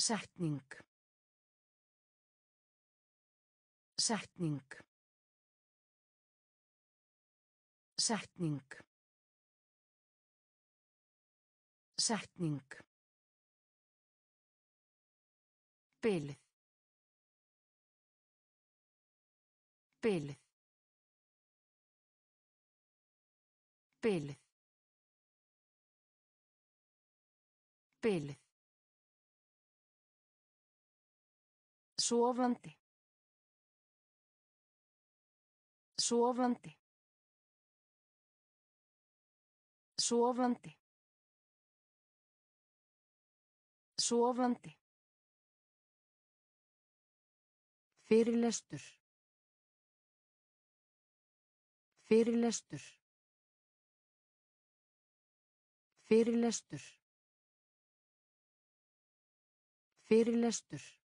Setning. Setning. Setning. Setning. Bilið. Bilið. Bilið. Bilið. Sofandi. Sofandi. Sofandi. Sofandi. Fyrirlestur. Fyrirlestur. Fyrirlestur. Fyrirlestur.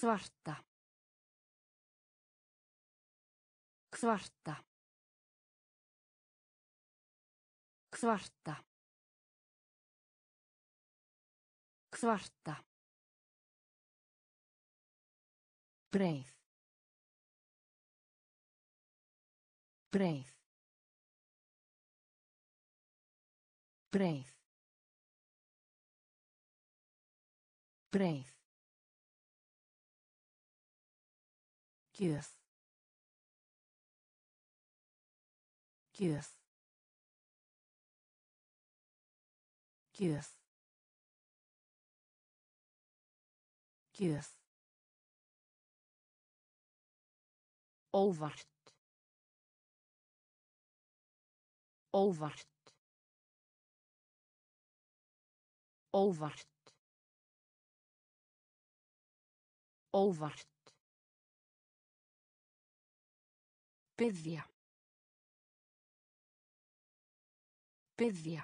Kvarta. Kvarta. Kvarta. Kvarta. Breið. Breið. Breið. Breið. Gjöf. Gjöf. Gjöf. Gjöf. Óvart. Óvart. Óvart. Óvart. Byðja. Byðja.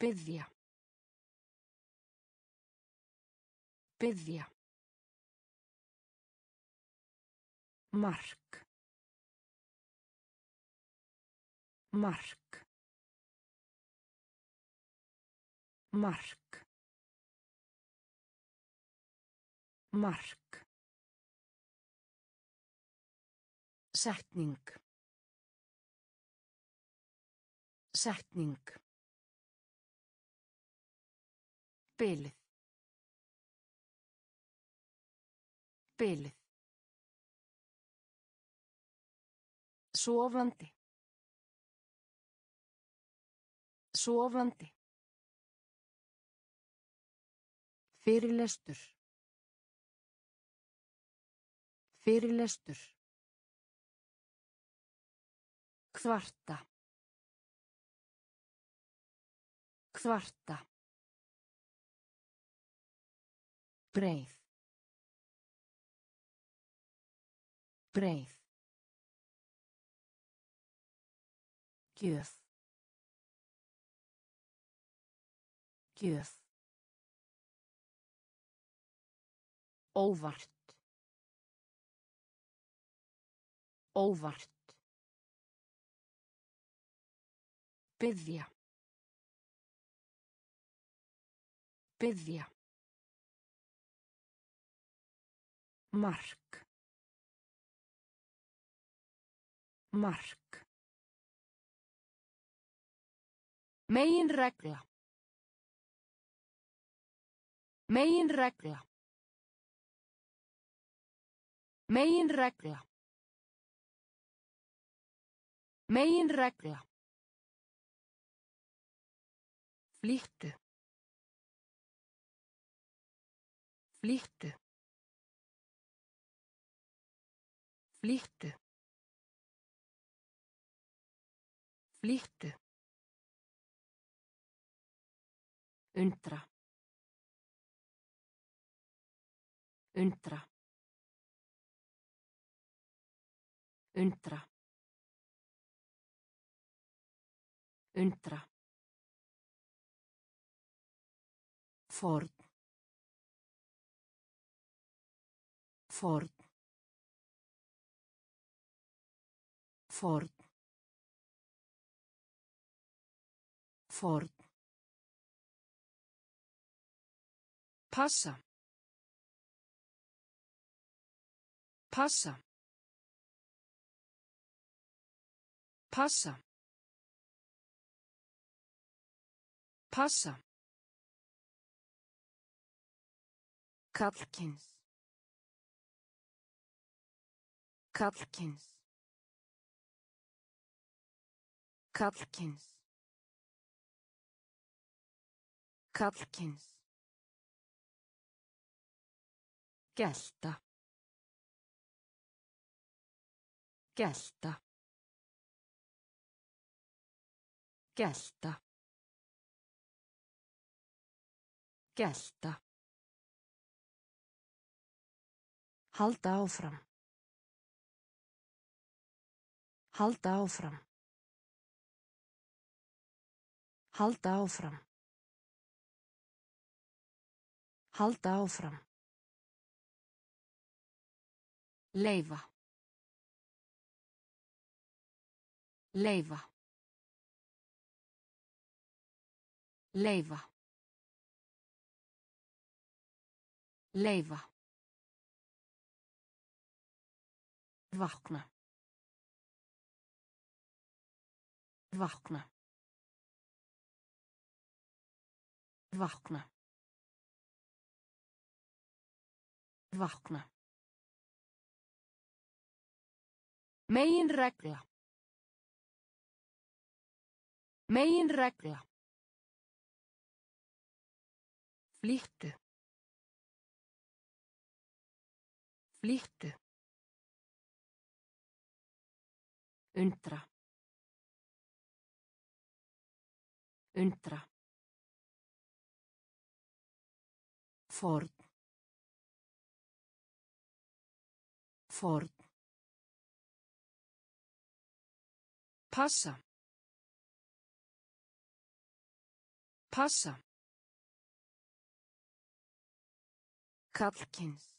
Byðja. Byðja. Mark. Mark. Mark. Mark. Setning. Setning. Bilið. Bilið. Sofandi. Sofandi. Fyrirlestur. Fyrirlestur. Kvarta. Kvarta. Breið. Breið. Gjöf. Gjöf. Óvart. Óvart. Byðja. Byðja. Mark. Mark. Megin regla. Megin regla. Megin regla. Megin regla. Flýttu. Flýttu. Flýttu. Flýttu. Undra. Undra. Undra. Undra. Ford. Ford. Ford. Ford. Passa. Passa. Passa. Passa. Kallkins. Kallkins. Kallkins. Kallkins. Gelta. Gelta. Gelta. Gelta. Halda áfram. Halda áfram. Halda áfram. Halda áfram. Leifa. Leifa. Leifa. Leifa. Vakna. Vakna. Vakna. Vakna. Megin regla. Megin regla. Flýttu. Flýttu. Undra. Undra. Ford. Ford. Passa. Passa. Kallkins.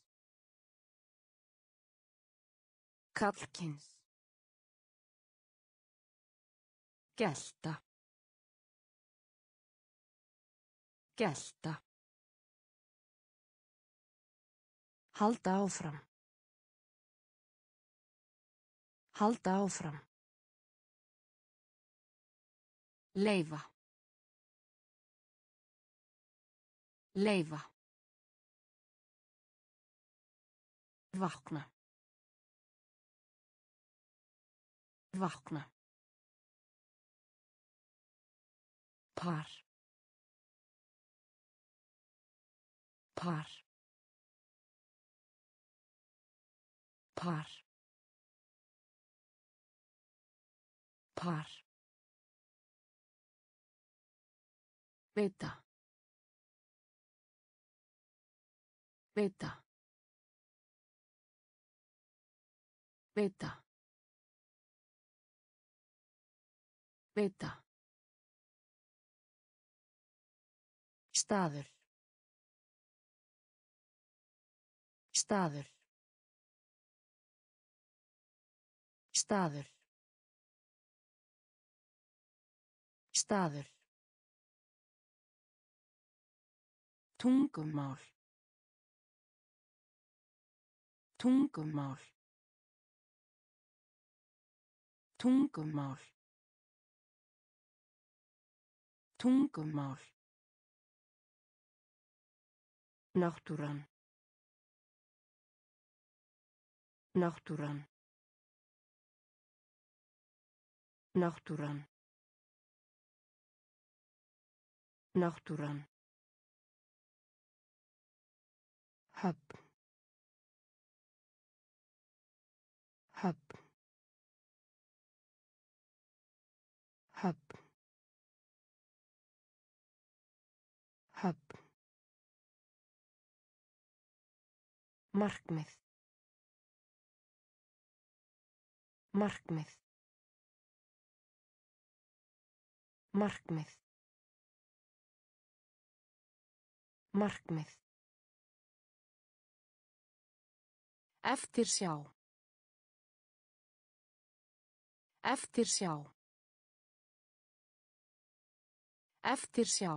Kallkins. Gelta. Gelta. Halda áfram. Halda áfram. Leifa. Leifa. Vakna. Vakna. Par. Par. Par. Par. Beta. Beta. Beta. Beta staður. Staður. Staður. Staður. Tungumál. Tungumál. Tungumál. Tungumál Náttúran. Náttúran. Náttúran. Náttúran. Höfn. Höfn. Markmið. Markmið. Markmið. Markmið. Eftir sjá. Eftir sjá. Eftir sjá.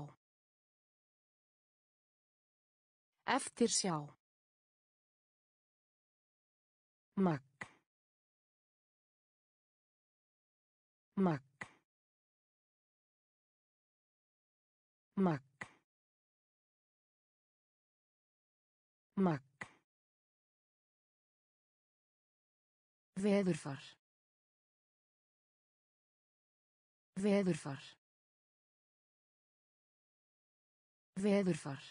Eftir sjá. Magg. Magg. Magg. Magg. Veðurfar. Veðurfar. Veðurfar.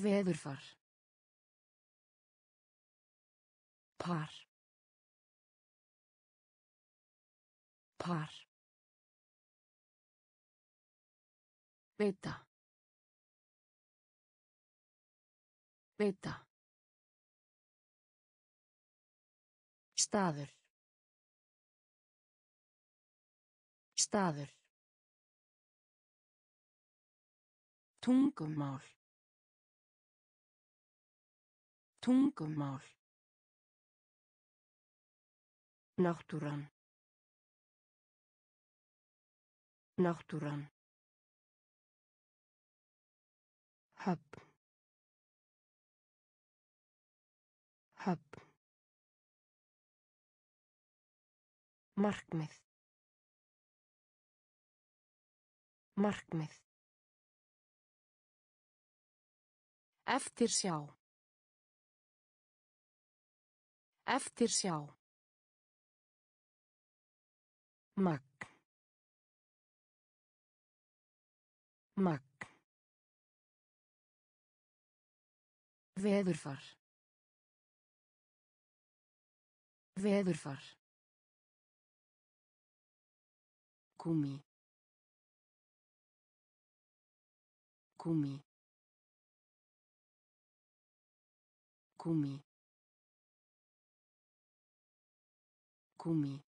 Veðurfar. Par. Par. Beta. Beta. Staður. Staður. Tungumál. Tungumál. Náttúran. Náttúran. Höfn. Höfn. Markmið. Markmið. Eftir sjá. Eftir sjá. Magg. Magg. Veðurfar. Veðurfar. Gúmi. Gúmi. Gúmi. Gúmi.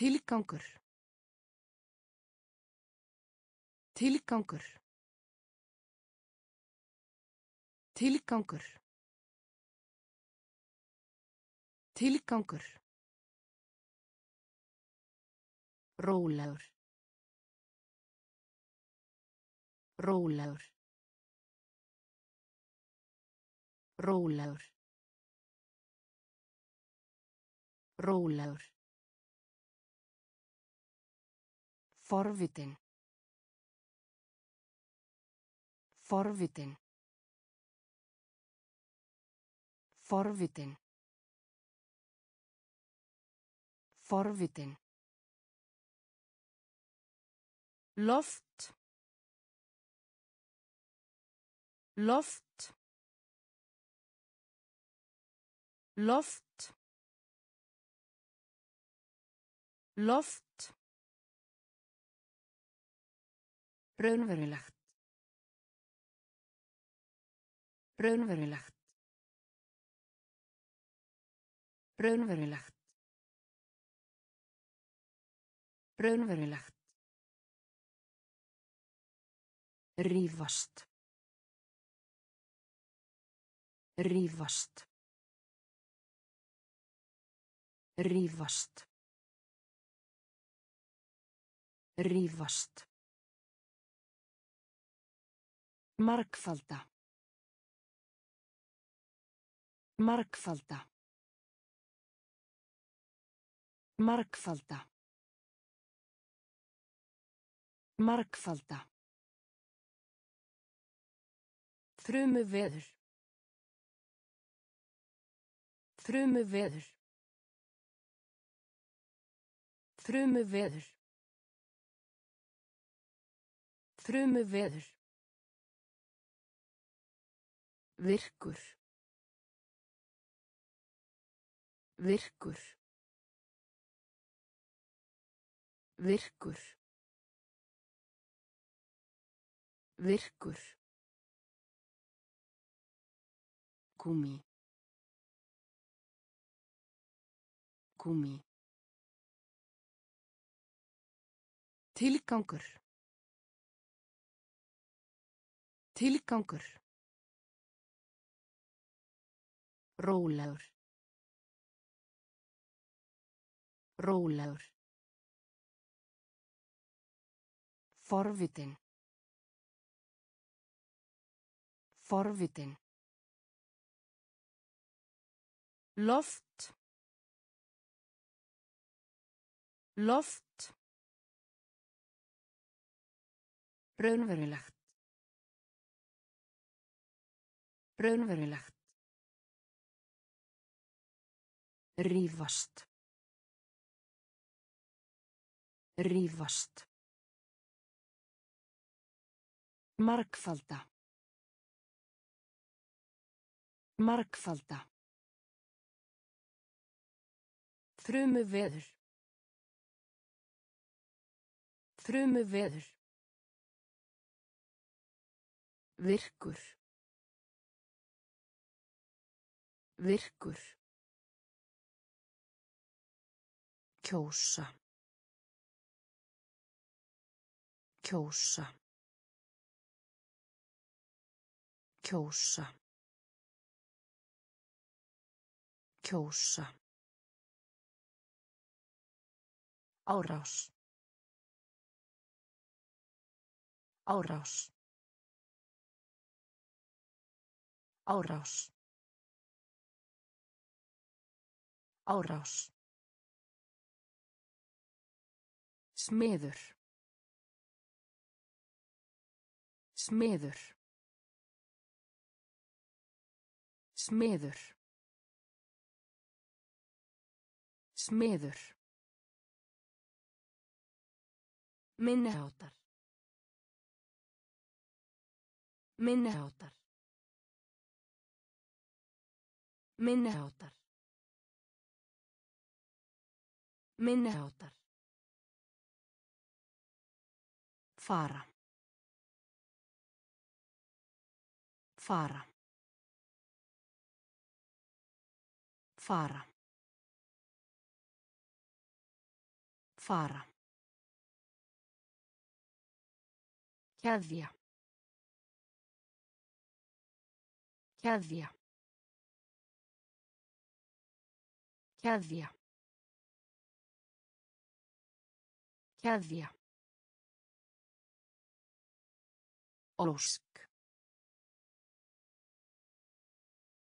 Tilgangur. Tilgangur. Tilgangur. Tilgangur. Rólegur. Rólegur. Rólegur. Rólegur. Forvitin. Forvitin. Forvitin. Forvitin. Loft. Loft. Loft. Loft. Raunverulegt. Raunverulegt. Raunverulegt. Raunverulegt. Rífast. Rífast. Rífast. Rífast. Markfalda. Markfalda. Markfalda. Markfalda. Frumu veður. Frumu veður. Frumu veður. Frumu veður. Virkur. Virkur. Virkur. Virkur. Gúmi. Gúmi. Tilgangur. Tilgangur. Rólegur. Rólegur. Forvitin. Forvitin. Loft. Loft. Raunverulegt. Raunverulegt. Rífast. Rífast. Markfalda. Markfalda. Frumu veður. Frumu veður. Virkur. Virkur. Kjósa. Kjósa. Kjósa. Kjósa. Árás. Árás. Árás. Árás. Smiður. Smiður. Smiður. Smiður. Minniháttar. Minniháttar. Minniháttar. Minniháttar. Fara. Fara. Fara. Fara. Keðja. Keðja. Keðja. Keðja. Ósk.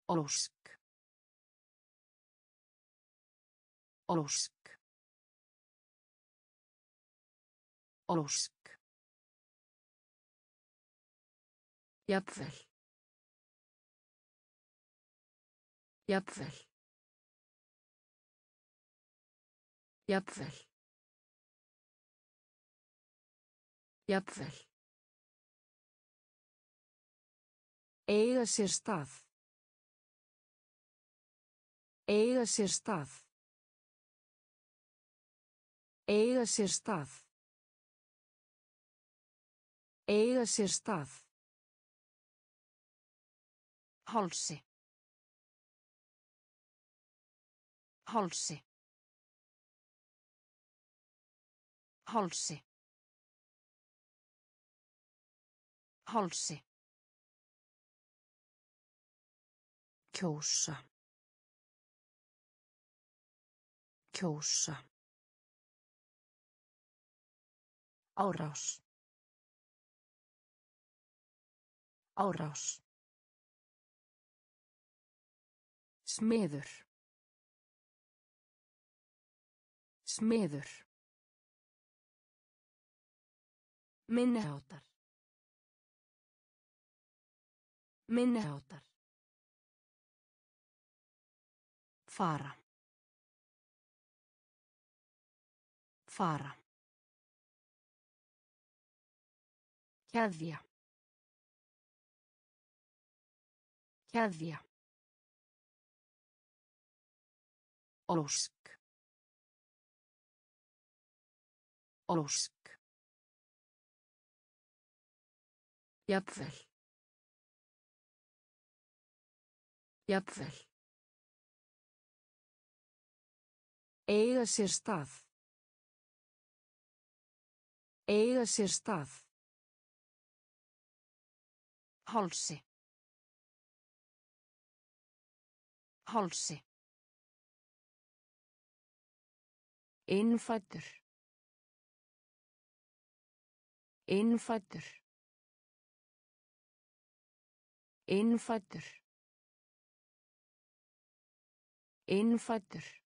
Ósk. Ósk. Ósk. Jafnvel. Jafnvel. Jafnvel. Jafnvel. Eiga sér stað. Eiga sér stað. Eiga sér stað. Eiga sér stað. Hálsi. Hálsi. Hálsi. Hálsi. Kjósa. Kjósa. Árás. Árás. Smiður. Smiður. Minniháttar. Minniháttar. Fara. Fara. Keðja. Keðja. Ósk. Ósk. Jafnvel. Jafnvel. Eiga sér stað. Eiga sér stað. Hálsi. Hálsi. Innfættur. Innfættur. Innfættur. Innfættur.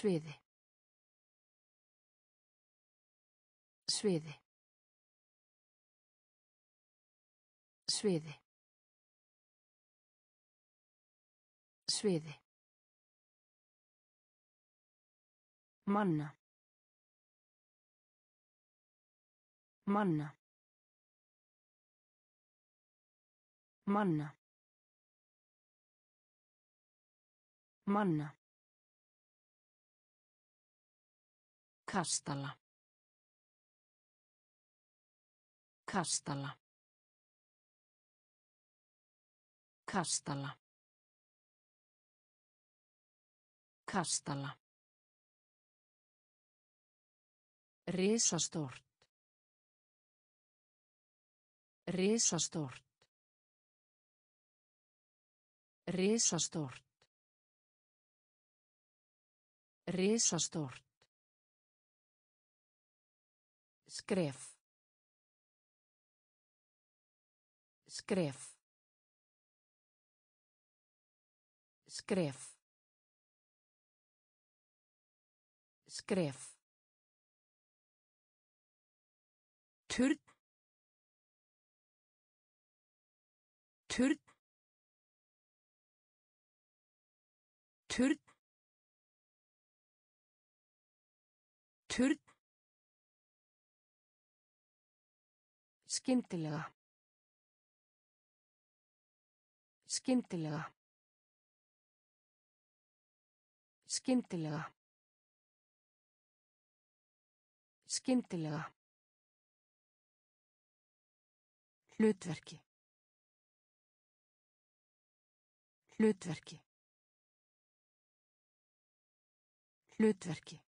Sviði. Sviði. Sviði. Sviði. Manna. Manna. Manna. Manna. Kastala. Kastala. Kastala. Kastala. Risastórt. Risastórt. Risastórt. Risastórt. Skref. Skref. Skref. Skref. Turn. Turn. Turn. Turn. Skyndilega. Skyndilega. Skyndilega. Skyndilega. Hlutverki. Hlutverki. Hlutverki.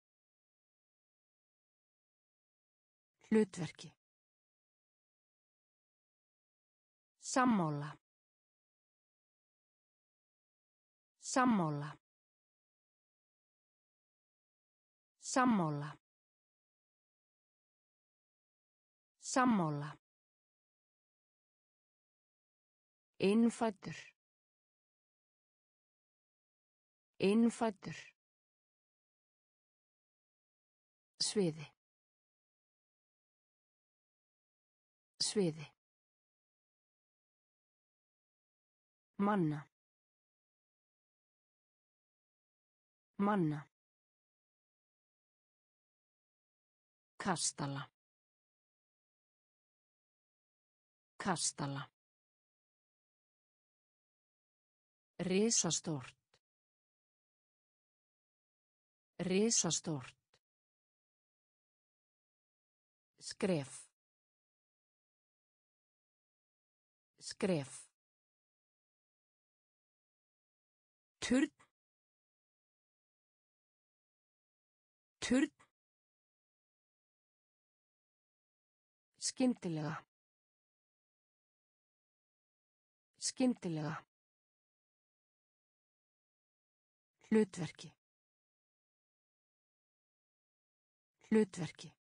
Hlutverki. Sammála. Sammála. Sammála. Sammála. Innfættur. Innfættur. Sviði. Sviði. Manna. Manna. Kastala. Kastala. Risastórt. Risastórt. Skref. Skref. Turn. Turn. Skyndilega. Skyndilega. Hlutverki. Hlutverki.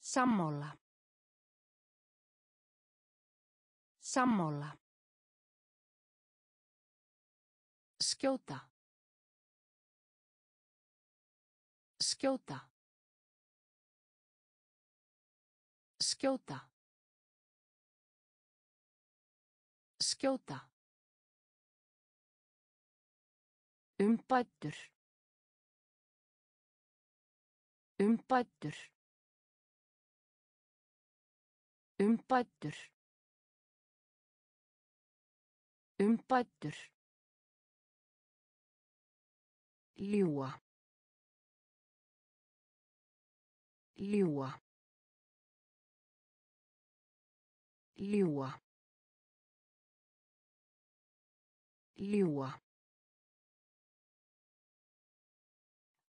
Sammála. Sammála. Skjóta. Skjóta. Skjóta. Skjóta. Umbættur. Umbættur. Umbættur. Umbættur. Ljúa. Ljúa. Ljúa. Ljúa.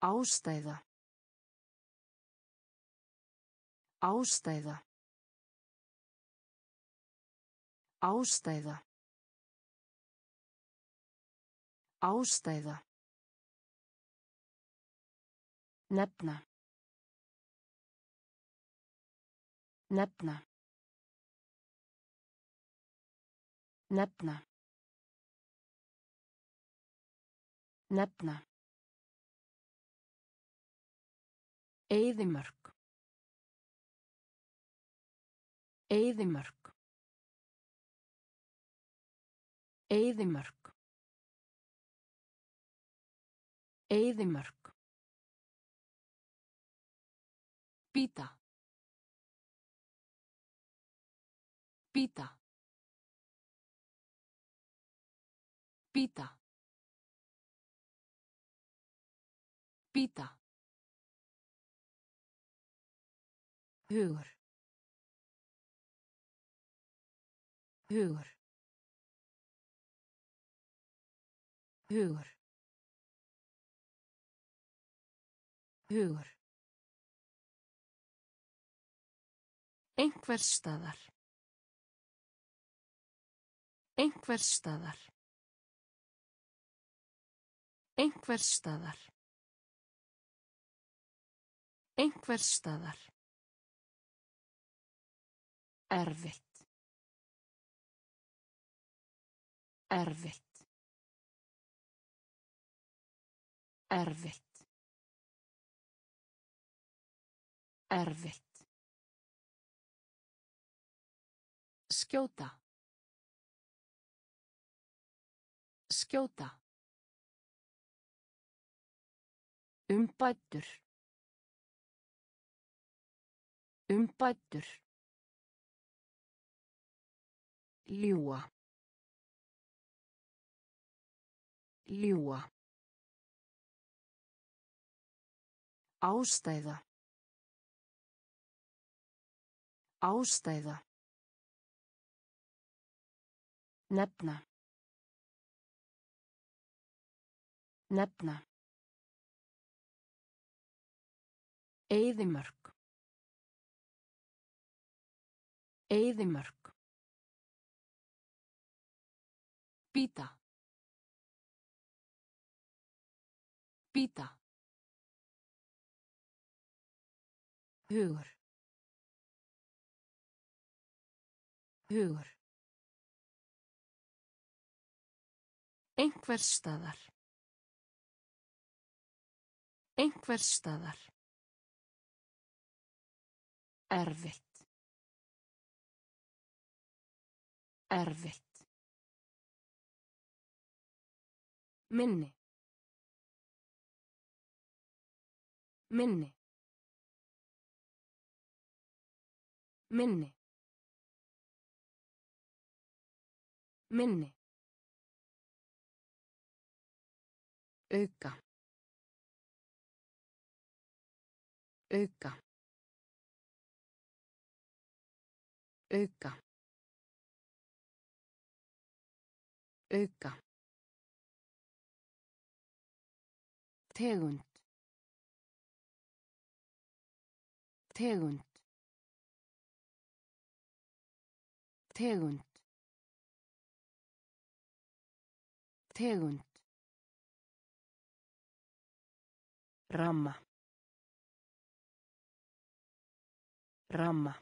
Ástæða. Ástæða. Ástæða. Ástæða. Nefna. Nefna. Nefna. Nefna. Eyðimörk. Eyðimörk. Eyðimörk. Eyðimörk. Pita. Pita. Pita. Pita. Hugur. Hugur. Hugur. Hugur. Einhvers staðar. Einhvers staðar. Einhvers staðar. Einhvers staðar. Erfitt. Erfitt. Erfitt. Erfitt. Skjóta. Skjóta. Umbættur. Umbættur. Ljúa. Ljúa. Ástæða. Ástæða. Nefna. Nefna. Eyðimörk. Eyðimörk. Pita. Pita. Hugur. Hugur. Einhvers staðar. Einhvers staðar. Erfitt. Erfitt. Minni. Minni. Minni. Minni. Auka. Auka. Auka. Auka. Tegund. Tegund. Tegund. Tegund. Ramma. Ramma.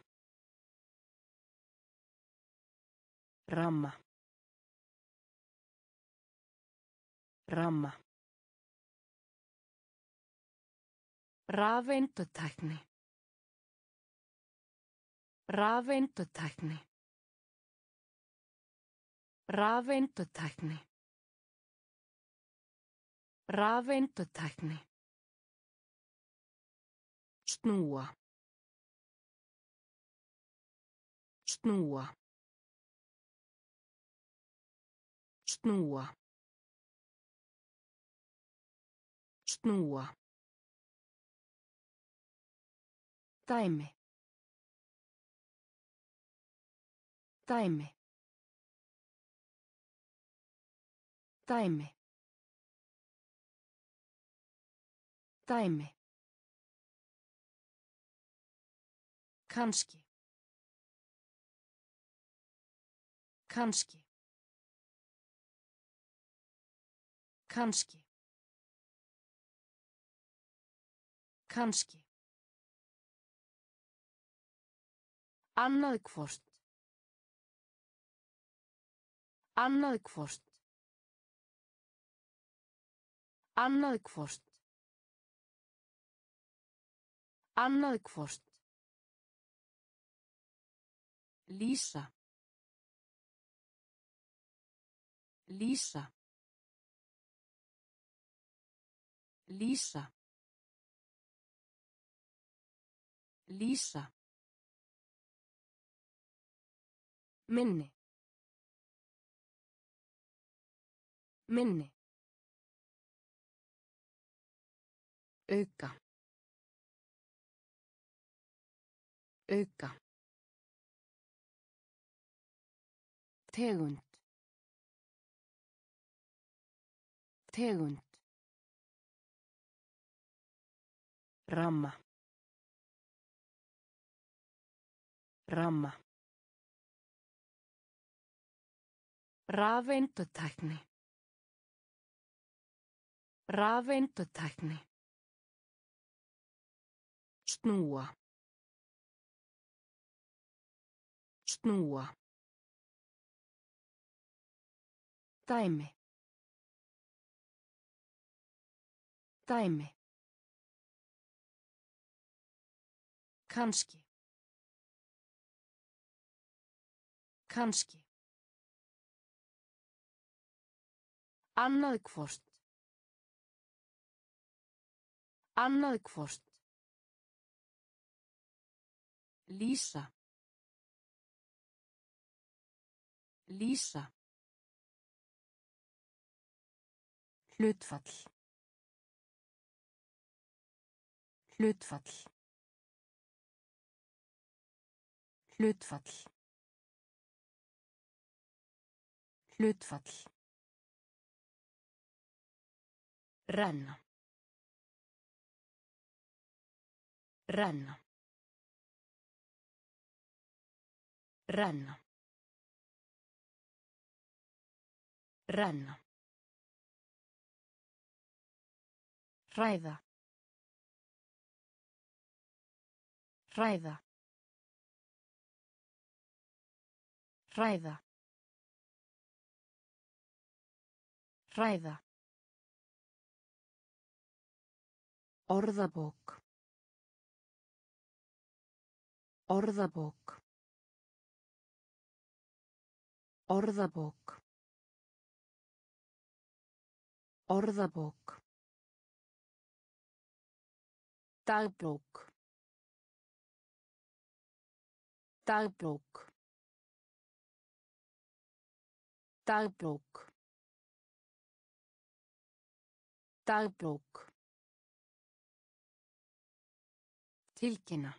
Ramma. Ramma. Rafeindutækni. Rafeindutækni. Rafeindutækni. Rafeindutækni. Snúa. Snúa. Snúa. Snúa. Dæmi. Dæmi. Dæmi. Dæmi. Kanski. Kanski. Kanski. Kanski. Annað hvort. Annað hvort. Annað hvort. Annað hvort. Lýsa. Lýsa. Lýsa. Lýsa. Minni. Minni. Auka. Auka. Tegund. Tegund. Ramma. Ramma. Rafeindutækni. Rafeindutækni. Snúa. Snúa. Dæmi. Dæmi. Kanski. Kanski. Annað hvort. Annað hvort. Lýsa. Lýsa. Hlutfall. Hlutfall. Hlutfall. Hlutfall. Renna. Renna. Renna. Renna. Hræða. Hræða. Hræða. Hræða. Orðabók. Orðabók. Orðabók. Orðabók. Dagbók. Dagbók. Dagbók. Dagbók. Tilkynna.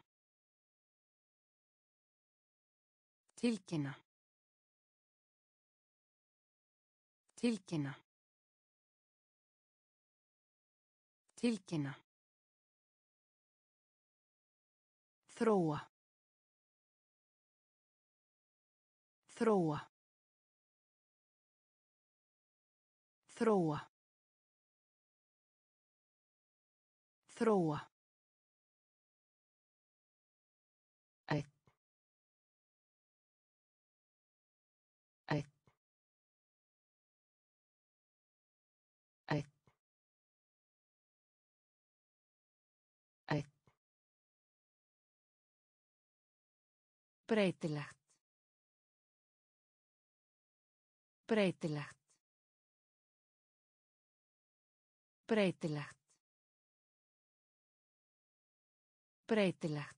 Tilkynna. Tilkynna. Tilkynna. Þróa. Þróa. Þróa. Þróa. Breytilegt. Breytilegt. Breytilegt. Breytilegt.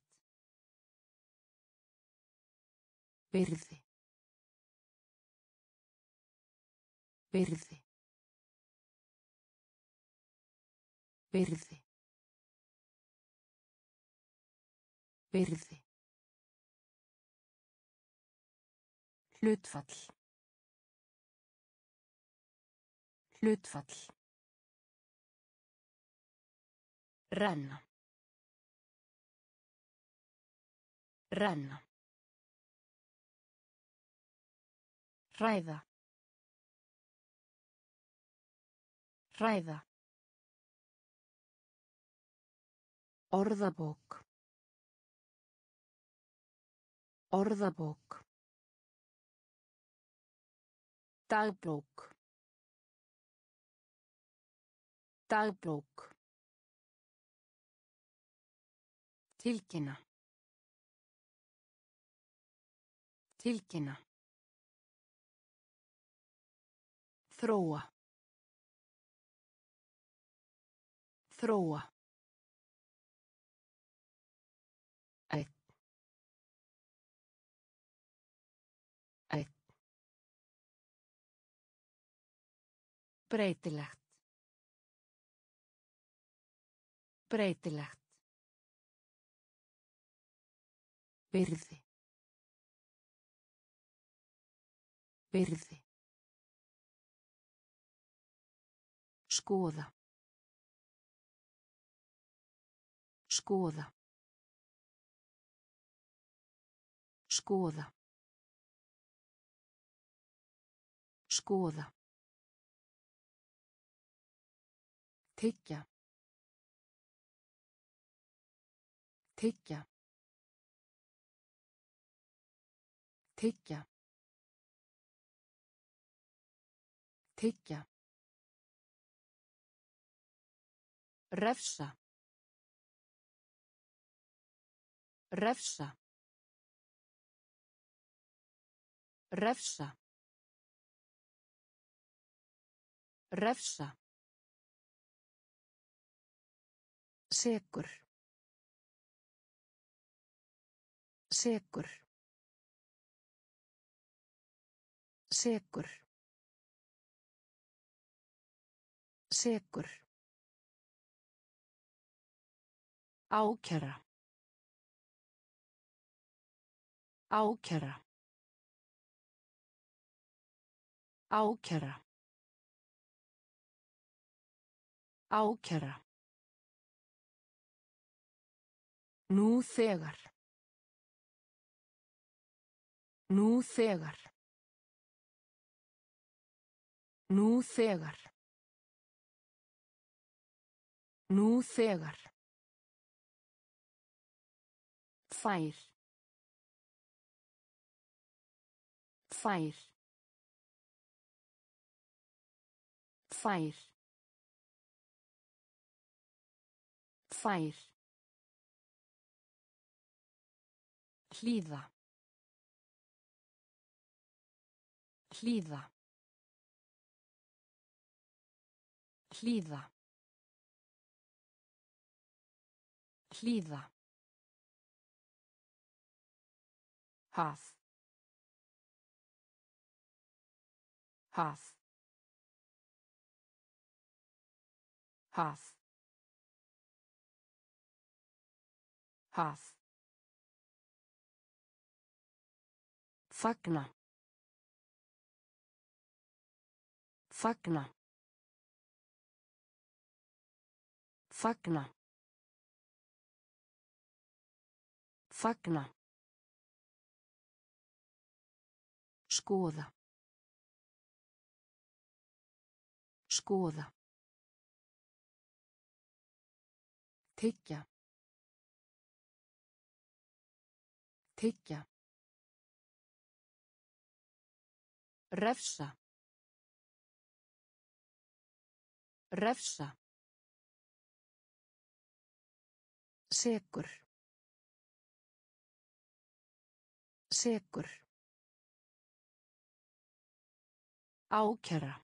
Virði. Virði. Virði. Virði. Hlutfall. Hlutfall. Renna. Renna. ræða Ræða. Orðabók. Orðabók. Dagbók. Dagbók. Tilkynna. Tilkynna. Þróa. Þróa. Breytilegt. Breytilegt. Virði. Virði. Skoða. Skoða. Skoða. Skoða. Tyggja. Tyggja. Tyggja. Tyggja. Refsa. Refsa. Refsa. Refsa. Sekur. Sekur. Sekur. Sekur. Ákæra. Ákæra. Ákæra. Ákæra. Nú þegar. Nú þegar. Nú þegar. Nú þegar. Fær. Fær. Fær. Fær. Hlýða. Hlýða. Hlýða. Hlýða. Haf. Haf. Haf. Haf. Fagna. Fagna. Fagna. Fagna. Skoða. Skoða. Tyggja. Tyggja. Refsa. Refsa. Sekur. Sekur. Ákæra.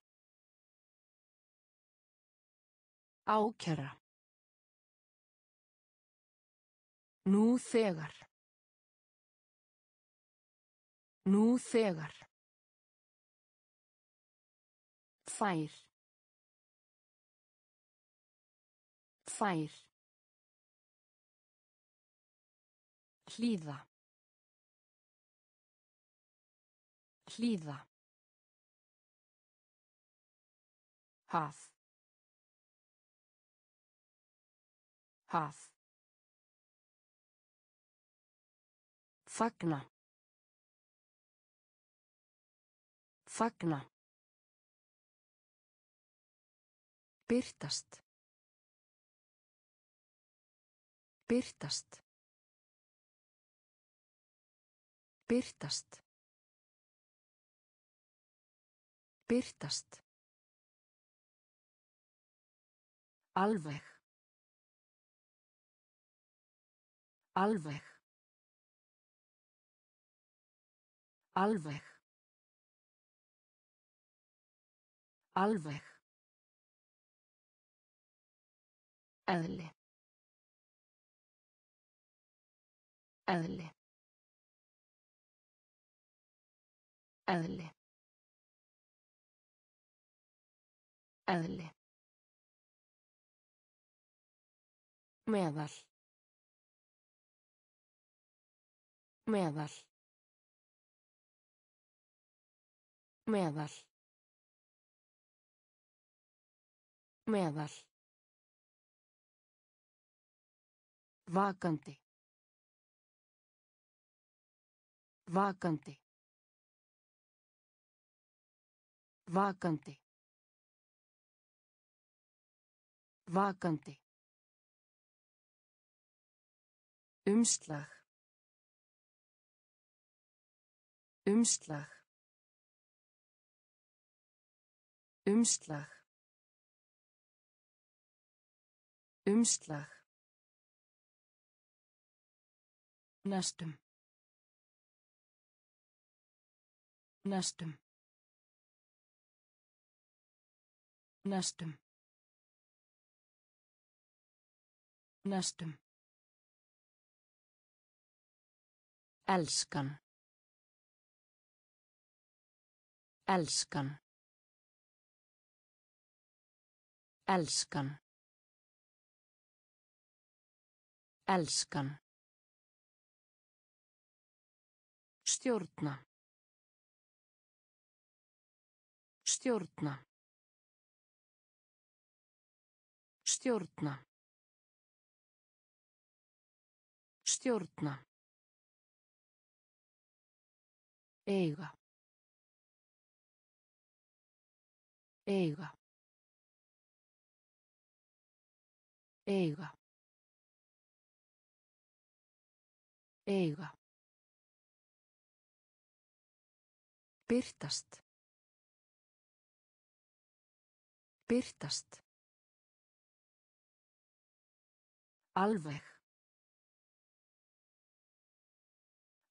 Ákæra. Nú þegar. Nú þegar. Fær. Fær. Hlýða. Hlýða. Haf. Haf. Fagna. Fagna. Byrtast. Byrtast. Byrtast. Byrtast. Alveg. Alveg. Alveg. Alveg. Eðli. Eðli. Eðli. Eðli. meðal meðal meðal meðal vakandi vakandi vakandi vakandi Umslag. Umslag. Umslag. Umslag. Næstum. Næstum. Næstum. Næstum. Elskan. Elskan. Elskan. Elskan. Stjórna. Stjórna. Stjórna. Stjórna. Eiga. Eiga. Eiga. Eiga. Byrtast. Byrtast. Alveg.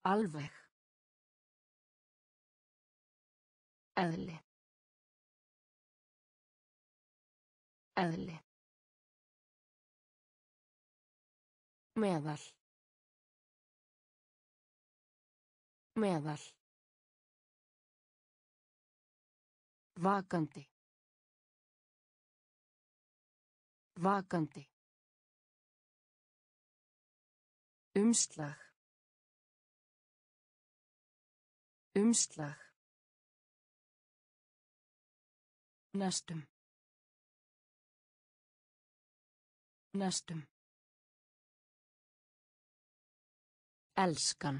Alveg. Eðli. Eðli. Meðal. Meðal. Vakandi. Vakandi. Umslag. Umslag. Næstum. Næstum. Elskan.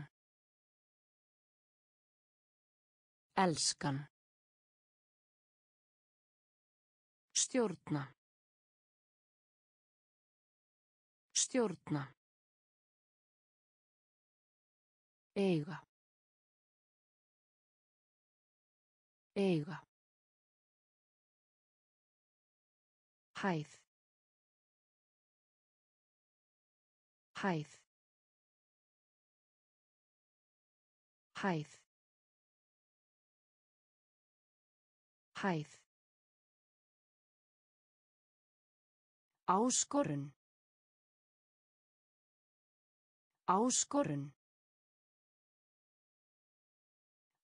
Elskan. Stjórna. Stjórna. Eiga. Eiga. Hæð. Hæð. Hæð. Hæð. Áskorun. Áskorun.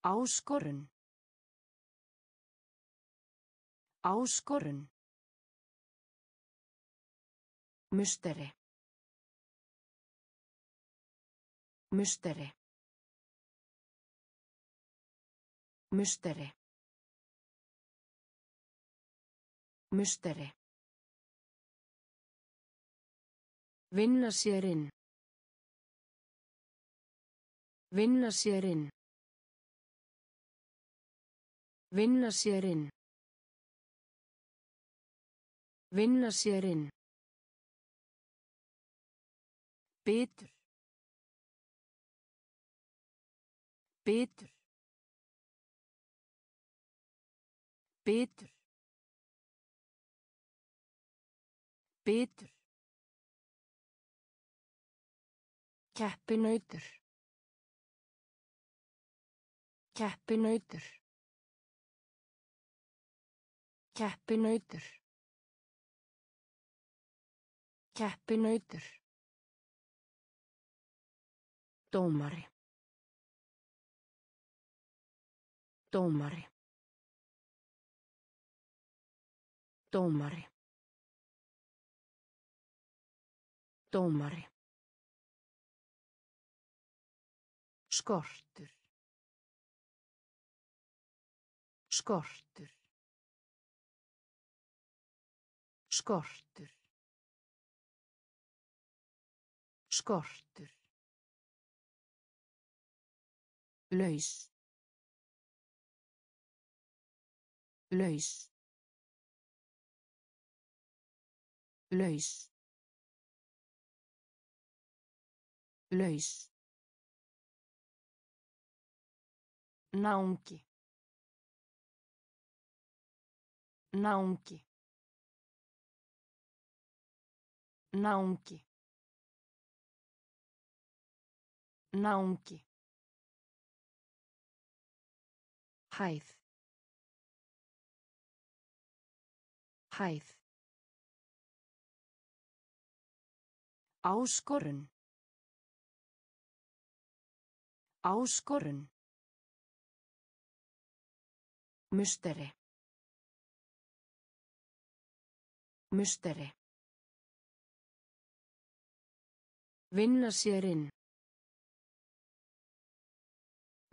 Áskorun. Áskorun. Musteri. Musteri. Musteri. Musteri. Vinna sér inn. Vinna sér inn. Vinna sér inn. Vinna sér inn. Bitur. Bitur. Bitur. Bitur. Keppinautur. Keppinautur. Keppinautur. Keppinautur. Dómari. Dómari. Dómari. Dómari. Skortur. Skortur. Skortur. Skortur. Laus. Laus. Laus. Laus. Náungi. Náungi. Náungi. Náungi. Hæð. Hæð. Áskorun. Áskorun. Musteri. Musteri. Vinna sér inn.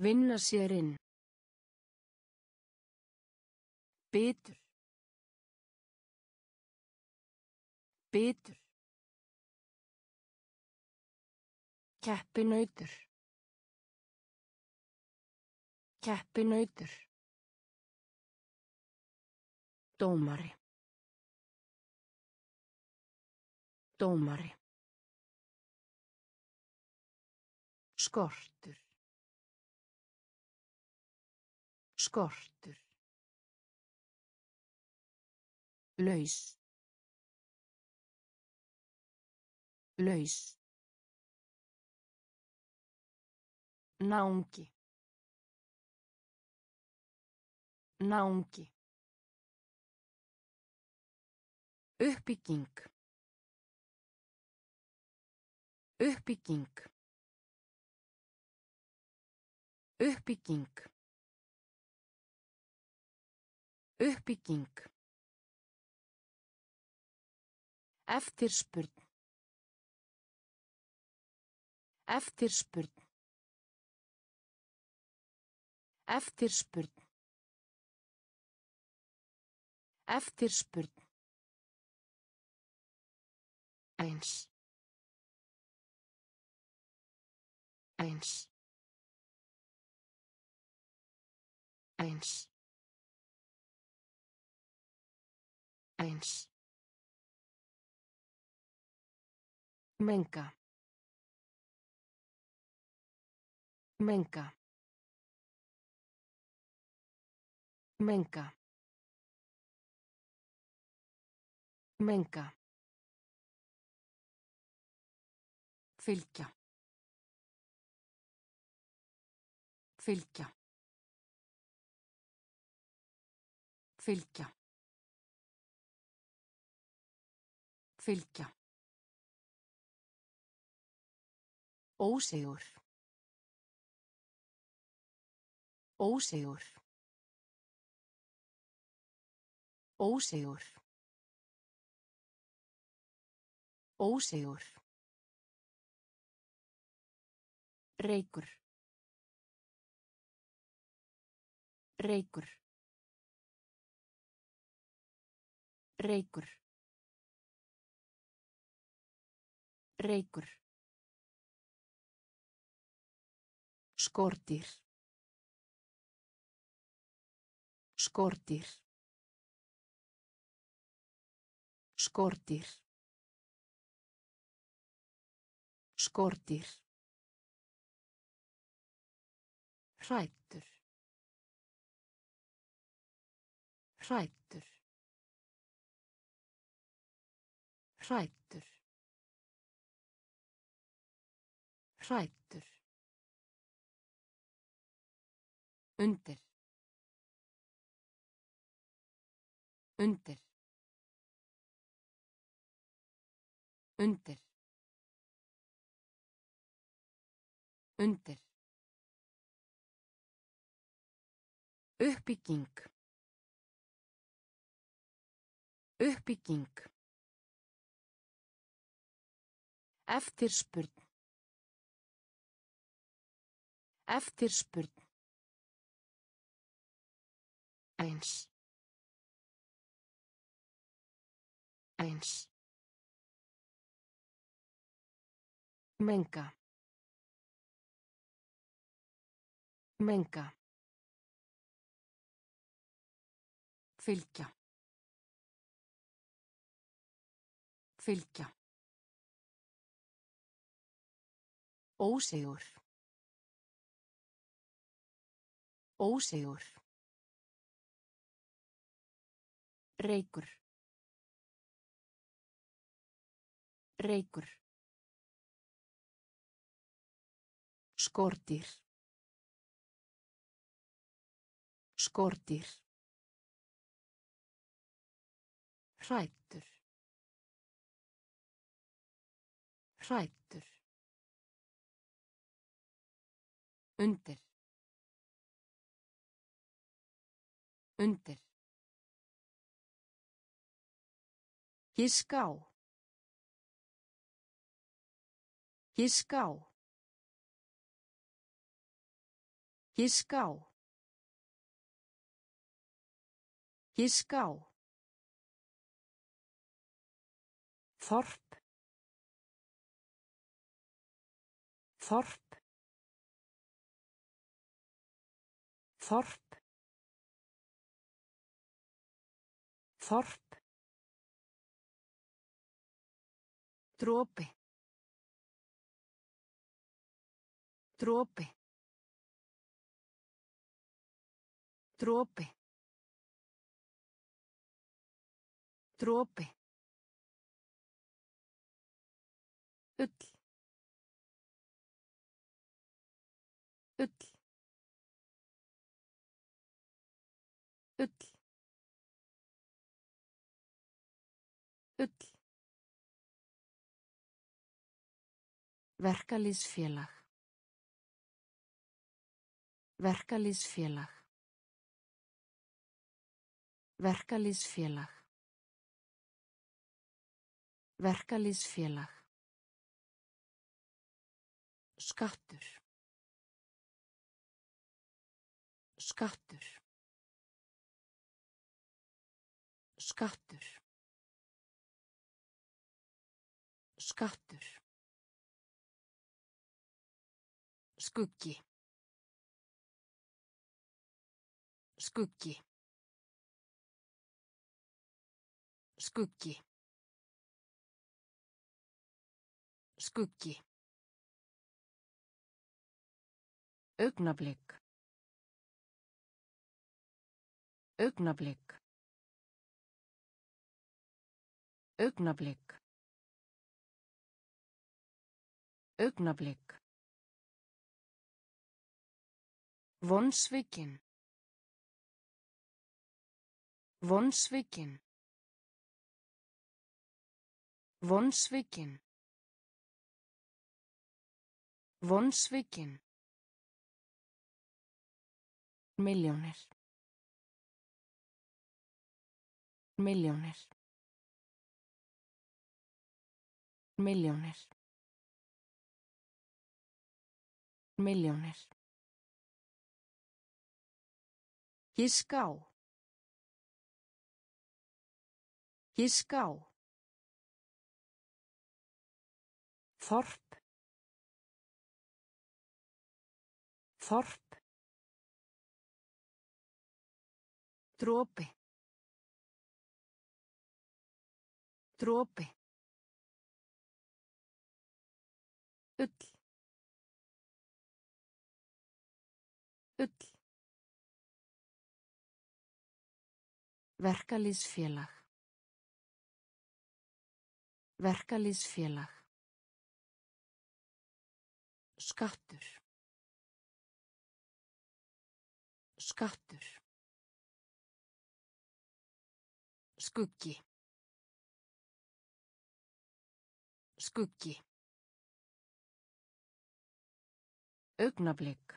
Vinna sér inn. Bitur. Bitur. Keppinautur. Keppinautur. Dómari. Dómari. Skortur. Skortur. Laus. Laus. Náungi. Náungi. Uppbygging. Uppbygging. Uppbygging. Uppbygging. Eftirspurn. Eftirspurn. Eftirspurn. Eftirspurn. Eins. Eins. Eins. Eins. Menga. Menga. Menga. Menga. Fylgja. Fylgja. Fylgja. Fylgja. Ósigur. Ósigur. Ósigur. Ósigur. Reykur. Reykur. Reykur. Reykur. Skortir. Skortir. Skordýr. Skordýr. Hrættur. Hrættur. Hrættur. Hrættur. Undir. Undir. Undir. Undir. Uppbygging. Uppbygging. Eftirspurn. Eftirspurn. Eins. Eins. Menga. Menga. Fylgja. Fylgja. Ósigur. Ósigur. Reykur. Reykur. Skordýr. Skordýr. Hrættur. Hrættur. Undir. Undir. Giská. Giská. Giská. Giská. Þorp. Þorp. Þorp. Þorp. Dropi. Dropi. Dropi. Dropi. Ull. Ull. Ull. Ull. Verkalýsfélag. Verkalýsfélag. Verkalýsfélag. Verkalýsfélag. Skattur. Skattur. Skattur. Skattur. Skuggi. Skuggi. Skuggi. Skuggi. Augnablik. Augnablik. Augnablik. Augnablik. Vonsvikin. Vonsvikin. Vonsvikin. Vonsvikin. Milljónir. Milljónir. Milljónir. Milljónir. Giská. Giská. Þorp. Þorp. Dropi. Dropi. Ull. Ull. Verkalýsfélag. Verkalýsfélag. Skattur. Skattur. Skuggi. Skuggi. Augnablik.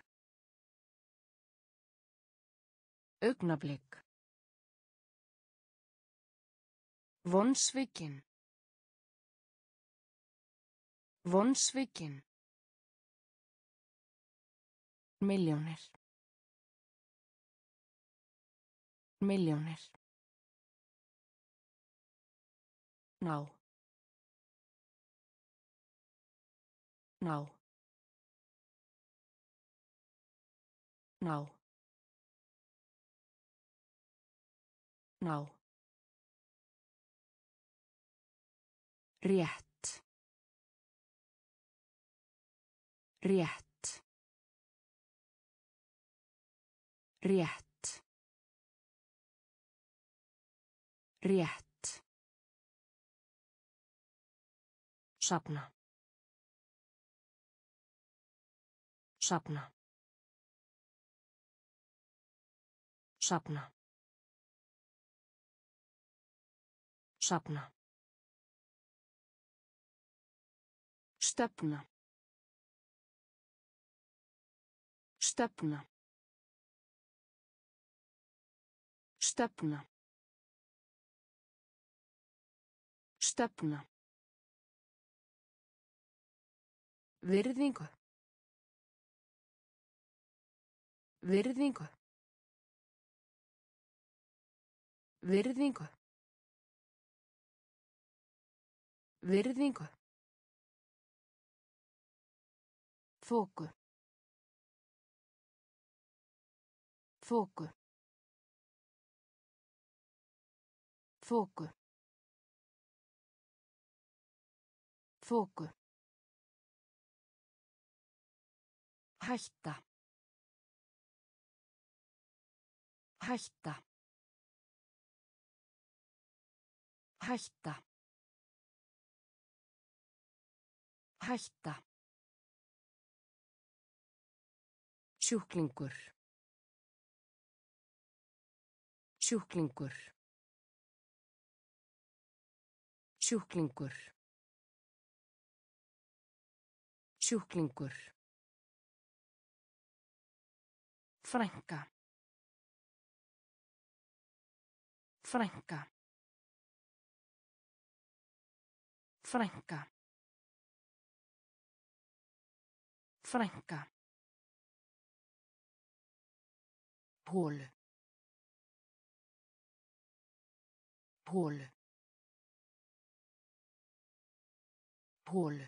Augnablik. Vonsvikin. Vonsvikin. Miljónir. Miljónir. Ná. Ná. Ná. Ná. Rétt. Rétt. Rétt. Rétt. Sapna. Sapna. Sapna. Sapna. Stefna. Stefna. Stefna. Stefna. Virðingu. Virðingu. Virðingu. Virðingu. Þóku. Þóku. Þóku. Þóku. Hætta. Hætta. Hætta. Hætta. Sjúklingur. Sjúklingur. Sjúklingur. Sjúklingur. Franka. Franka. Franka. Franka. Pol. Pol. Pol.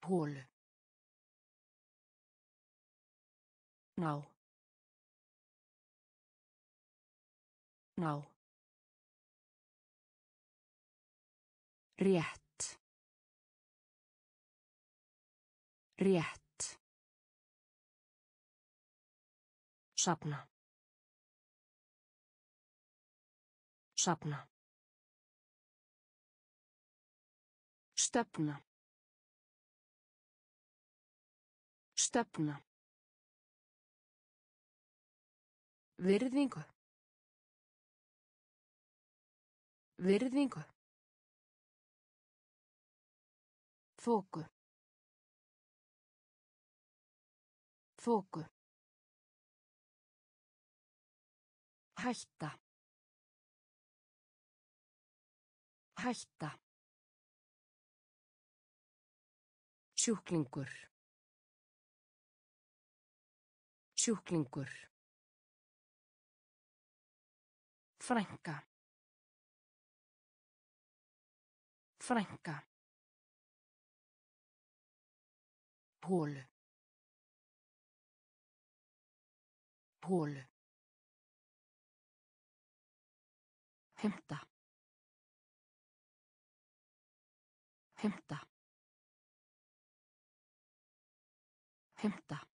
Pol. Ná. Ná. Rétt. Rétt. Sapna. Sapna. Stefna. Stefna. Virðingu. Virðingu. Þóku. Þóku. Hætta. Hætta. Sjúklingur. Sjúklingur. Franka. Franka. Hål. Hål. Hämta. Hämta. Hämta.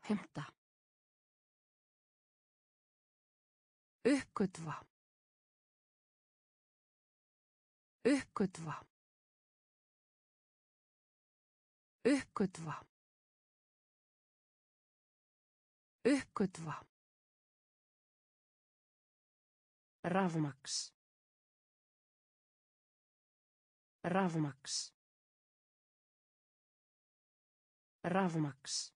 Hämta. Uppgötva. Uppgötva. Uppgötva. Uppgötva. Rafmaks. Rafmaks. Rafmaks.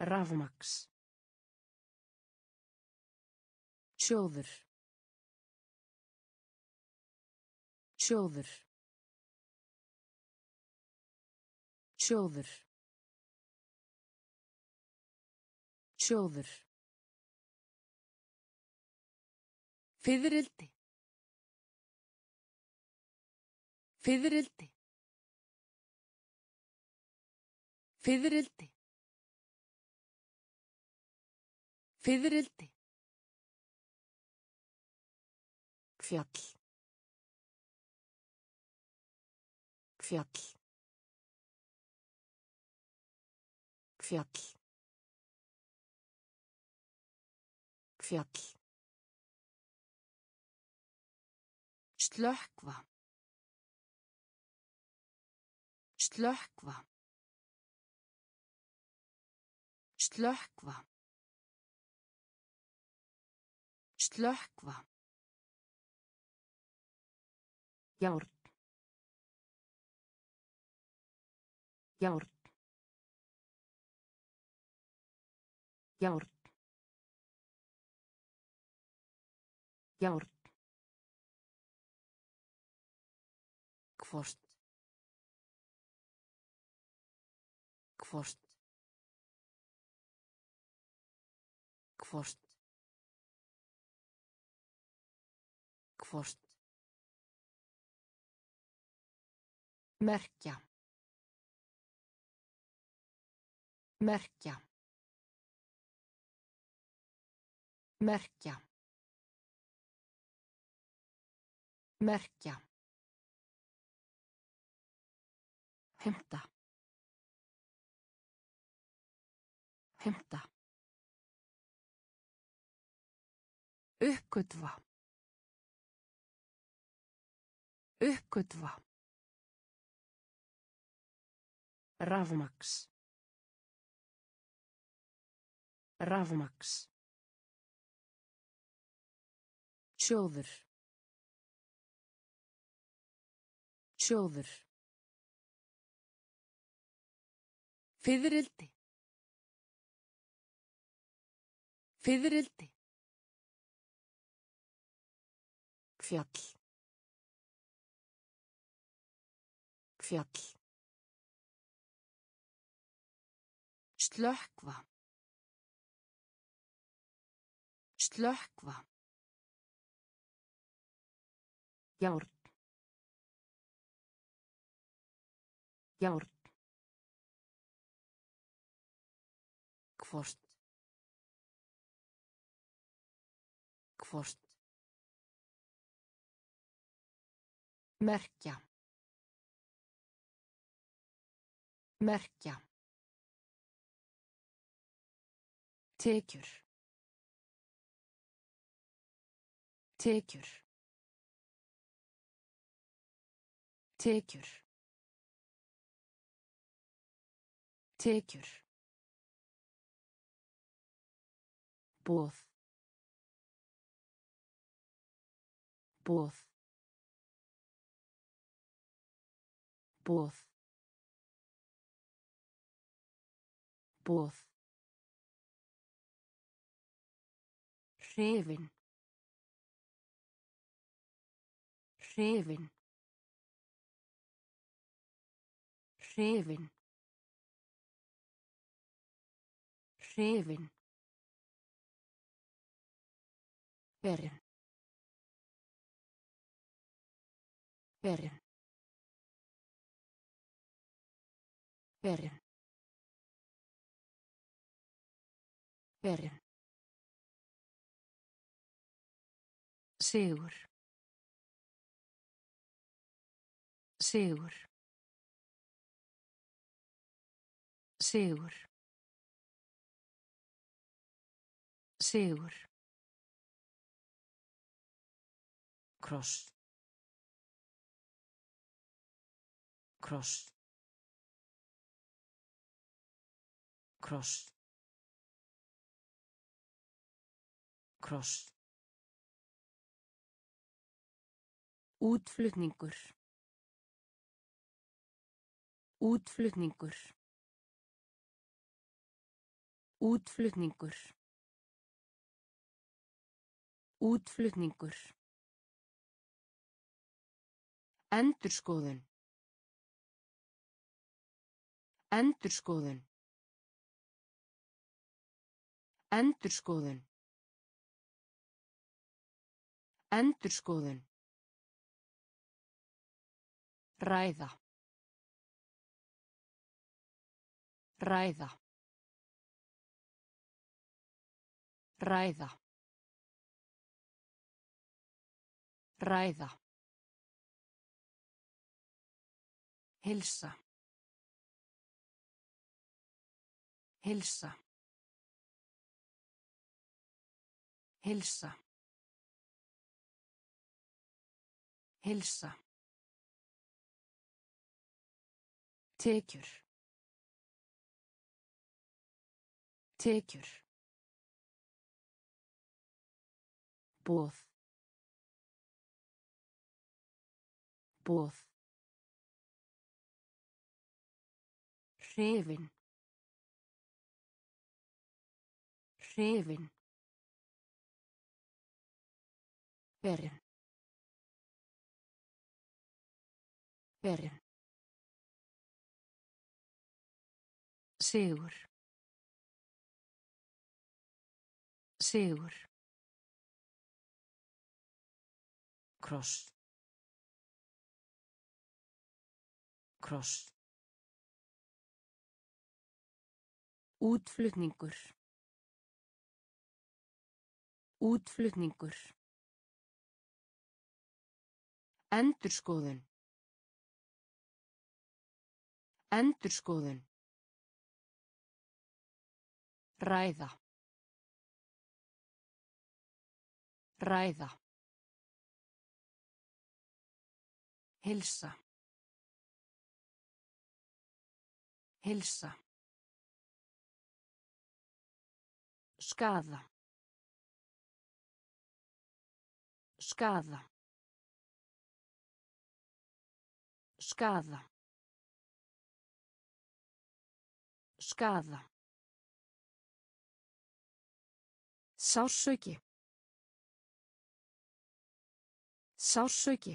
Rafmaks. Sjóður. Sjóður. Sjóður. Sjóður. Fiðrildi. Fiðrildi. Fiðrildi. Fiðrildi. Fjall. Fjall. Fjall. Fjall. Slökkva. Slökkva. Slökkva. Slökkva. Járn. Járn. Járn. Járn. Hvort. Hvort. Hvort. Hvort. Merkja. Merkja. Merkja. Merkja. Heimta. Heimta. Uppgötva. Uppgötva. Rafmaks. Rafmaks. Sjóður. Sjóður. Fiðrildi. Fiðrildi. Fjall. Fjall. Slökkva. Slökkva. Járn. Járn. Hvort. Hvort. Merkja. Merkja. Tekür. Tekür. Tekür. Tekür. Both. Both. Both. Both. Hrifin. Hrifin. Hrifin. Hrifin. Berin. Berin. Berin. Berin. Sigur. Sigur. Sigur. Sigur. Kross. Kross. Kross. Kross. Útflutningur. Útflutningur. Útflutningur. Útflutningur. Endurskoðun. Endurskoðun. Endurskoðun. Endurskoðun. Ræða. Ræða. Ræða. Ræða. Hilsa. Hilsa. Hilsa. Hilsa. Tekür. Tekür. Both. Both. Hrifin. Hrifin. Berinn. Berinn. Sigur. Sigur. Kross. Kross. Útflutningur. Útflutningur. Endurskoðun. Endurskoðun. Ræða. Ræða. Hilsa. Hilsa. Skaða. Skaða. Skaða. Skaða. Sársauki. Sársauki.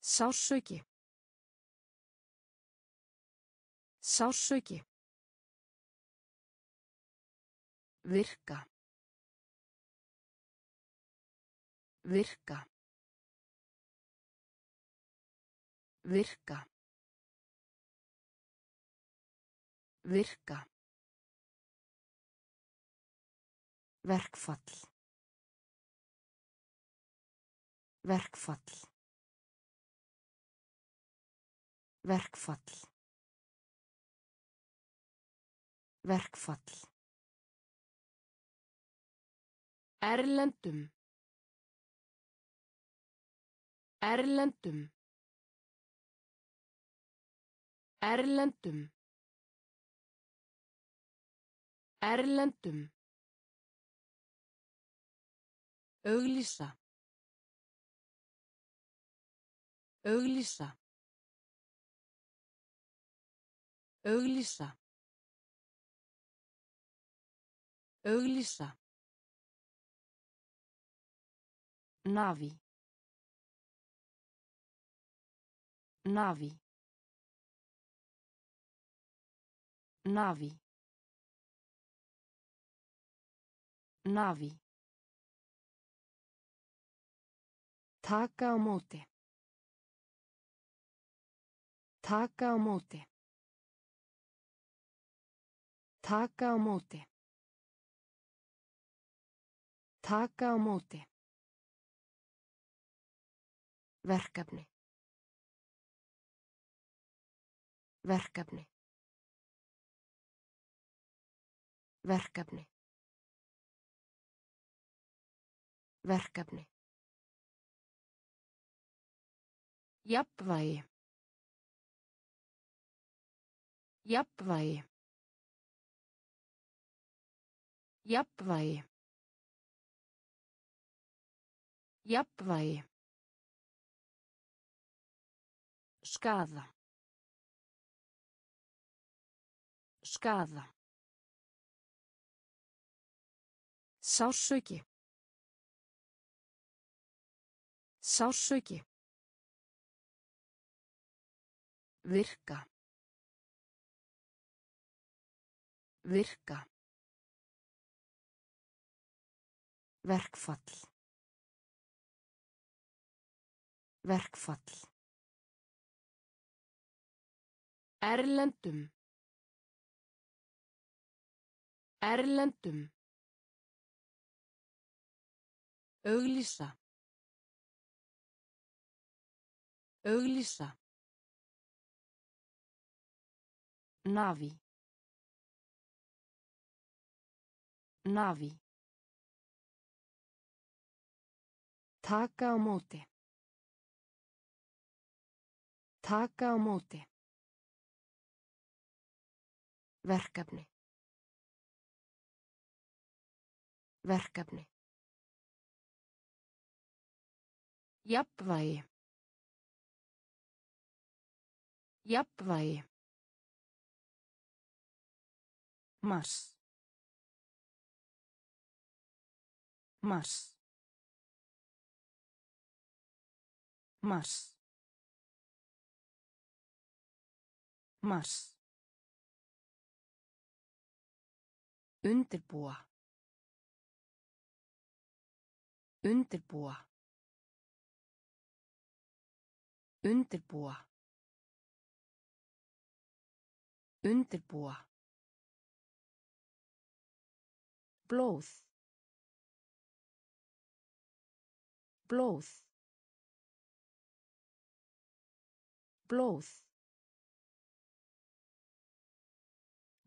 Sársauki. Sársauki. Virka. Virka. Virka. Virka. Verkfall. Verkfall. Verkfall. Verkfall. Erlendum. Erlendum. Erlendum. Erlendum. Auglýsa. Auglýsa. Auglýsa. Auglýsa. Navi. Navi. Navi. Navi. Taka á móti. Taka á móti. Taka á móti. Taka á móti. Verkefni. Verkefni. Verkefni. Verkefni. Jafnvægi. Jafnvægi. Jafnvægi. Jafnvægi. Skaða. Skaða. Sársauki. Sársauki. Virka. Virka. Verkfall. Verkfall. Erlendum. Erlendum. Auglýsa. Auglýsa. Navi. Navi. Taka á móti. Taka á móti. Verkefni. Verkefni. Jafnvægi. Jafnvægi. Mars. Mars. Mars. Mars. Undirbúa. Undirbúa. Undirbúa. Undirbúa. Blóð. Blóð. Blóð.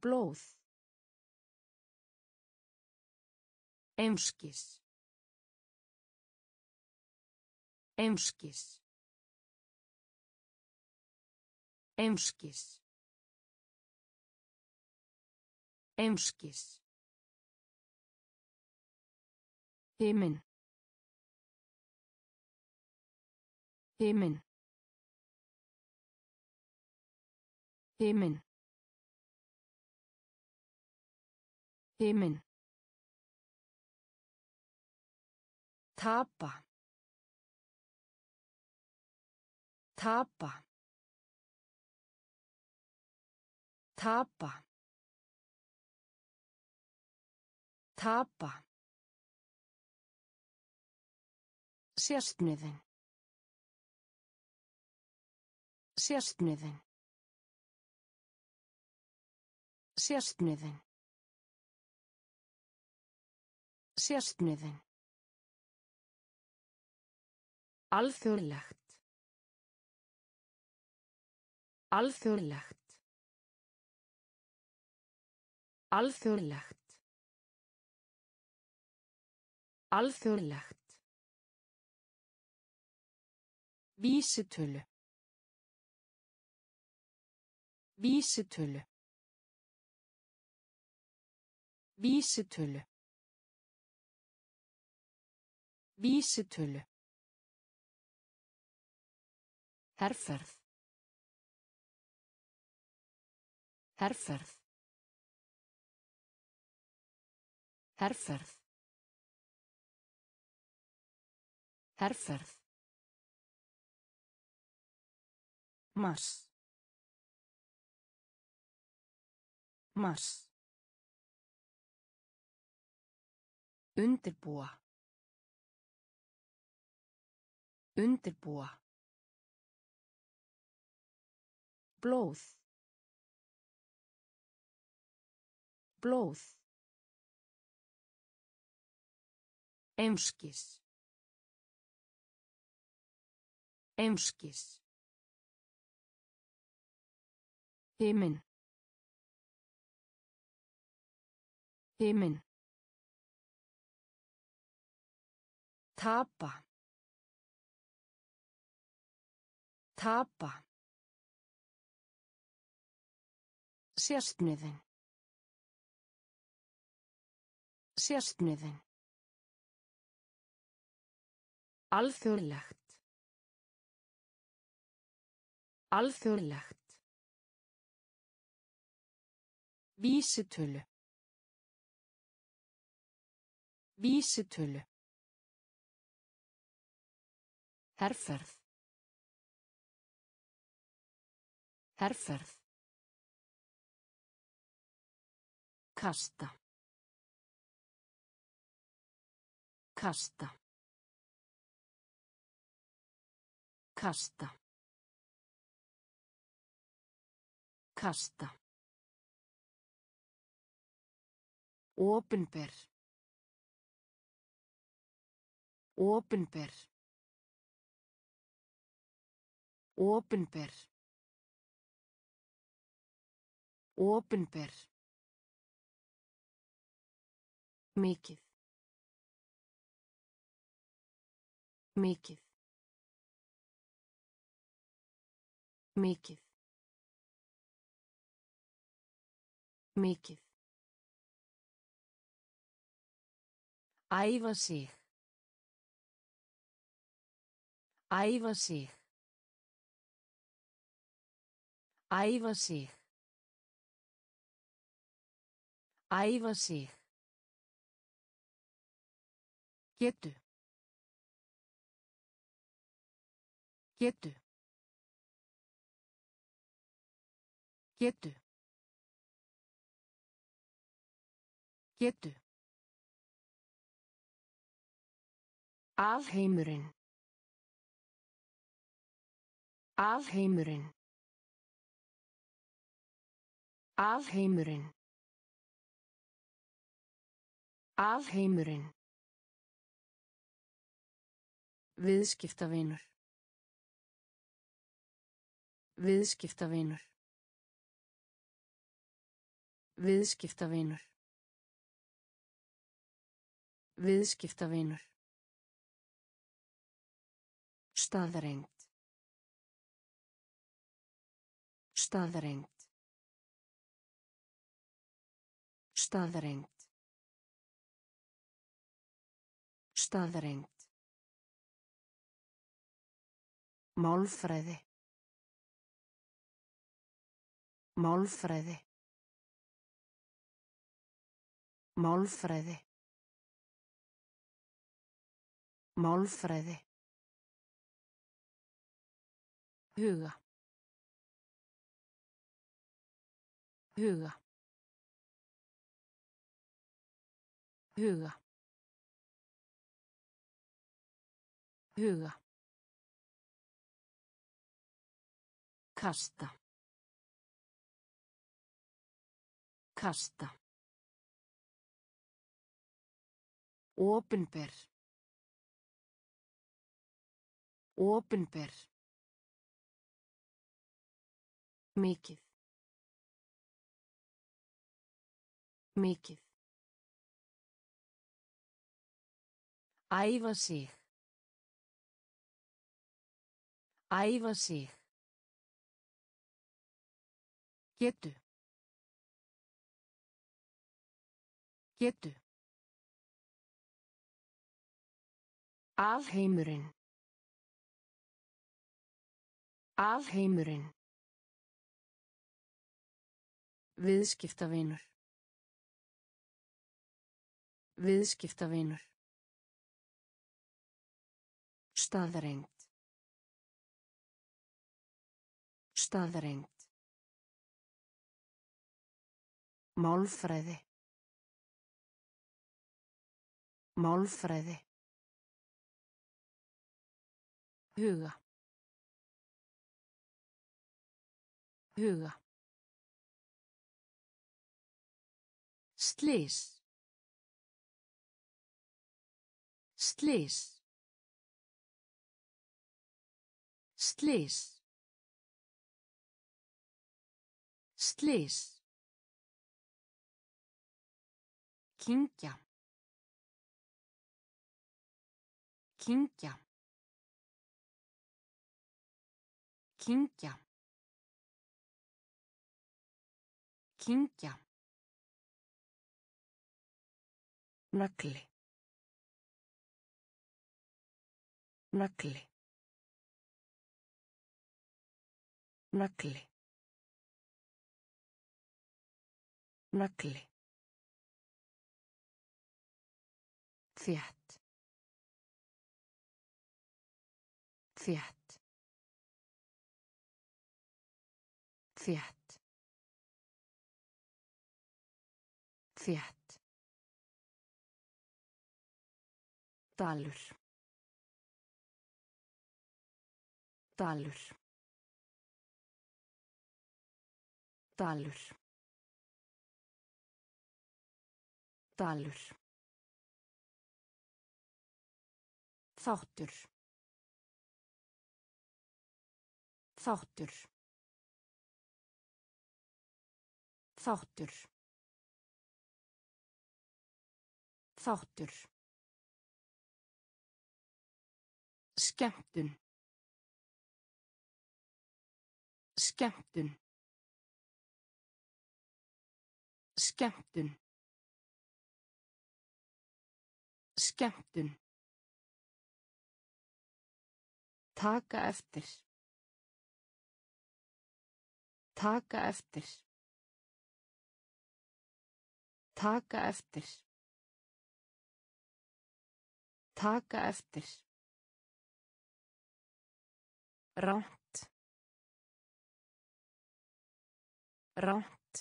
Blóð. Einskis. Einskis. Einskis. Einskis. Himin. Himin. Himin. Himin. Tapa. Tapa. Tapa. Tapa. Sérstniðin. Sérstniðin. Sérstniðin. Sérstniðin. Alþjóðlegt. Alþjóðlegt. Alþjóðlegt. Alþjóðlegt. Vísitölu. Vísitölu. Vísitölu. Vísitölu. Herferð. Herferð. Herferð. Herferð. Mars. Mars. Undirbúa. Undirbúa. Blóð. Blóð. Einskis. Einskis. Himin. Himin. Tapa. Tapa. Sérstniðin. Sérstniðin. Alþjóðlegt. Alþjóðlegt. Vísitölu. Vísitölu. Herferð. Herferð. Kasta. Kasta. Kasta. Kasta. Opinber. Opinber. Opinber. Opinber. Mikið. Mikið. Mikið. Mikið. Æfa sig. Æfa sig. Æfa sig. Æfa sig. Getu. Getu. Getu. Getu. Alheimurinn. Alheimurinn. Alheimurinn. Alheimurinn. Viðskiptavinur. Viðskiptavinur. Viðskiptavinur. Viðskiptavinur. Staðrengt. Staðrengt. Staðrengt. Staðrengt. Málfræði. Málfræði. Málfræði. Málfræði. Huga. Huga. Huga. Huga. Kasta. Kasta. Opinber. Opinber. Mikið. Mikið. Æfa sig. Æfa sig. Getu. Getu. Alheimurinn. Alheimurinn. Viðskiptavinur. Viðskiptavinur. Staðrengt. Staðrengt. Málfræði. Málfræði. Huga. Huga. Slís. Slís. Slís. Slís. Kyngja. Kyngja. Kyngja. Kyngja. Nagli. Nagli. Nagli. Nagli. Þétt. Þétt. Þétt. Þétt. Dalur. Dalur. Dalur. Dalur. Þáttur. Þáttur. Þáttur. Þáttur. Skemmtun. Skemmtun. Skemmtun. Skemmtun. Taka eftir. Taka eftir. Taka eftir. Taka eftir. Ránt. Ránt.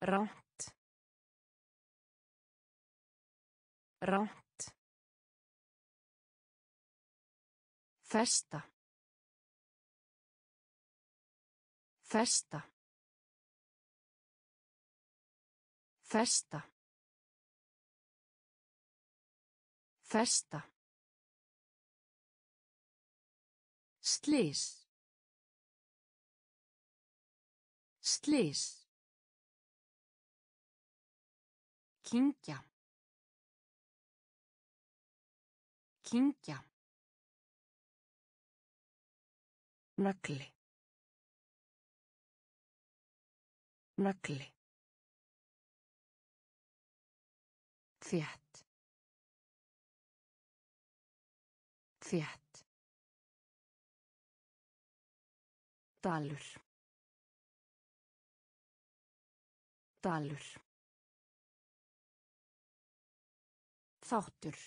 Ránt. Ránt. Festa. Festa. Festa. Festa. Slís. Slís. Kyngja. Kyngja. Nagli. Nagli. Þétt. Þétt. Dalur. Dalur. Þáttur.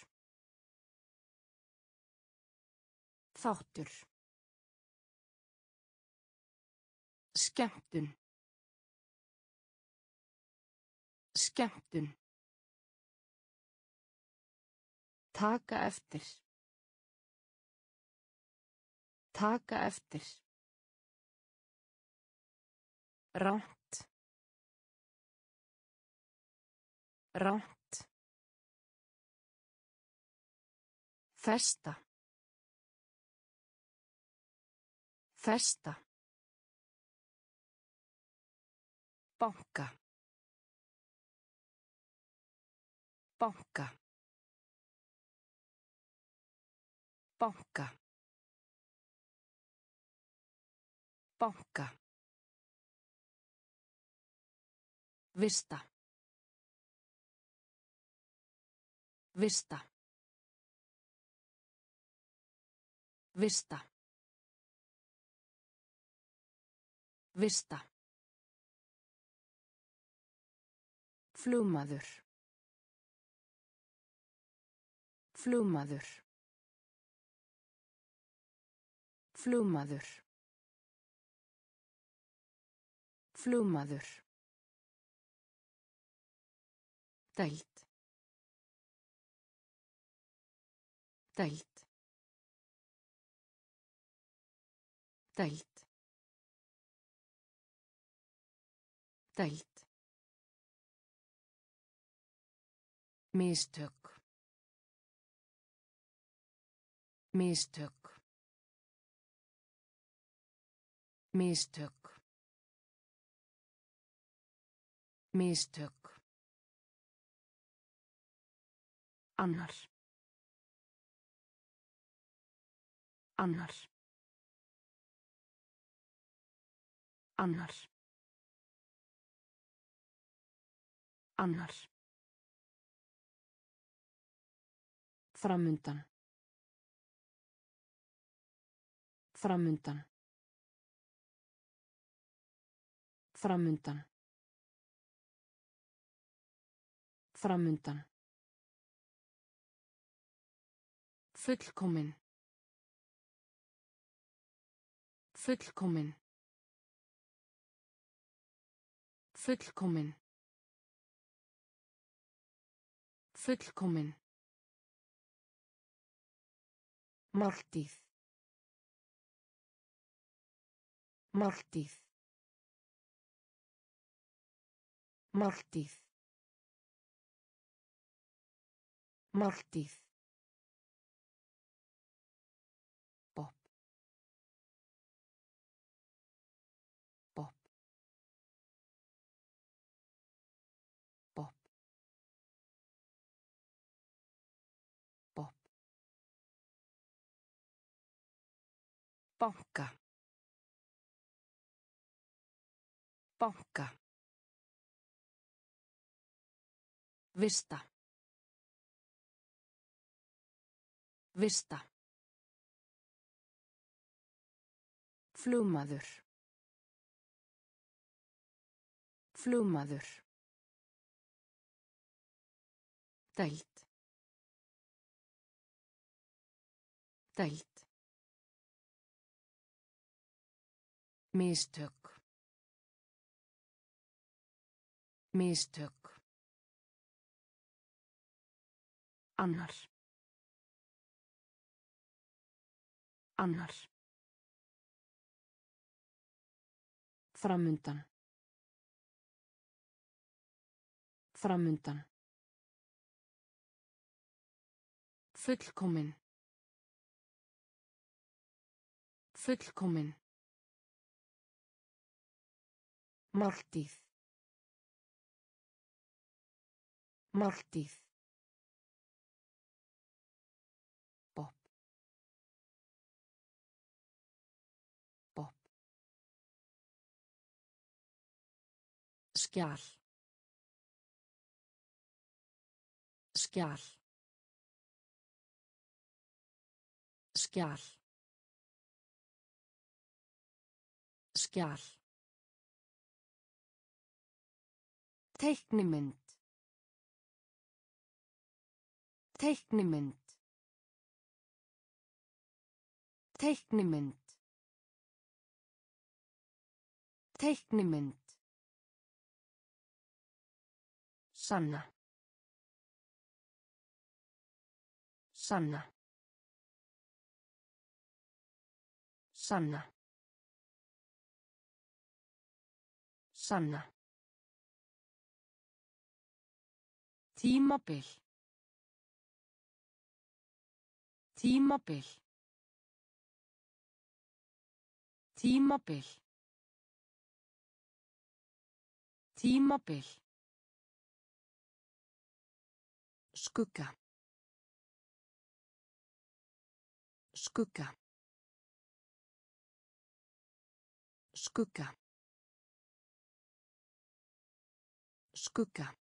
Þáttur. Skemmtun. Skemmtun. Taka eftir. Taka eftir. Ránt. Ránt. Festa. Festa. Banka. Banka. Banka. Banka. Vista. Vista. Vista. Vista. Flugmaður. Flugmaður. Flugmaður. Flugmaður. Dælt. Dælt. Dælt. Deilt. Mistök. Mistök. Mistök. Mistök. Annar. Annar. Annar. Annar. Framundan. Framundan. Framundan. Framundan. Fullkomin. Fullkomin. Fullkomin. Fullkomin. Máltíð. Máltíð. Máltíð. Máltíð. Banka. Banka. Vista. Vista. Flugmaður. Flugmaður. Deilt. Deilt. Mistök. Mistök. Annar. Annar. Framundan. Framundan. Fullkomin. Fullkomin. Máltíð. Máltíð. Bopp. Bopp. Skjál. Skjál. Skjál. Skjál. Teiknimynd. Teiknimynd. Teiknimynd. Teiknimynd. Sanna. Sanna. Sanna. Sanna. Tímabil. Tímabil. Tímabil. Tímabil. Skugga. Skugga. Skugga. Skugga.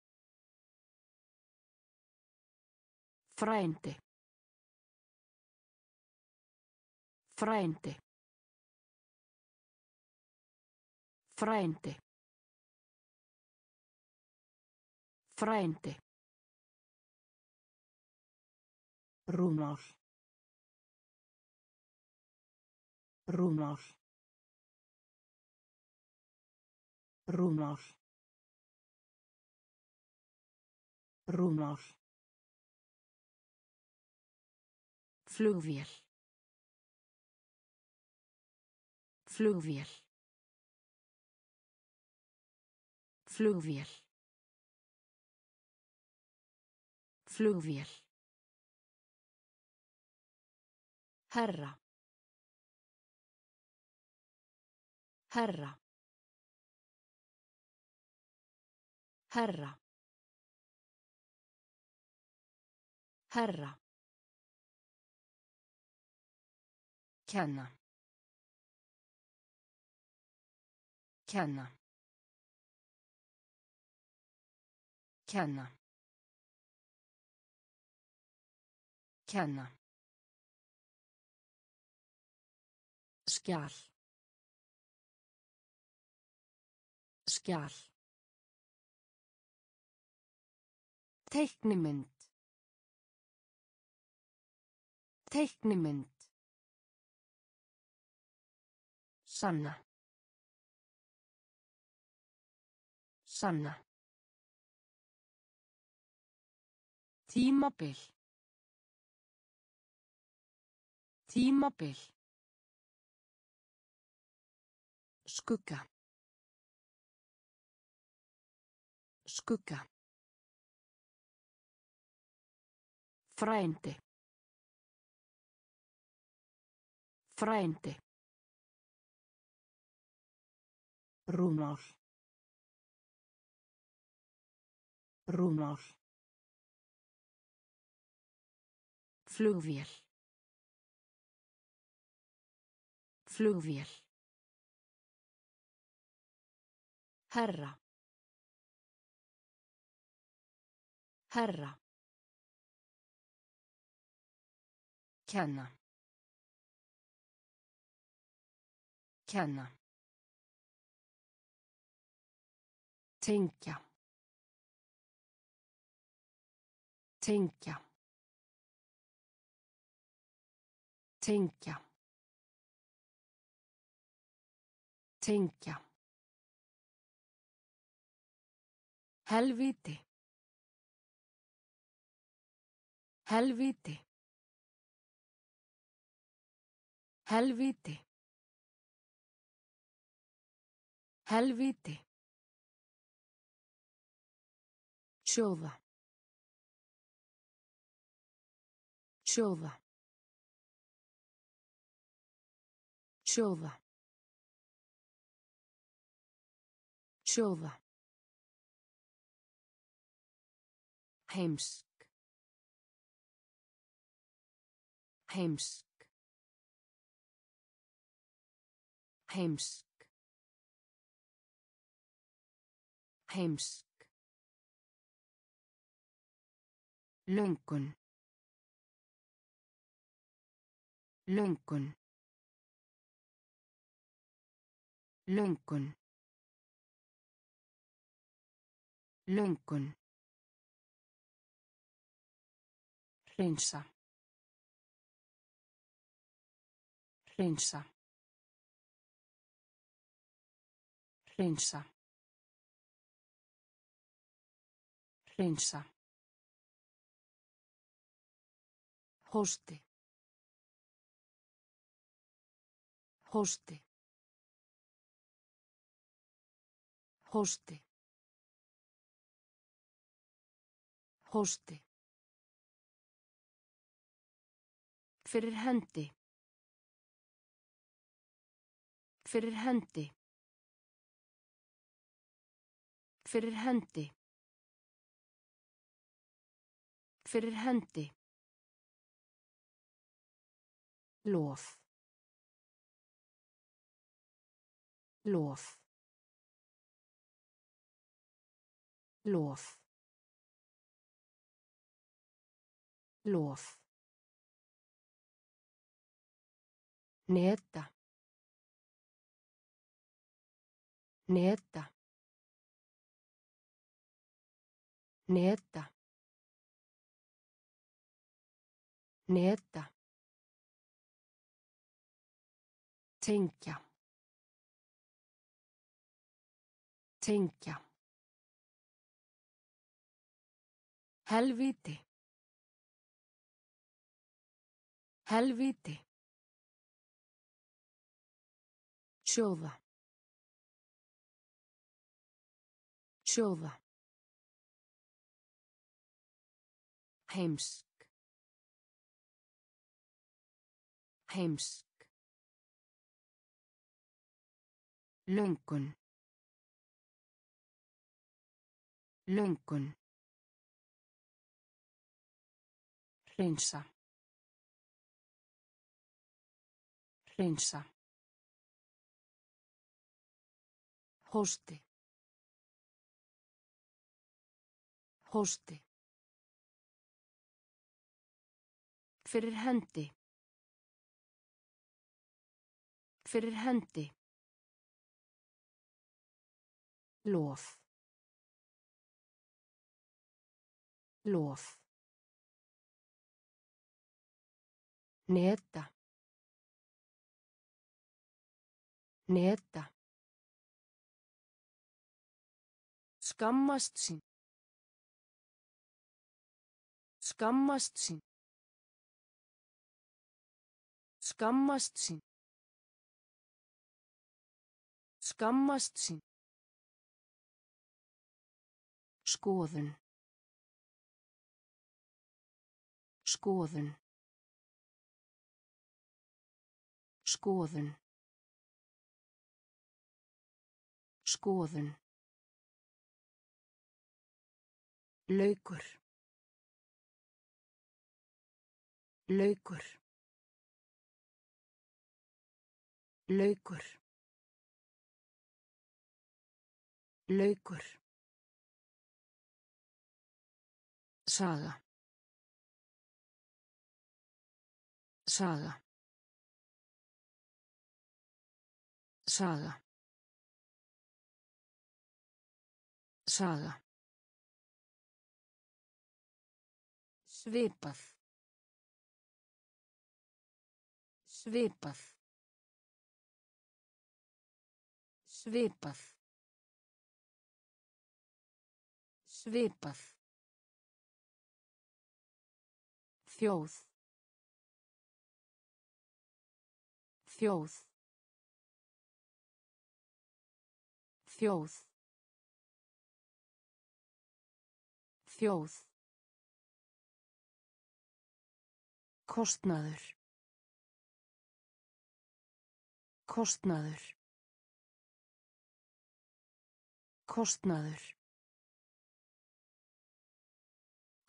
Frændi. Frændi. Frændi. Frændi. Rúmál. Rúmál. Rúmál. Rúmál. Flugvél. Flugvél. Flugvél. Flugvél. Herra. Herra. Herra. Herra. Kenna. Kenna. Kenna. Kenna. Skjál. Skjál. Teiknimynd. Teiknimynd. Sanna. Sanna. Tímabil. Tímabil. Skugga. Skugga. Frændi. Frændi. Rúmál. Rúmál. Flugvél. Flugvél. Herra. Herra. Kenna. Kenna. Tänka. Tänka. Tänka. Tänka. Helviti. Helviti. Helviti. Helviti. Sjóða. Sjóða. Sjóða. Sjóða. Heimsk. Heimsk. Heimsk. Heimsk. Löngun. Löngun. Löngun. Löngun. Hreinsa. Hreinsa. Hreinsa. Hreinsa. Hósti. Hósti. Hósti. Hósti. Fyrir hendi. Fyrir hendi. Fyrir hendi. Fyrir hendi. Lof. Lof. Lof. Lof. Neta. Neta. Neta. Neta. Tänka. Tänka. Helviti. Helviti. Sjóða. Sjóða. Heimsk. Heimsk. Löngun. Löngun. Hreinsa. Hreinsa. Hósti. Hósti. Fyrir hendi. Fyrir hendi. Lof. Lof. Neta. Neta. Skammast sín. Skammast sín. Skammast sín. Skammast sín. Skoðun. Skoðun. Skoðun. Skoðun. Laukur. Laukur. Laukur. Laukur. Saga. Saga. Saga. Saga. Svipað. Svipað. Svipað. Svipað. Þjóð. Þjóð. Þjóð. Þjóð. Kostnaður. Kostnaður. Kostnaður.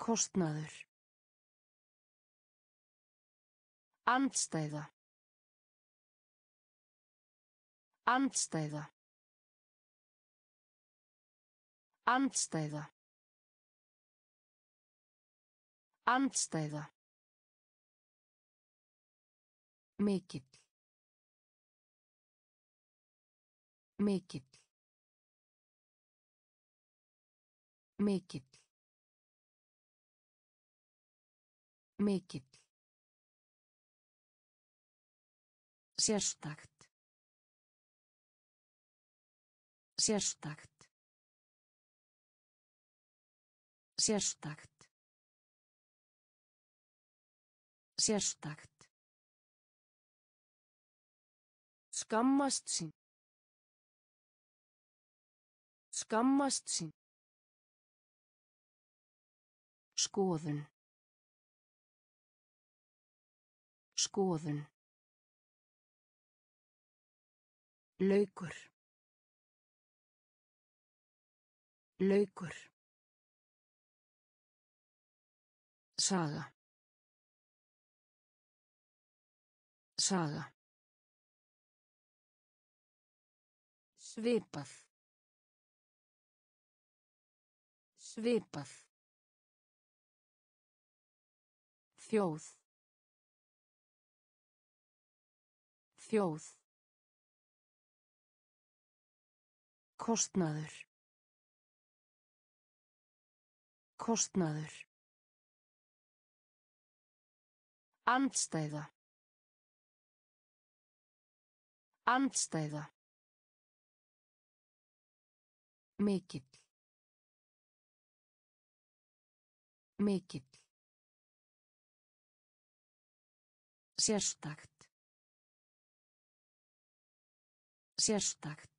Kostnaður. Andstæða. Andstæða. Andstæða. Andstæða. Mikill. Mikill. Mikill. Mikill. Sérstakt. Sérstakt. Sérstakt. Sérstakt. Skammast sín. Skammast sín. Skoðun. Skoðun. Laukur. Laukur. Saga. Saga. Svipað. Svipað. Þjóð. Þjóð. Kostnaður. Kostnaður. Andstæða. Andstæða. Mikill. Mikill. Sérstakt. Sérstakt.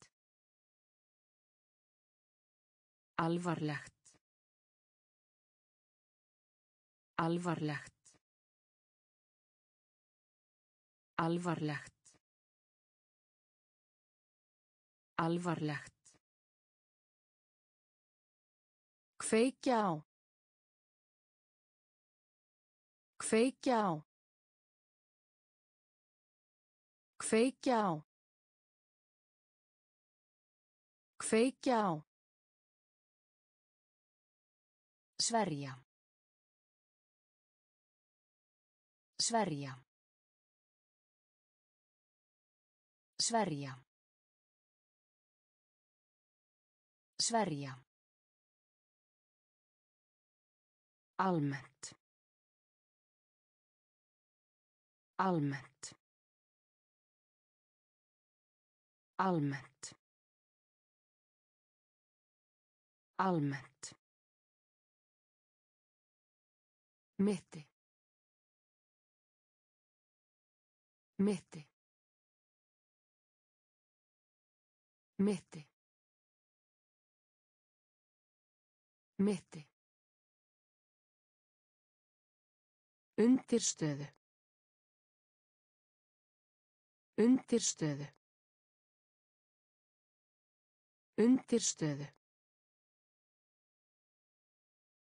Alvarlegt. Alvarlegt. Alvarlegt. Alvarlegt. Kveikja á. Kveikja á. Kveikja á. Kveikja á. Sverja. Sverja. Sverja. Sverja. Almennt. Almennt. Almennt. Almennt. Mitti. Mitti. Mitti. Mitti. Undirstöðu. Undirstöðu. Undirstöðu.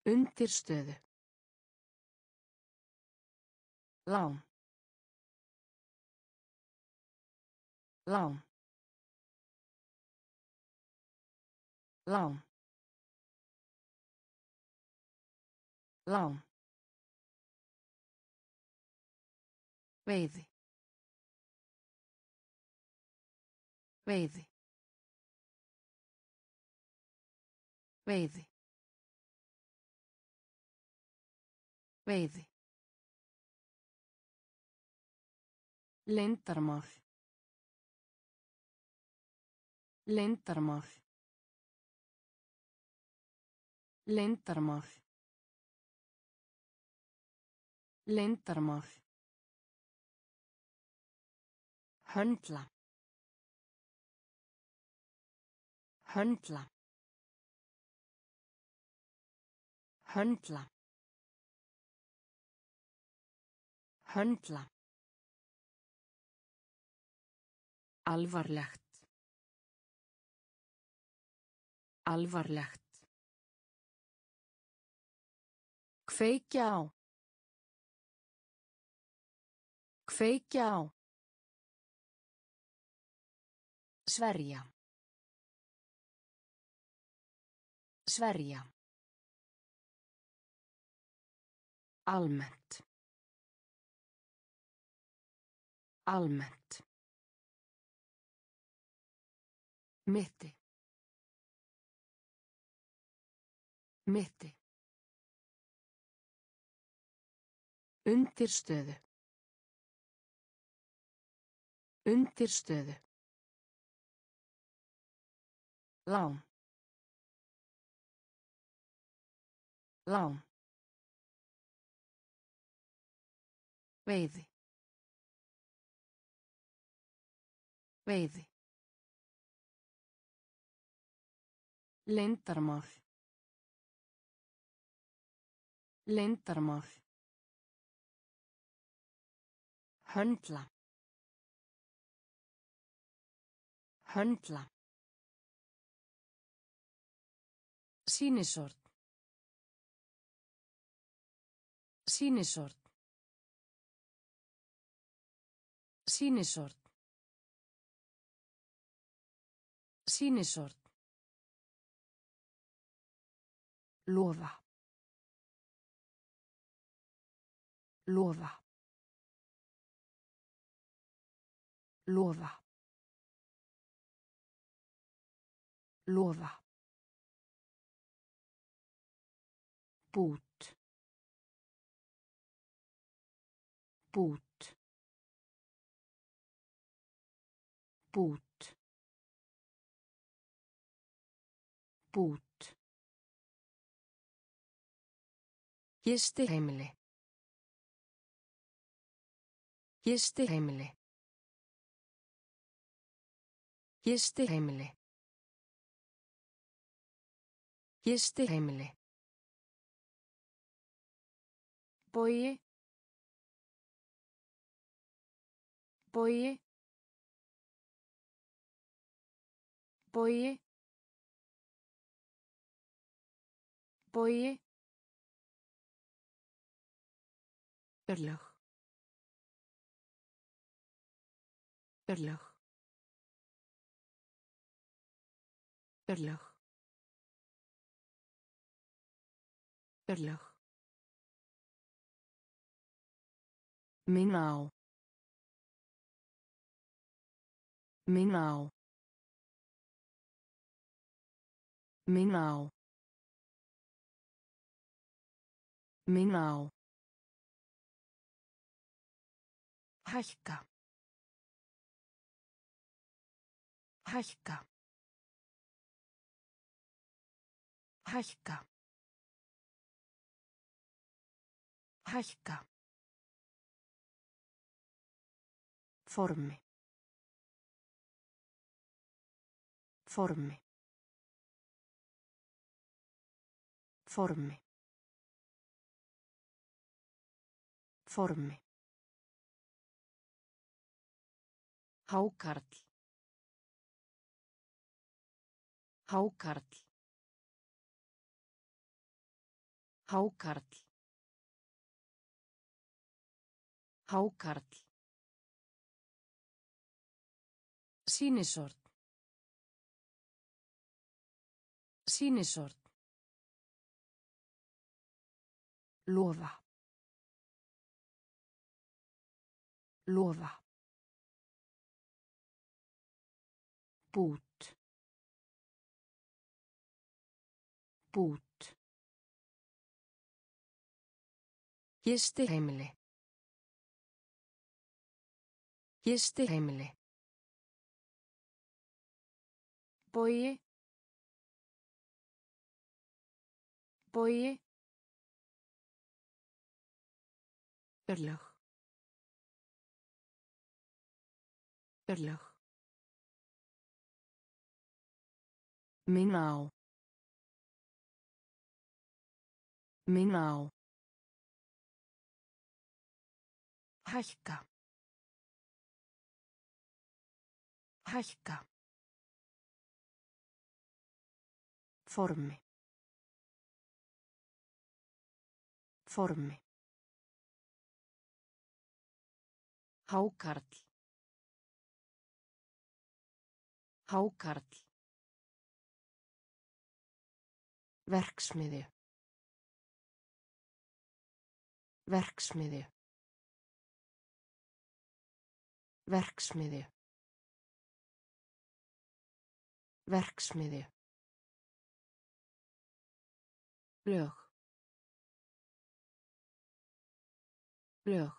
Undirstöðu. Lán. Lán. Lán. Lán. Veiði. Veiði. Veiði. Veiði. Leyndarmál. Leyndarmál. Leyndarmál. Leyndarmál. Höndla. Höndla. Höndla. Höndla. Alvarlegt. Alvarlegt. Kveikja á. Kveikja á. Sverja. Sverja. Almennt. Almennt. Mitti. Mitti. Undirstöðu. Undirstöðu. Lán. Lán. Veiði. Veiði. Leyndarmál. Leyndarmál. Höndla. Höndla. Sýnisort. Sýnisort. Sýnisort. Sýnisort. Lofa. Lofa. Lofa. Lofa. Bút. Bút. Bút. Bút. Gisti heimili. Gisti heimili. Gisti heimili. Gisti heimili. Bogi. Bogi. Bogi. Bogi. Örlög. Örlög. Örlög. Örlög. Minna á. Minna á. Minna á. Minna á. Hækka. Hækka. Hækka. Hækka. Formi. Formi. Formi. Formi. Hákarl. Hákarl. Hákarl. Hákarl. Sýnisort. Sýnisort. Lofa. Lofa. Bút. Bút. Gisti heimili. Gisti heimili. Bogi. Bogi. Örlög. Örlög. Minna á. Minna á. Hækka. Hækka. Formi. Formi. Hákarl. Hákarl. Verksmiðju. Verksmiðju. Verksmiðju. Verksmiðju. Lög. Lög.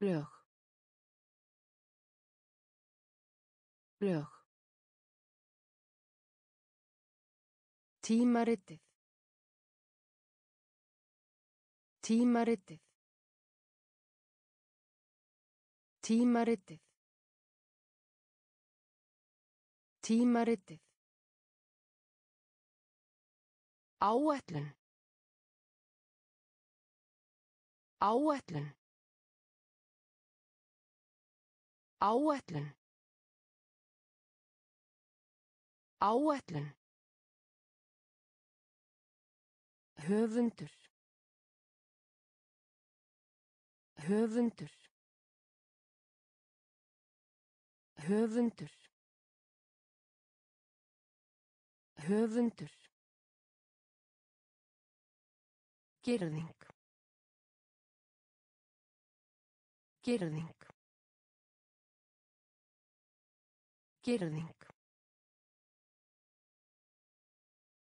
Lög. Lög. Tímaritið. Tímaritið. Tímaritið. Tímaritið. Áætlun. Áætlun. Áætlun. Áætlun. Höfundur. Höfundur. Höfundur. Höfundur. Girðing. Girðing. Girðing.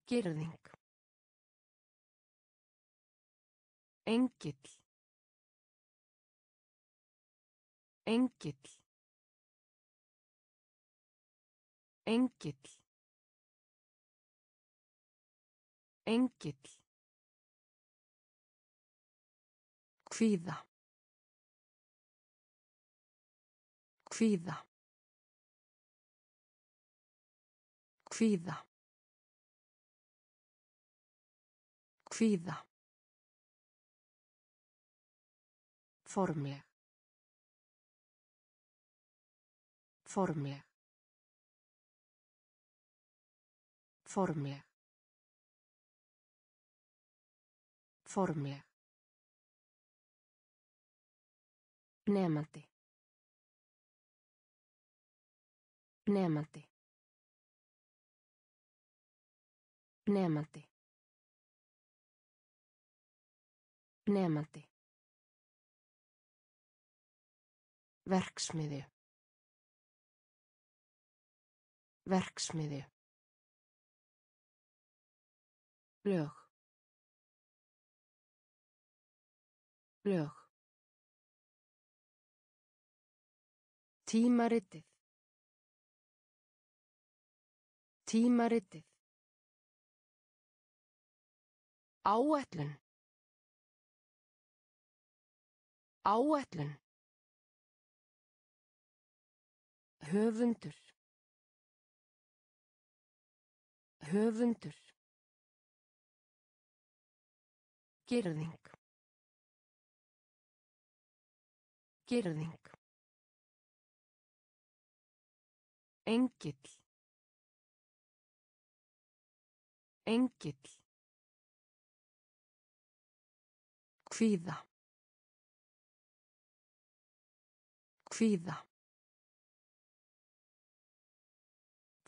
Girðing. Engill. Engill. Engill. Engill. Kvíða. Kvíða. Kvíða. Kvíða. Formleg. Formleg. Formleg. Formleg. Nemandi. Nemandi. Nemandi. Nemandi. Verksmiðju. Verksmiðju. Lög. Lög. Tímaritið. Tímaritið. Áætlun. Áætlun. Höfundur. Höfundur. Girðing. Girðing. Engill. Engill. Kvíða. Kvíða.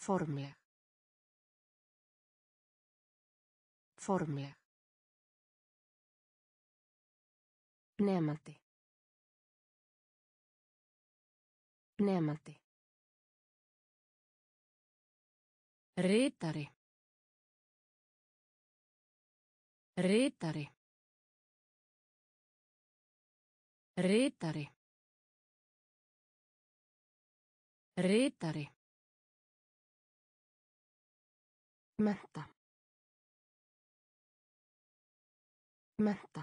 Formleg. Formleg. Nemandi. Nemandi. Ritari. Ritari. Ritari. Ritari. Menta. Menta.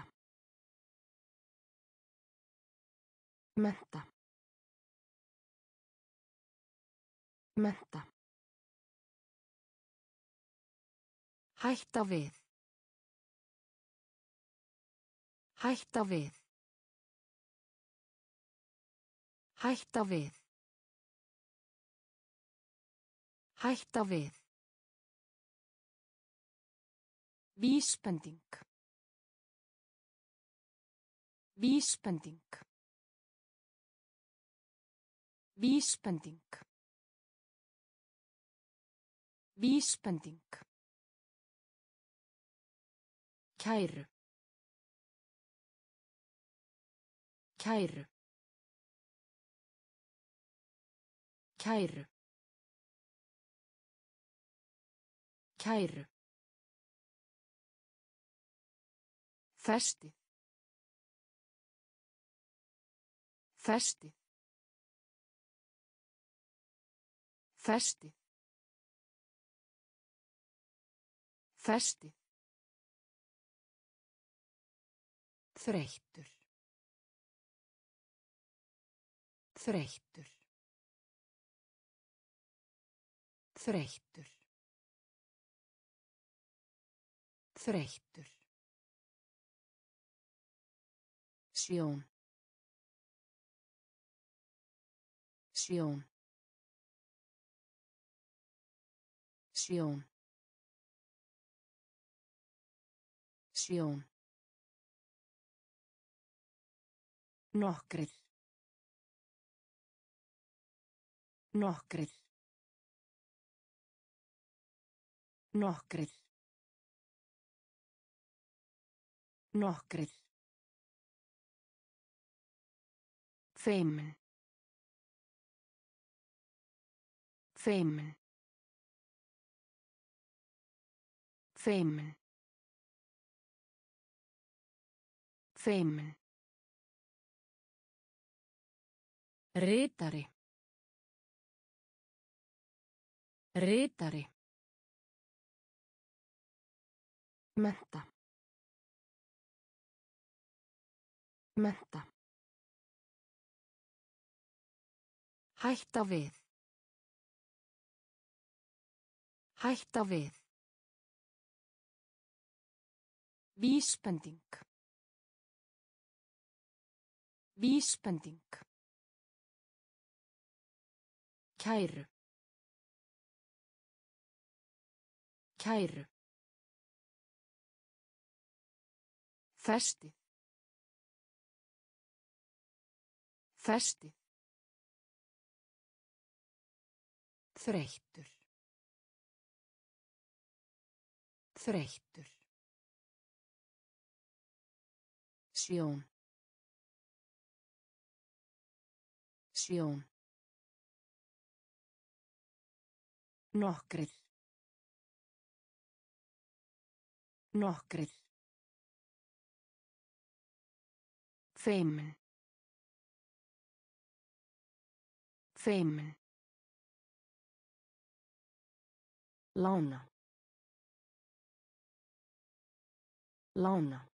Menta. Menta. Hætta við. Hætta við. Hætta við. Hætta við. Vísbending. Vísbending. Vísbending. Vísbending. Kæru. Kæru. Kæru. Kæru. Festið. Festið. Festið. Festið. Þreyttur. Þreyttur. Þreyttur. Þreyttur. Sjón. Sjón. Sjón. Sjón. Nokkrir. Nokkrir. Nokkrir. Nokkrir. Feimin. Feimin. Feimin. Feimin. Ritari. Ritari. Menta. Menta. Hætta við. Hætta við. Vísbending. Vísbending. Kæru. Kæru. Festið. Festið. Þreyttur. Þreyttur. Sjón. Sjón. Nokkrir. Nokkrir. Feimin. Feimin. Lána. Lána.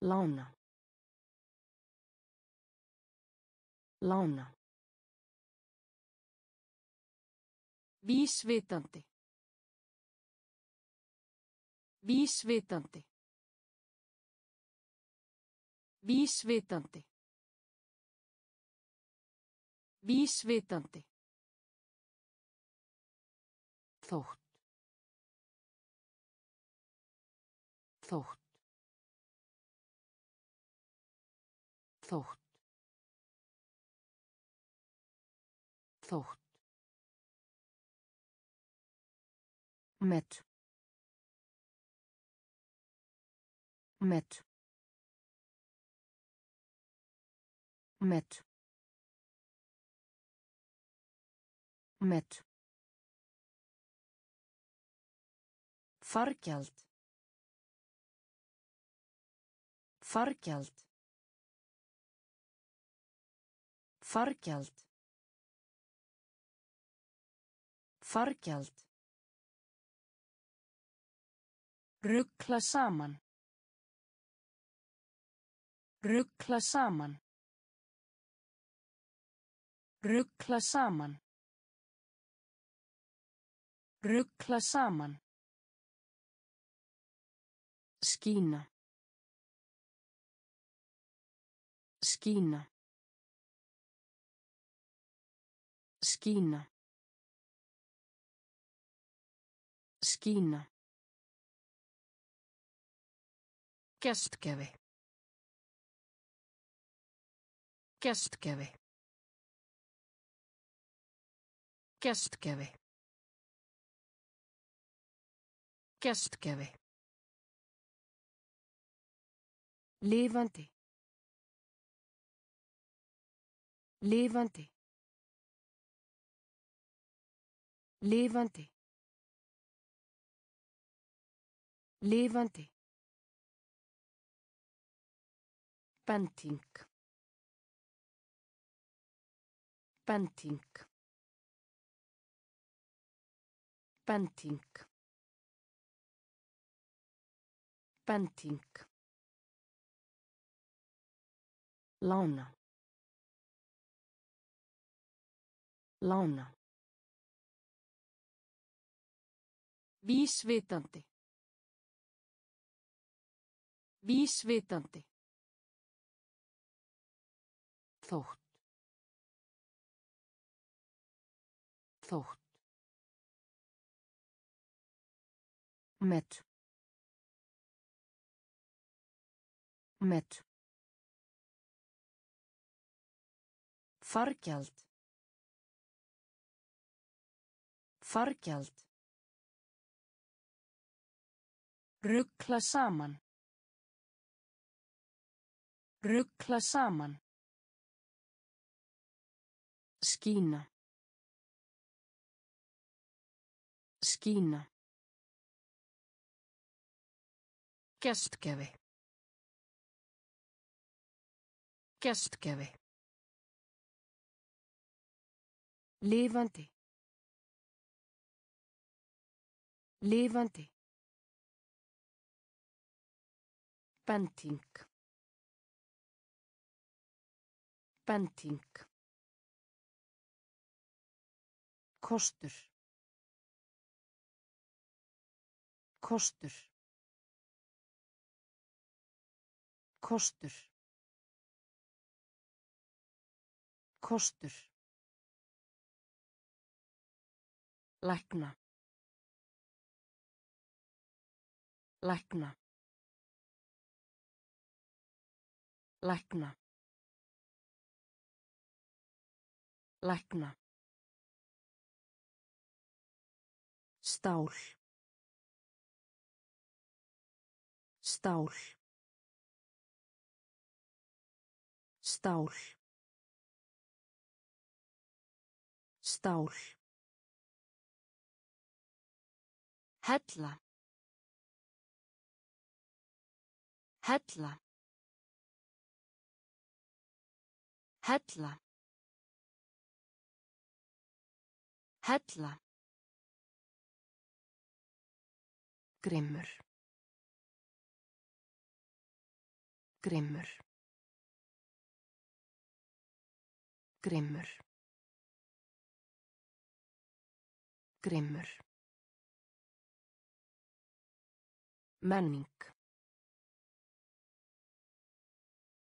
Lána. Lána. Vísvitandi. Vísvitandi. Vísvitandi. Vísvitandi. Þótt. Þótt. Þótt. Þótt. Met. Met. Met. Met. Fargjald. Fargjald. Fargjald. Fargjald. Ruggla saman. Ruggla saman. Ruggla saman. Ruggla saman. Skína. Skína. Skína. Skína. Gestgefi. Gestgefi. Gestgefi. Gestgefi. Lifandi. Lifandi. Lifandi. Lifandi. Bending. Bending. Bending. Bending. Lána. Lána. Vísvitandi. Vísvitandi. Þótt. Þótt. Met. Met. Fargjald. Fargjald. Ruggla saman. Ruggla saman. Skína. Skína. Gestgefi. Gestgefi. Lifandi. Lifandi. Bending. Bending. Kostur. Kostur. Kostur. Kostur. Lækna. Lækna. Lækna. Lækna. Stál. Stál. Stál. Stál. Hella. Hella. Hella. Hella. Grimmur. Grimmur. Grimmur. Grimmur. Menning.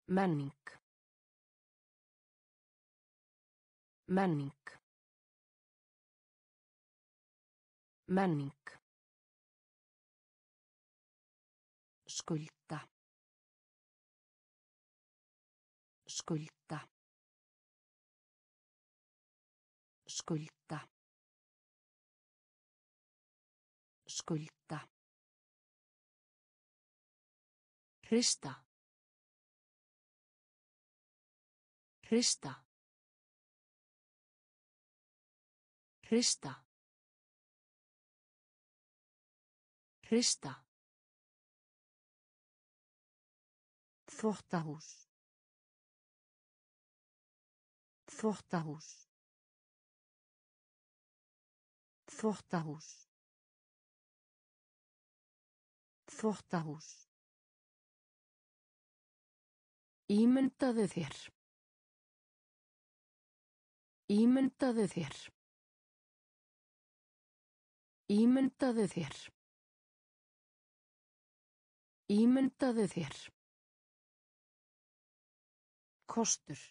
Menning. Menning. Menning. Skulda. Skulda. Skulda. Skulda. Hrista. Hrista. Hrista. Hrista. Þvottahús. Þvottahús. Þvottahús. Þvottahús. Ímyndaðu þér. Ímyndaðu þér. Ímyndaðu þér. Ímyndaðu þér. Kostur.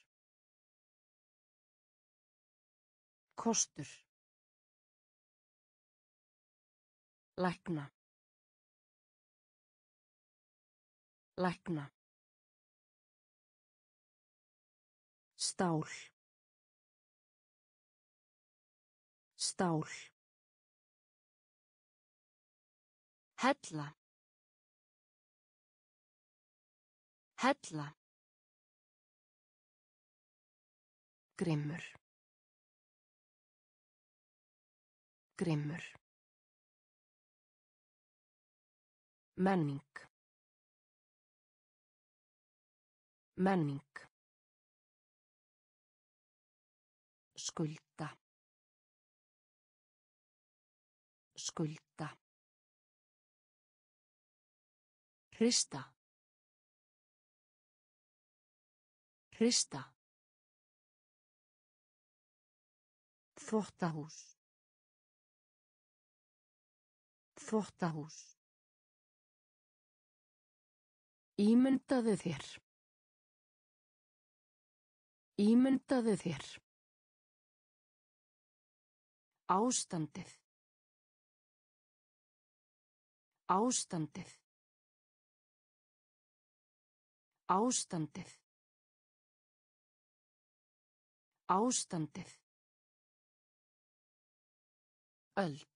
Kostur. Lækna. Lækna. Stál. Stál. Hella. Hella. Grimmur. Grimmur. Menning. Menning. Skulda. Skulda. Hrista. Hrista. Þvottahús. Þvottahús. Ímyndaðu þér. Ímyndaðu þér. Ástandið. Ástandið. Ástandið. Ástandið. Öld.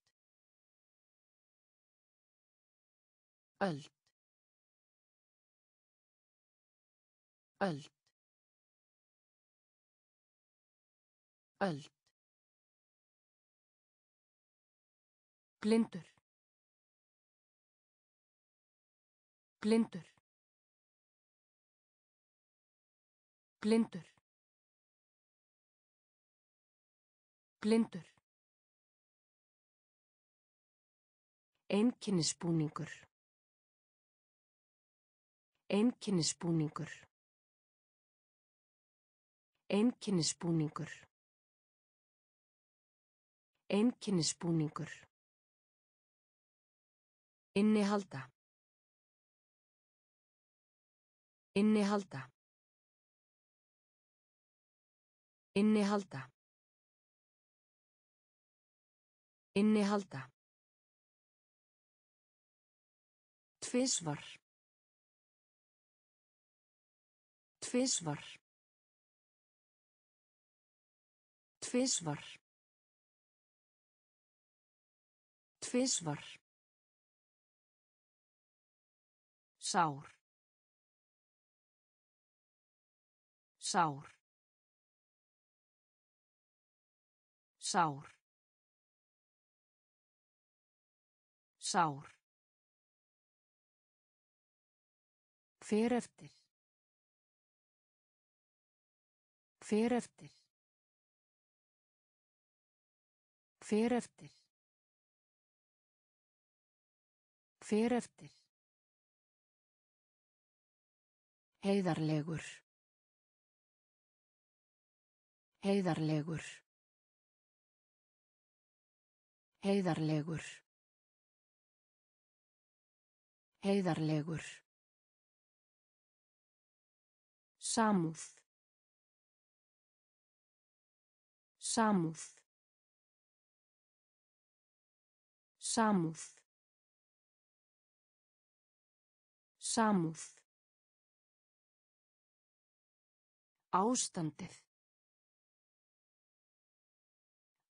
Öld. Öld. Öld. Blindur. Blindur. Blindur. Blindur. Einkennisbúningur. Einkennisbúningur. Einkennisbúningur. Einkennisbúningur. Innihalda. Innihalda. Innihalda. Innihalda. Tvisvar. Tvisvar. Tvisvar. Tvisvar. Sár. Sár. Sár. Sár. Hver eftir. Hver eftir. Hver eftir. Hver eftir. Heiðarlegur. Heiðarlegur. Heiðarlegur. Heiðarlegur. Samúð. Samúð. Samúð. Samúð. Ástandið.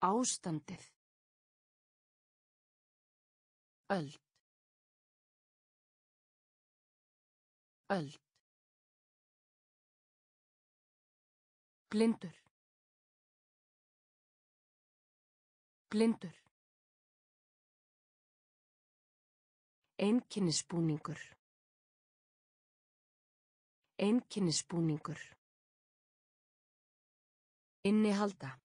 Ástandið. Öld. Öld. Blindur. Blindur. Einkennisbúningur. Einkennisbúningur. Innihalda.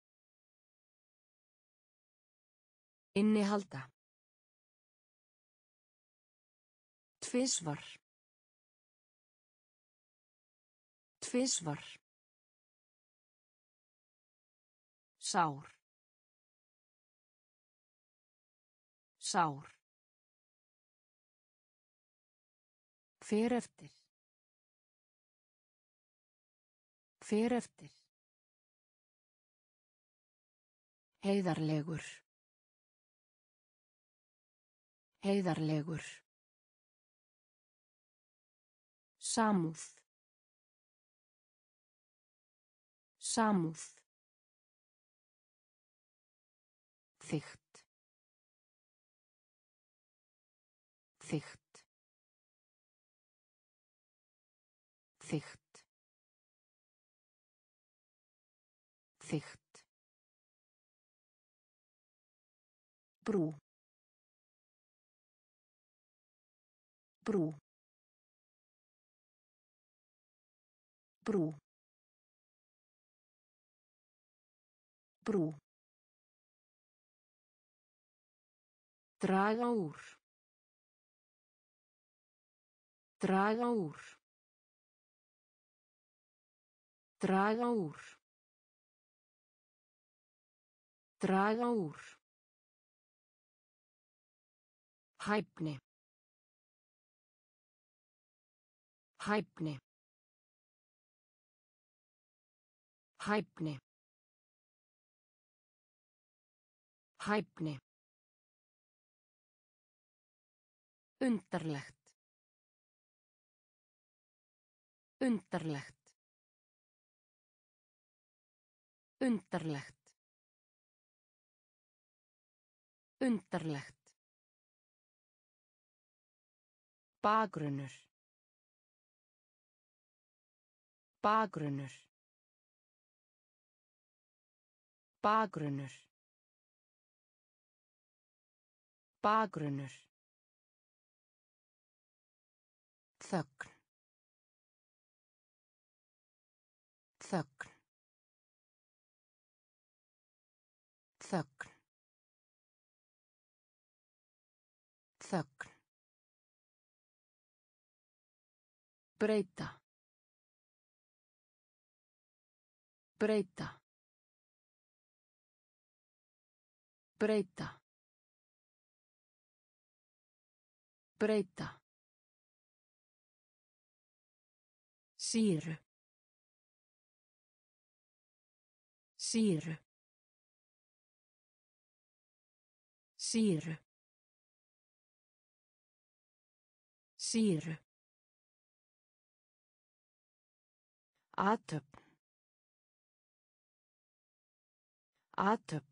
Innihalda. Tvisvar. Tvisvar. Sár. Sár. Hver eftir. Hver eftir. Heiðarlegur. Heiðarlegur. Samúð. Samúð. Þygt. Þygt. Þygt. Þygt. Brú. Brú. Brú. Brú. Draga úr. Draga úr. Draga úr. Draga úr. Hæfni. Hæfni. Hæfni. Hæfni. Undarlegt. Undarlegt. Undarlegt. Undarlegt. Bakgrunnur. Bakgrunnur. Bakgrunnur. Bakgrunnur. Þögn. Þögn. Þögn. Þögn. Breyta. Breyta. Breyta. Breyta. Sýru. Sýru. Sýru. Sýru. Atöp. Atöp.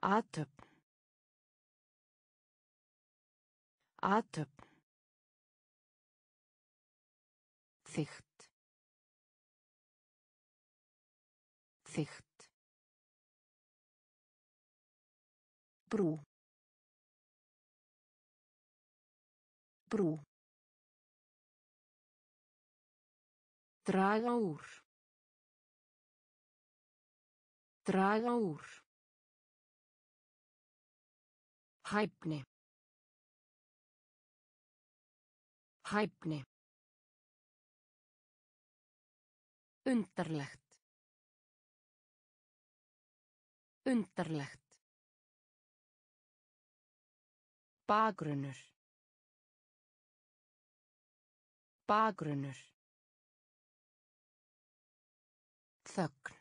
Atöp. Atöp. Þygt. Þygt. Brú. Brú. Draga úr. Draga úr. Hæfni. Hæfni. Undarlegt. Undarlegt. Bakgrunnur. Bakgrunnur. Þögn.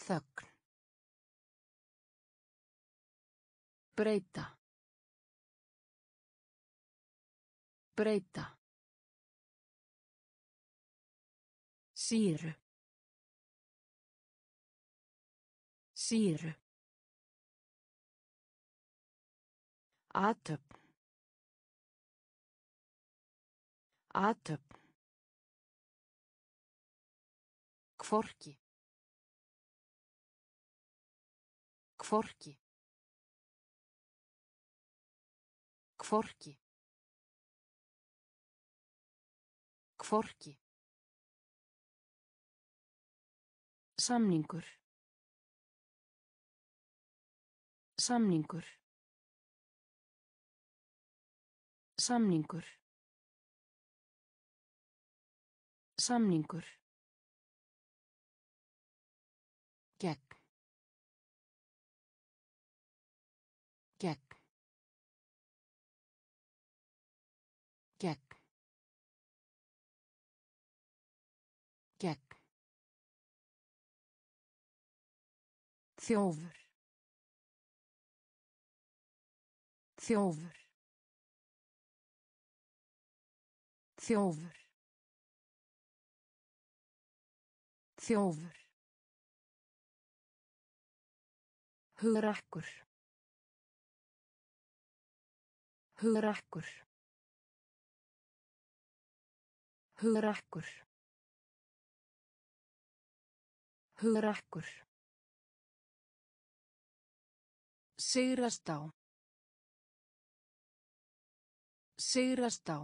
Þögn. Breyta. Breyta. Sýru. Sýru. Atöp. Atöp. Kvorki. Kvorki. Kvorki. Kvorki. Samningur. Samningur. Samningur. Samningur. Þjófur. Þjófur. Þjófur. Þjófur. Hugrakkur. Hugrakkur. Hugrakkur. Hugrakkur. Sigrast á. Sigrast á.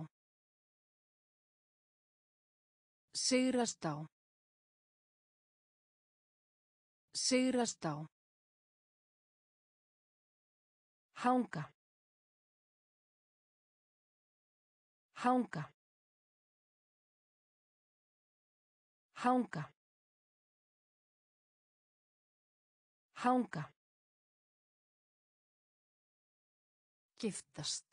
Sigrast á. Sigrast á. Hanga. Hanga. Hanga. Hanga. Giftast.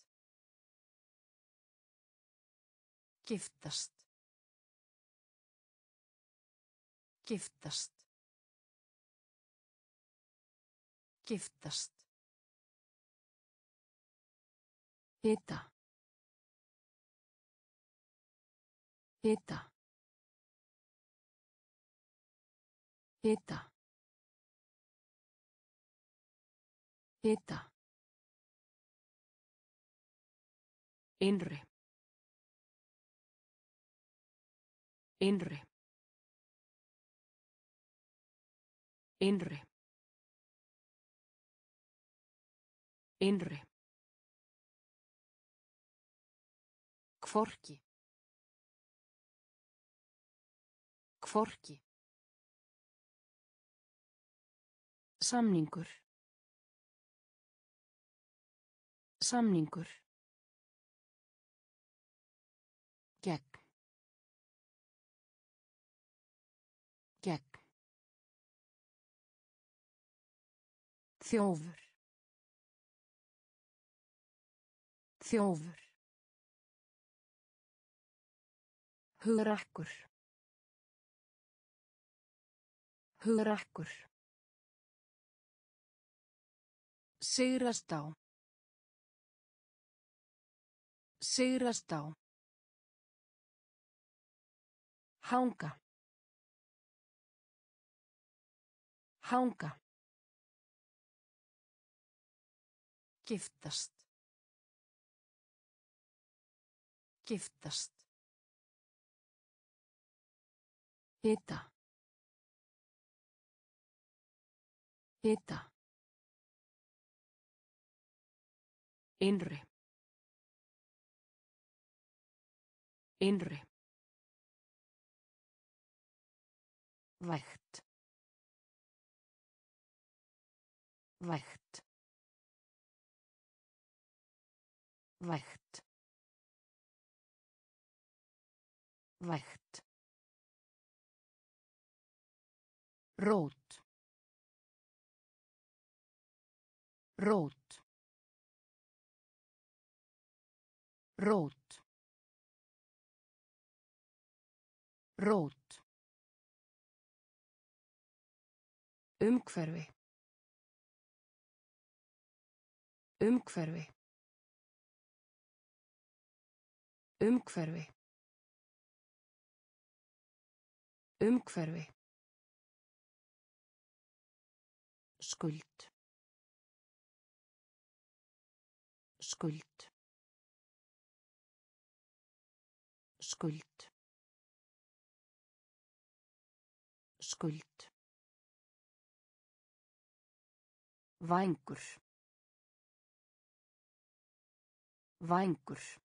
Giftast. Giftast. Giftast. Hita. Hita. Hita. Hita. Innri. Innri. Innri. Innri. Kvorki. Kvorki. Samningur. Samningur. Þjófur. Þjófur. Hugrakkur. Hugrakkur. Sigrast á. Sigrast á. Hanga. Hanga. Giftast. Giftast. Hita. Hita. Innri. Innri. Vægt. Vægt. Vægt. Vægt. Rót. Rót. Rót. Rót. Umhverfi. Umhverfi. Umhverfi. Umhverfi. Skuld. Skuld. Skuld. Skuld. Vængur. Vængur.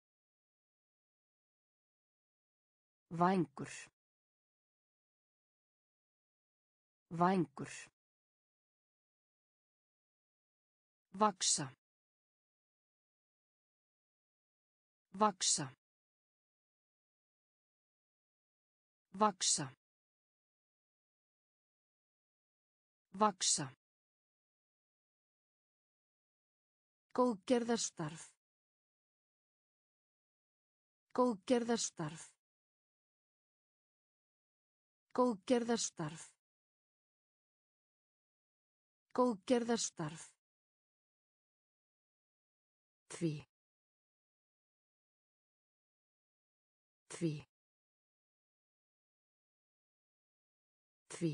Vængur. Vængur. Vaksa. Vaksa. Vaksa. Vaksa. Góðgerðarstarf. Góðgerðarstarf. Góðgerðarstarf. Góðgerðarstarf. Því. Því. Því.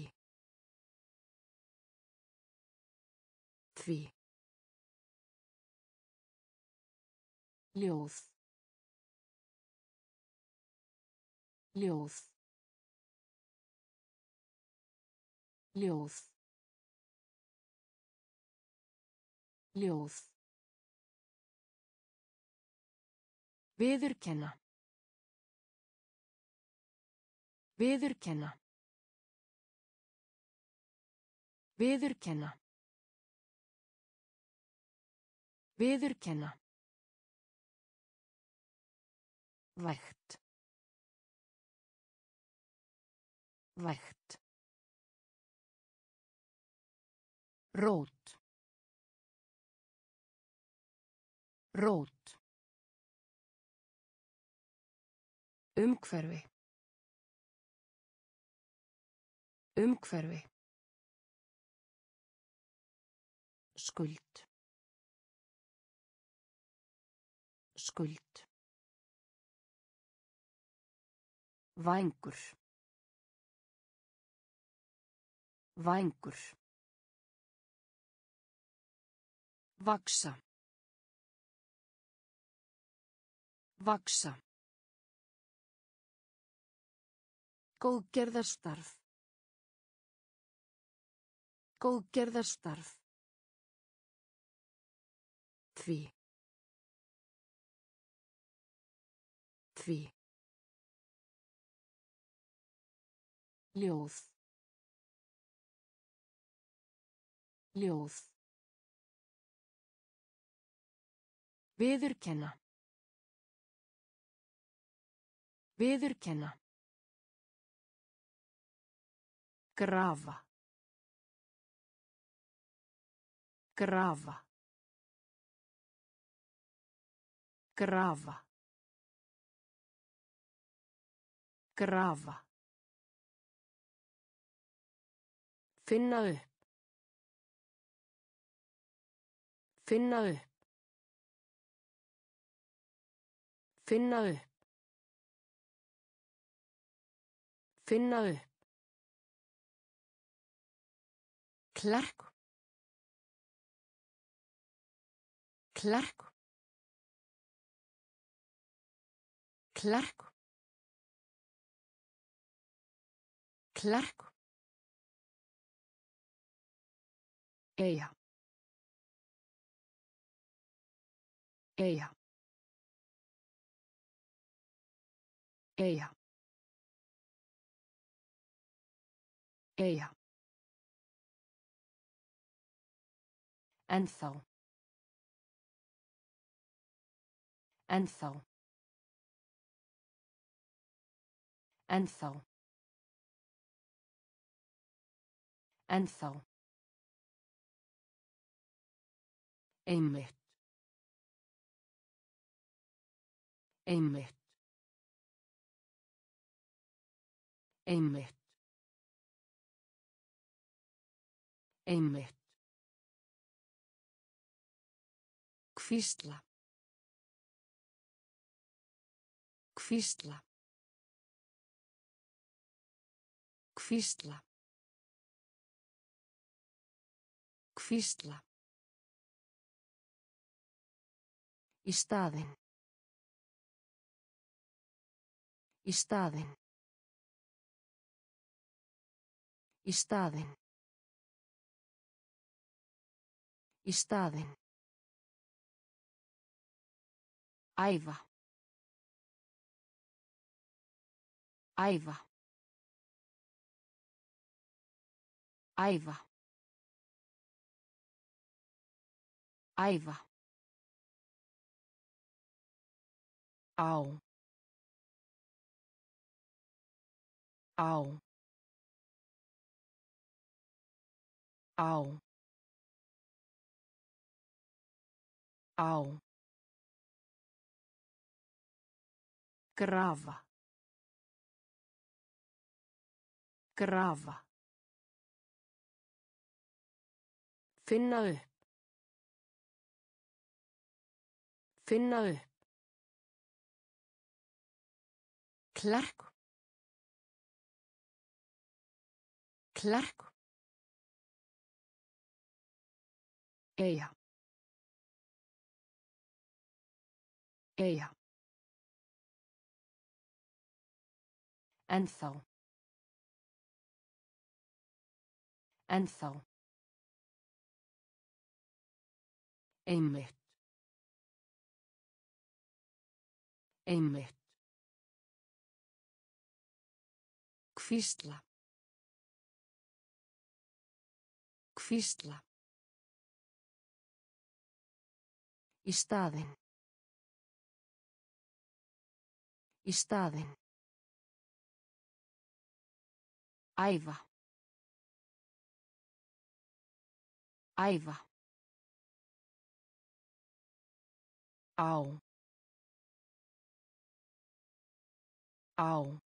Því. Ljóð. Ljóð. Ljóð. Ljóð. Viðurkenna. Viðurkenna. Viðurkenna. Viðurkenna. Vægt. Vægt. Rót. Rót. Umhverfi. Umhverfi. Skuld. Skuld. Vængur. Vængur. Vaksa. Vaksa. Góðgerðarstarf. Góðgerðarstarf. Því. Því. Ljóð. Ljóð. Viðurkenna. Viðurkenna. Grafa. Grafa. Grafa. Grafa. Finna upp. Finna upp. Finna upp. Finna upp. Klerk. Klerk. Klerk. Klerk. Eyja. Eyja. Eyja. Eyja. Ennþá. Ennþá. Ennþá. Ennþá. Einmitt. Einmitt. Einmitt. Einmitt. Hvísla. Hvísla. Hvísla. Hvísla. Í staðinn. Í staðinn. Í staðinn. Í staðinn. Æfa. Æfa. Æfa. Æfa. Á. Á. Á. Á. Grafa. Grafa. Finna upp. Finna upp. Klerk. Klerk. Eyja. Eyja. Ennþá. Ennþá. Einmitt. Einmitt. Hvísla. Hvísla. Í staðinn. Í staðinn. Æfa. Æfa. Á. Á.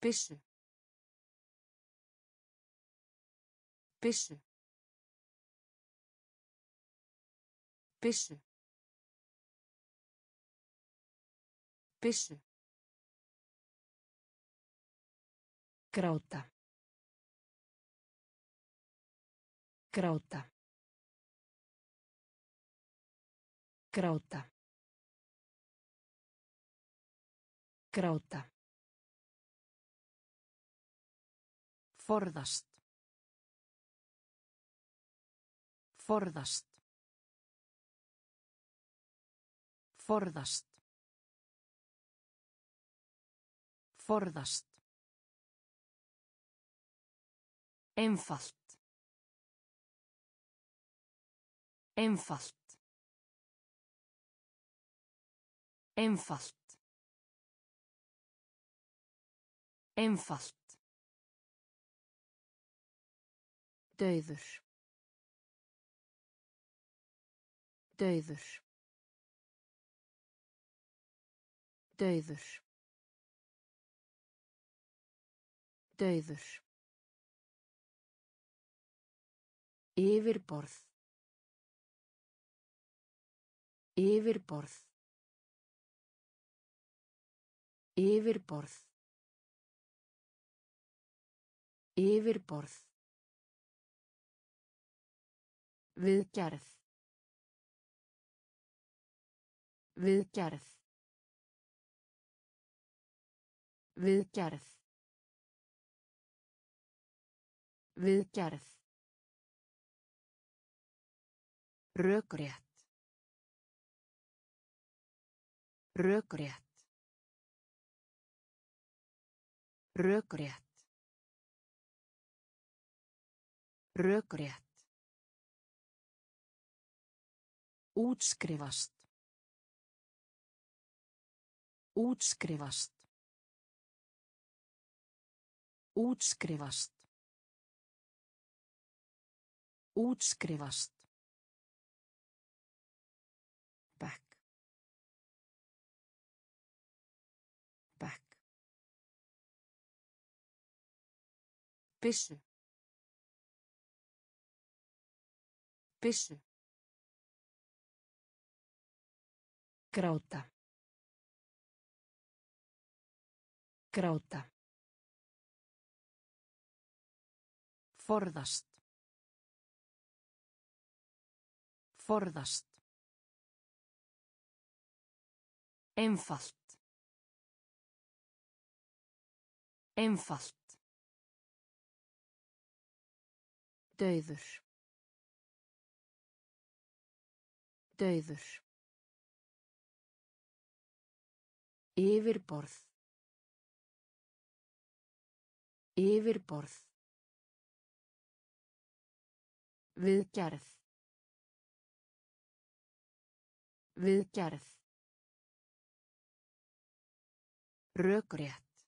Byssu. Byssu. Byssu. Byssu. Gráta. Gráta. Gráta. Gráta. Forðast. Forðast. Forðast. Forðast. Einfalt. Einfalt. Einfalt. Einfalt. Dauður. Dauður. Dauður. Dauður. Yfirborð. Yfirborð. Yfirborð. Yfirborð. Viðgerð. Viðgerð. Viðgerð. Viðgerð. Rökrétt. Rökrétt. Rökrétt. Rökrétt. Útskrifast. Útskrifast. Útskrifast. Útskrifast. Byssu. Byssu. Gráta. Gráta. Forðast. Forðast. Einfalt. Einfalt. Dauður. Dauður. Yfirborð. Yfirborð. Viðgerð. Viðgerð. Rökrétt.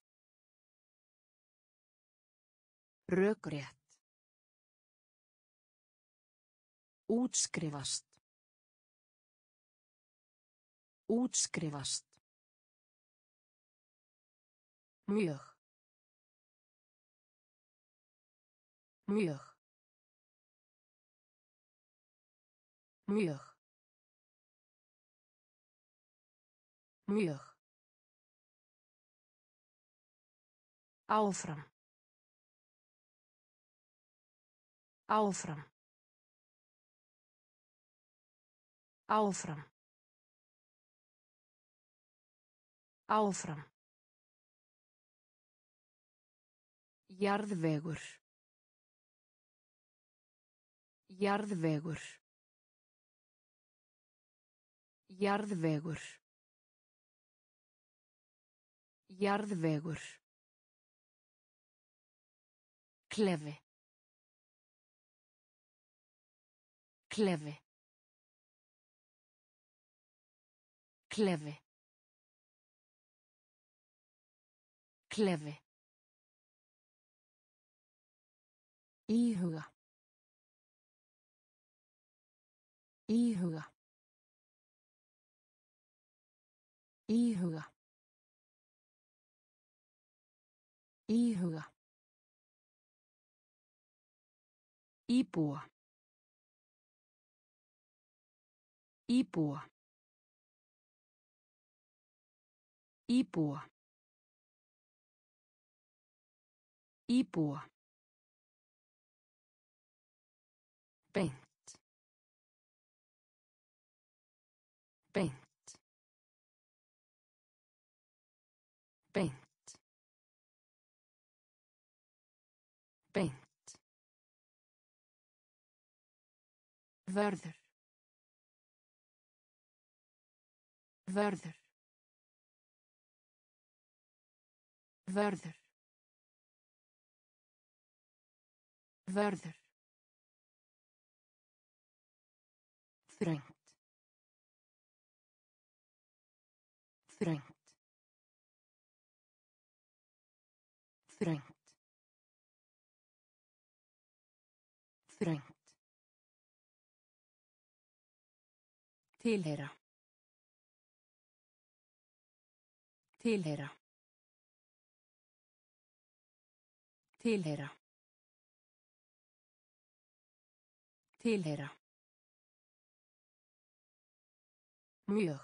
Rökrétt. Útskrifast. Útskrifast. Mjög. Mjög. Mjög. Mjög. Áfram. Áfram. Áfram. Áfram. Jarðvegur. Jarðvegur. Jarðvegur. Jarðvegur. Klefi. Klefi. Klefi. Klefi. Íhuga. Íhuga. Íhuga. Íhuga. Íbúa. Íbúa. Íbúa. Íbúa. Beint. Beint. Beint. Beint. Vörður. Vörður. Vörður. Vörður. Þröngt. Þröngt. Þröngt. Þröngt. Tilheyra. Tilheyra. Tilheyra. Tilheyra. Mjög.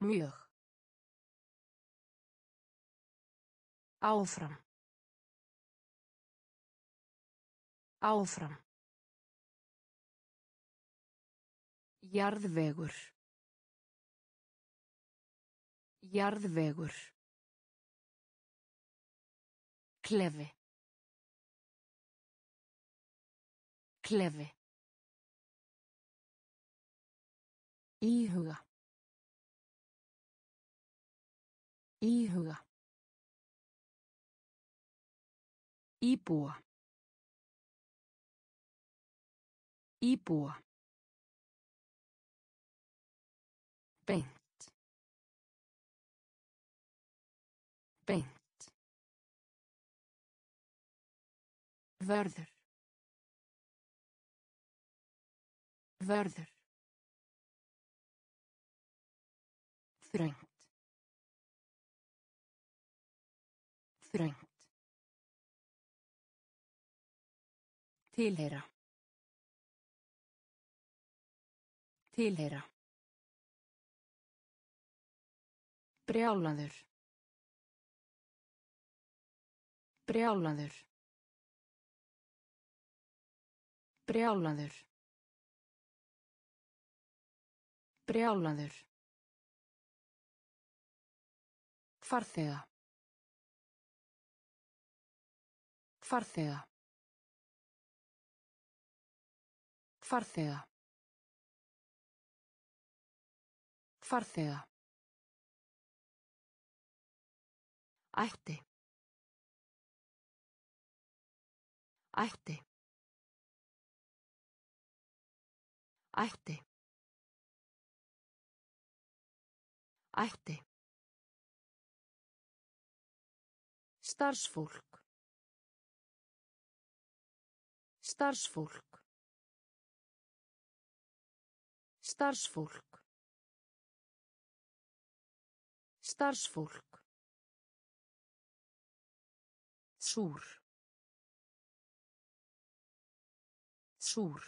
Mjög. Áfram. Áfram. Jarðvegur. Jarðvegur. Klefi. Klefi. Íhuga. Íhuga. Íbúa. Íbúa. Beint. Beint. Vörður. Vörður. Þröngt. Þröngt. Tilheyra. Tilheyra. Brjálaður. Brjálaður. Brjálaður. Brjálaður. Farþega. Farþega. Farþega. Farþega. Ætti. Ætti. Ætti. Ætti. Starfsfólk. Starfsfólk. Starfsfólk. Starfsfólk. Súr. Súr.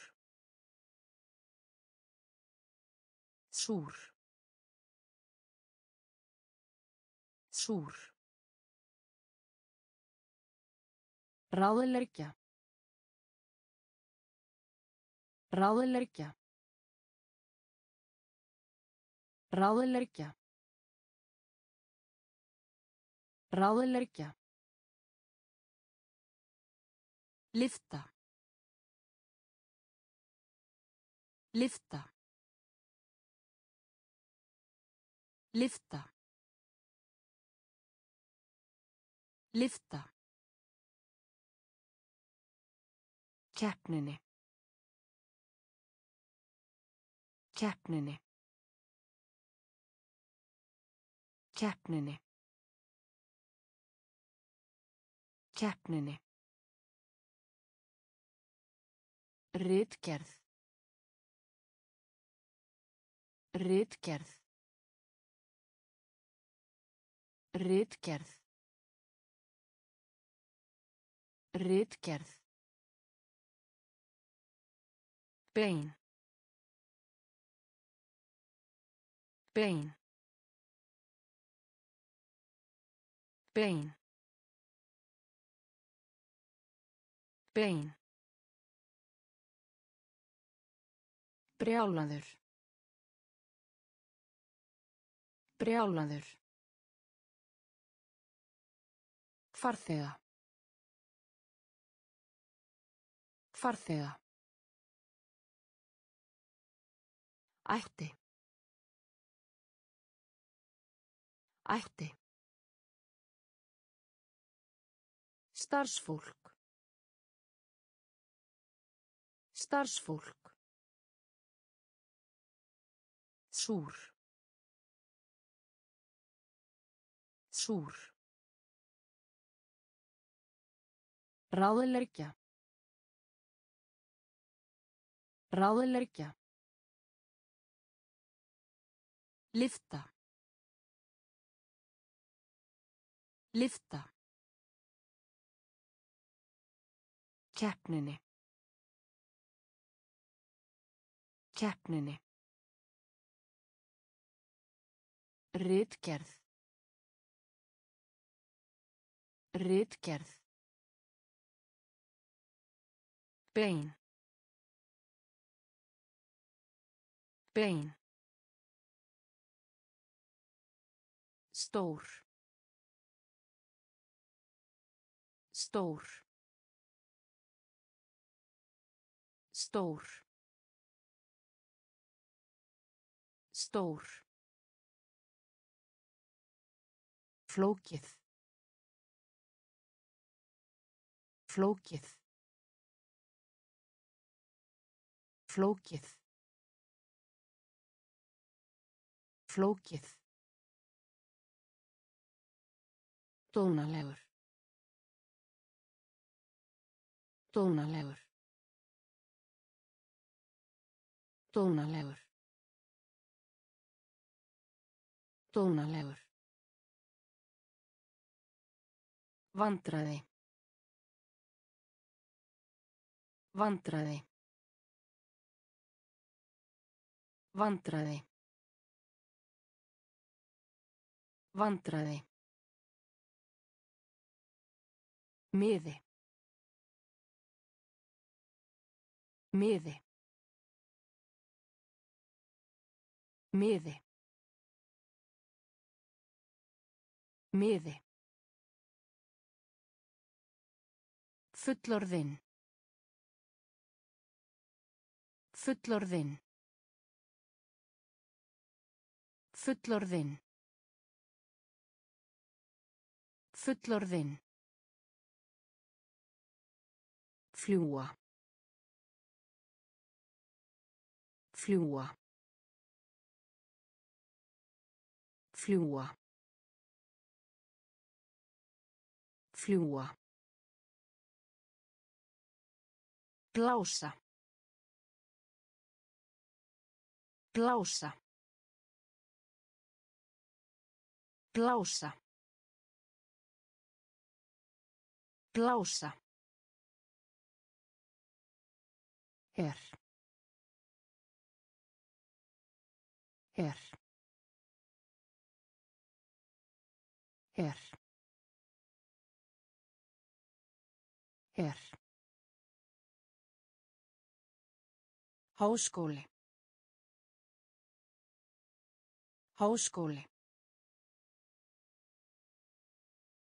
Súr. Súr. Ráðleggja. Ráðleggja. Ráðleggja. Ráðleggja. Lyfta. Lyfta. Lyfta. Lyfta. Keppninni. Keppninni. Keppninni. Keppninni. Ritgerð. Ritgerð. Ritgerð. Ritgerð. Bein. Bein. Bein. Bein. Brjálaður. Brjálaður. Farþega. Farþega. Ætti. Ætti. Starfsfólk. Starfsfólk. Súr. Súr. Ráðleggja. Ráðleggja. Lyfta. Lyfta. Keppninni. Keppninni. Ritgerð. Ritgerð. Bein. Bein. Stór. Stór. Stór. Stór. Flókið. Flókið. Flókið. Flókið. Dónalegur. Dónalegur. Dónalegur. Dónalegur. Vandræði. Vandræði. Vandræði. Vandræði. Miði. Miði. Miði. Miði. Fullorðinn. Fullorðinn. Fullorðinn. Fullorðinn. Fljúa. Fljúa. Fljúa. Fljúa. Blása. Blása. Blása. Blása. Her. Her. Her. Her. Háskóli. Háskóli.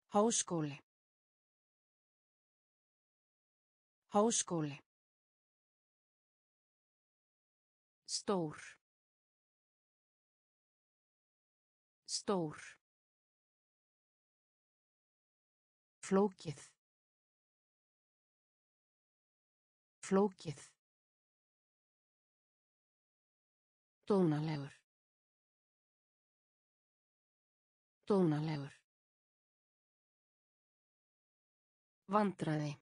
Háskóli. Háskóli. Stór. Stór. Flókið. Flókið. Dónalegur. Dónalegur. Vandræði.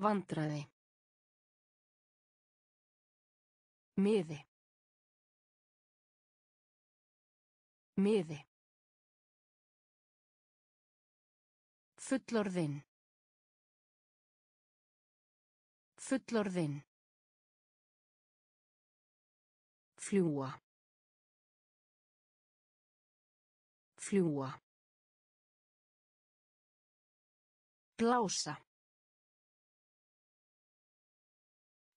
Vandræði. Miði. Miði. Fullorðinn. Fullorðinn. Fljúa. Fljúa. Blása.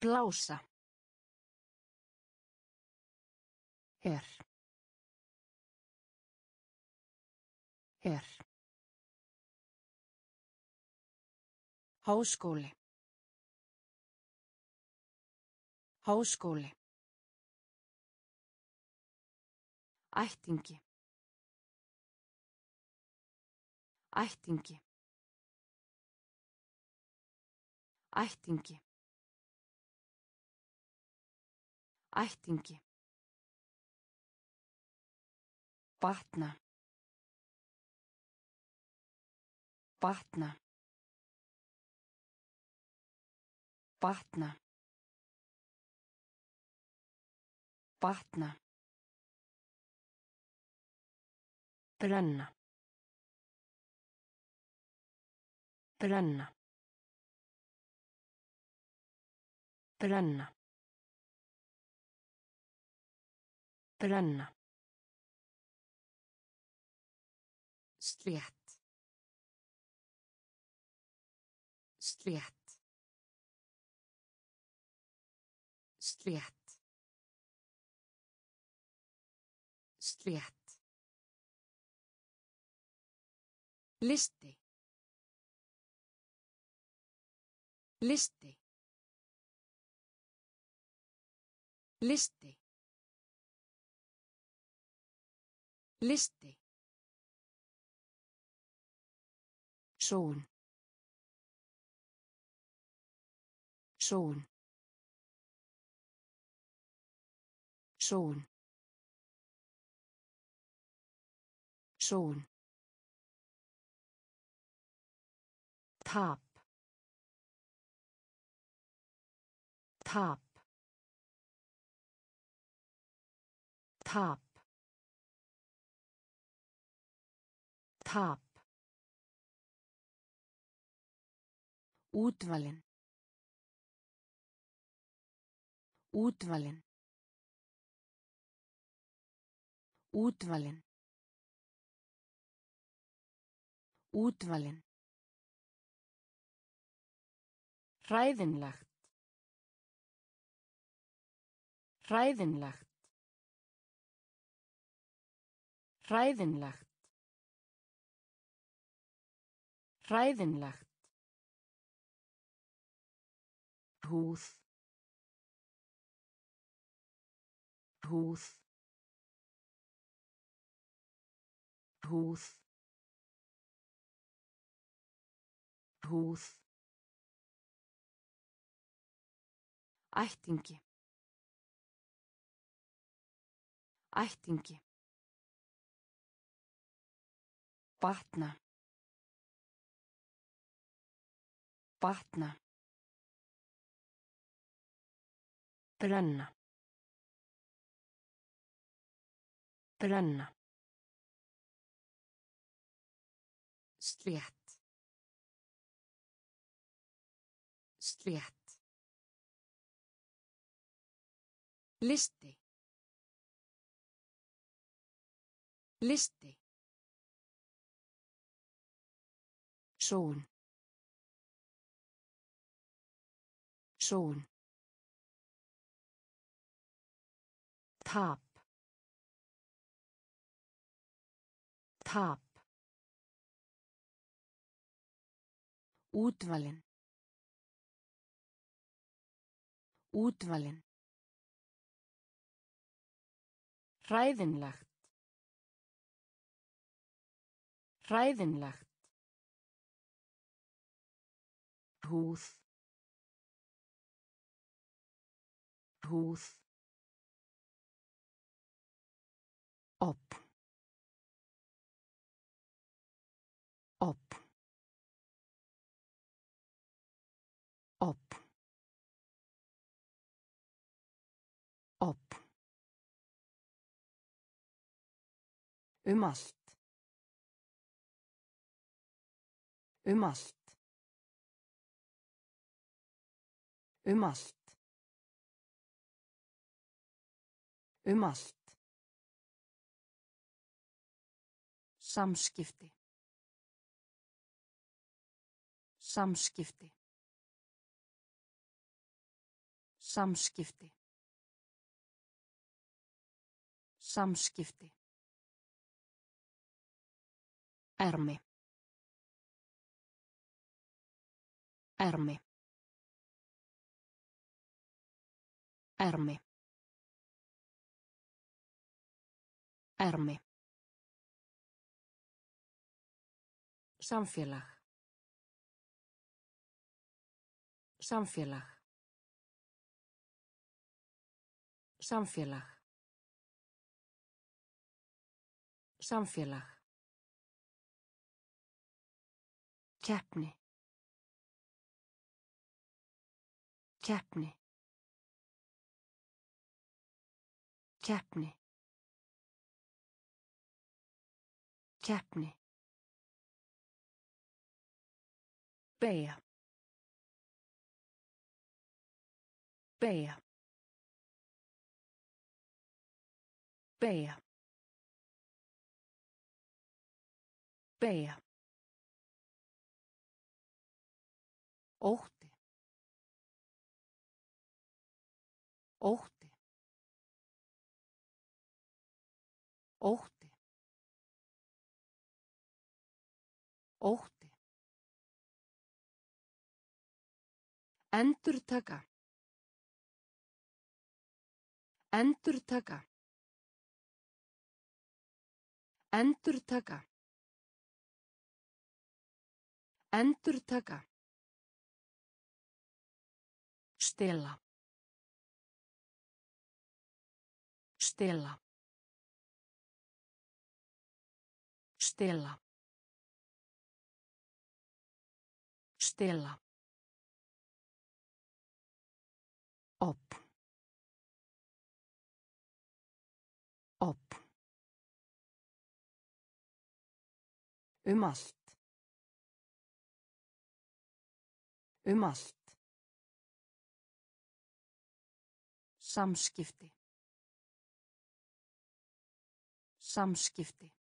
Blása. Her. Her. Háskóli. Háskóli. Ættingi. Ættingi. Ættingi. Ættingi. Batna. Batna. Batna. Batna. Brenna. Brenna. Brenna. Brenna. Slétt. Slétt. Slétt. Slétt. Listi. Listi. Listi. Listi. Sól. Sól. Sól. Sól. Tap. Tap. Tap. Tap. Útvalin. Útvalin. Útvalin. Útvalin. Hræðinlegt. Hræðinlegt. Hræðinlegt. Hræðinlegt. Húð. Húð. Húð. Húð. Ættingi. Ættingi. Batna. Batna Brenna. Brenna. Slétt. Slétt. Listi. Listi. Sól. Sól. Tap. Tap. Útvalin. Útvalin. Hræðinlegt. Hræðinlegt. Húð. Húð. Um allt. Um allt. Um allt. Um allt. Samskipti. Samskipti. Samskipti. Samskipti. Ermi. Ermi. Ermi. Ermi. Samfélag. Samfélag. Samfélag. Samfélag. Keppni. Keppni. Keppni. Keppni. Beygja. Beygja. Beygja. Beygja. Ótti. Ótti. Ótti. Ótti. Endurtaka. Endurtaka. Endurtaka. Endurtaka. Stela. Stela. Stela. Stela. Opp. Opp. Um allt. Um allt. Samskipti. Samskipti.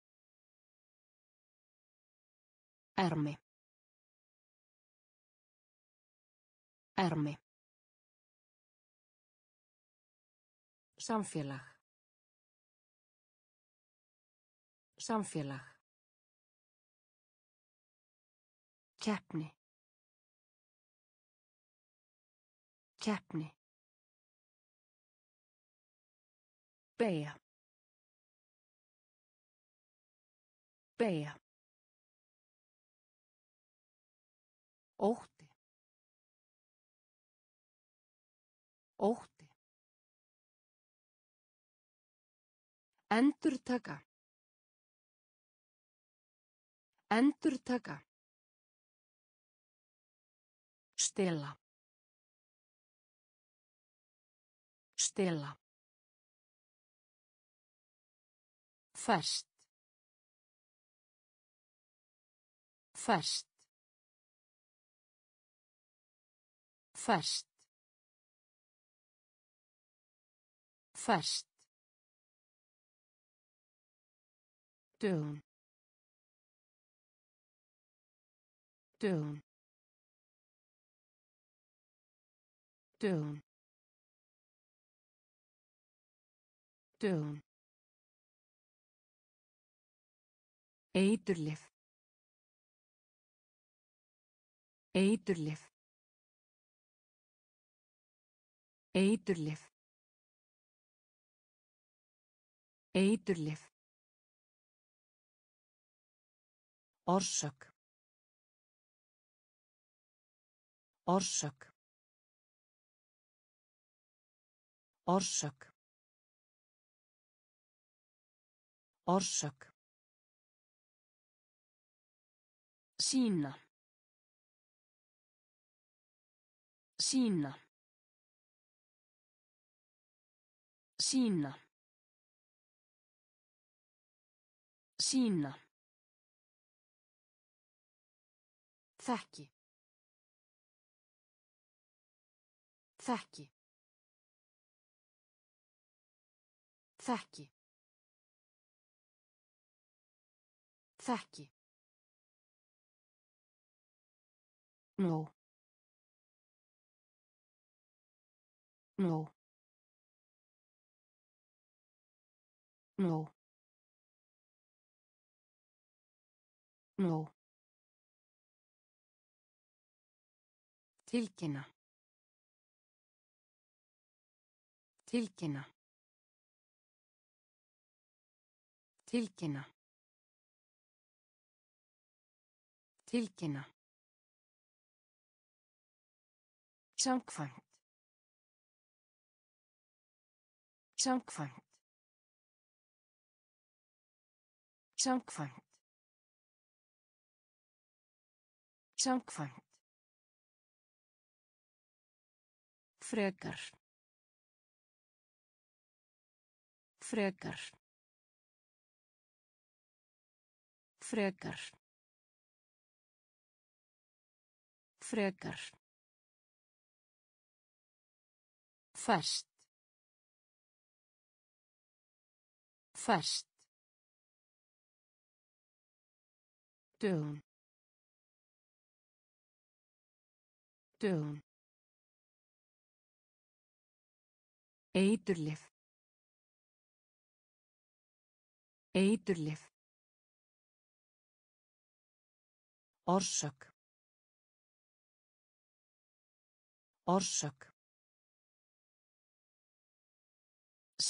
Ermi. Ermi. Samfélag. Samfélag. Keppni. Keppni. Beygja. Beygja. Ótti. Ótti. Endurtaka. Endurtaka. Stela. Stela. Fast. Fast. Fast. Fast. Dögun. Dögun. Dögun. Dögun. Eiturlif. Eiturlif. Eiturlif. Eiturlif. Orsök. Orsök. Orsök. Orsök. Sína. Sína. Sína. Sína. Þekki. Þekki. Þekki. Þekki. No. No. No. No. Tilkynna. Tilkynna. Tilkynna. Tilkynna. Samkvæmt. Samkvæmt. Samkvæmt. Samkvæmt. Frekar. Frekar. Frekar. Frekar. Fast. Fast. Dögun. Dögun. Eiturlif. Eiturlif. Orsök. Orsök.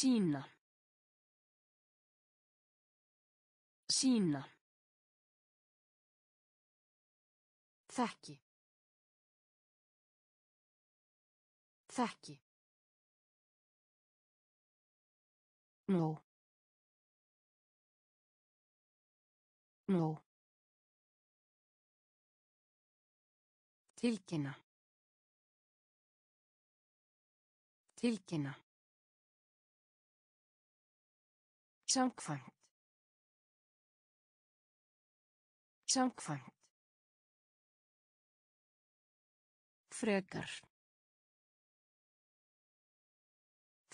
Sína. Sína. Þekki. Þekki. Nú. Nú. Tilkynna. Tilkynna. Samkvæmt. Samkvæmt. Frekar.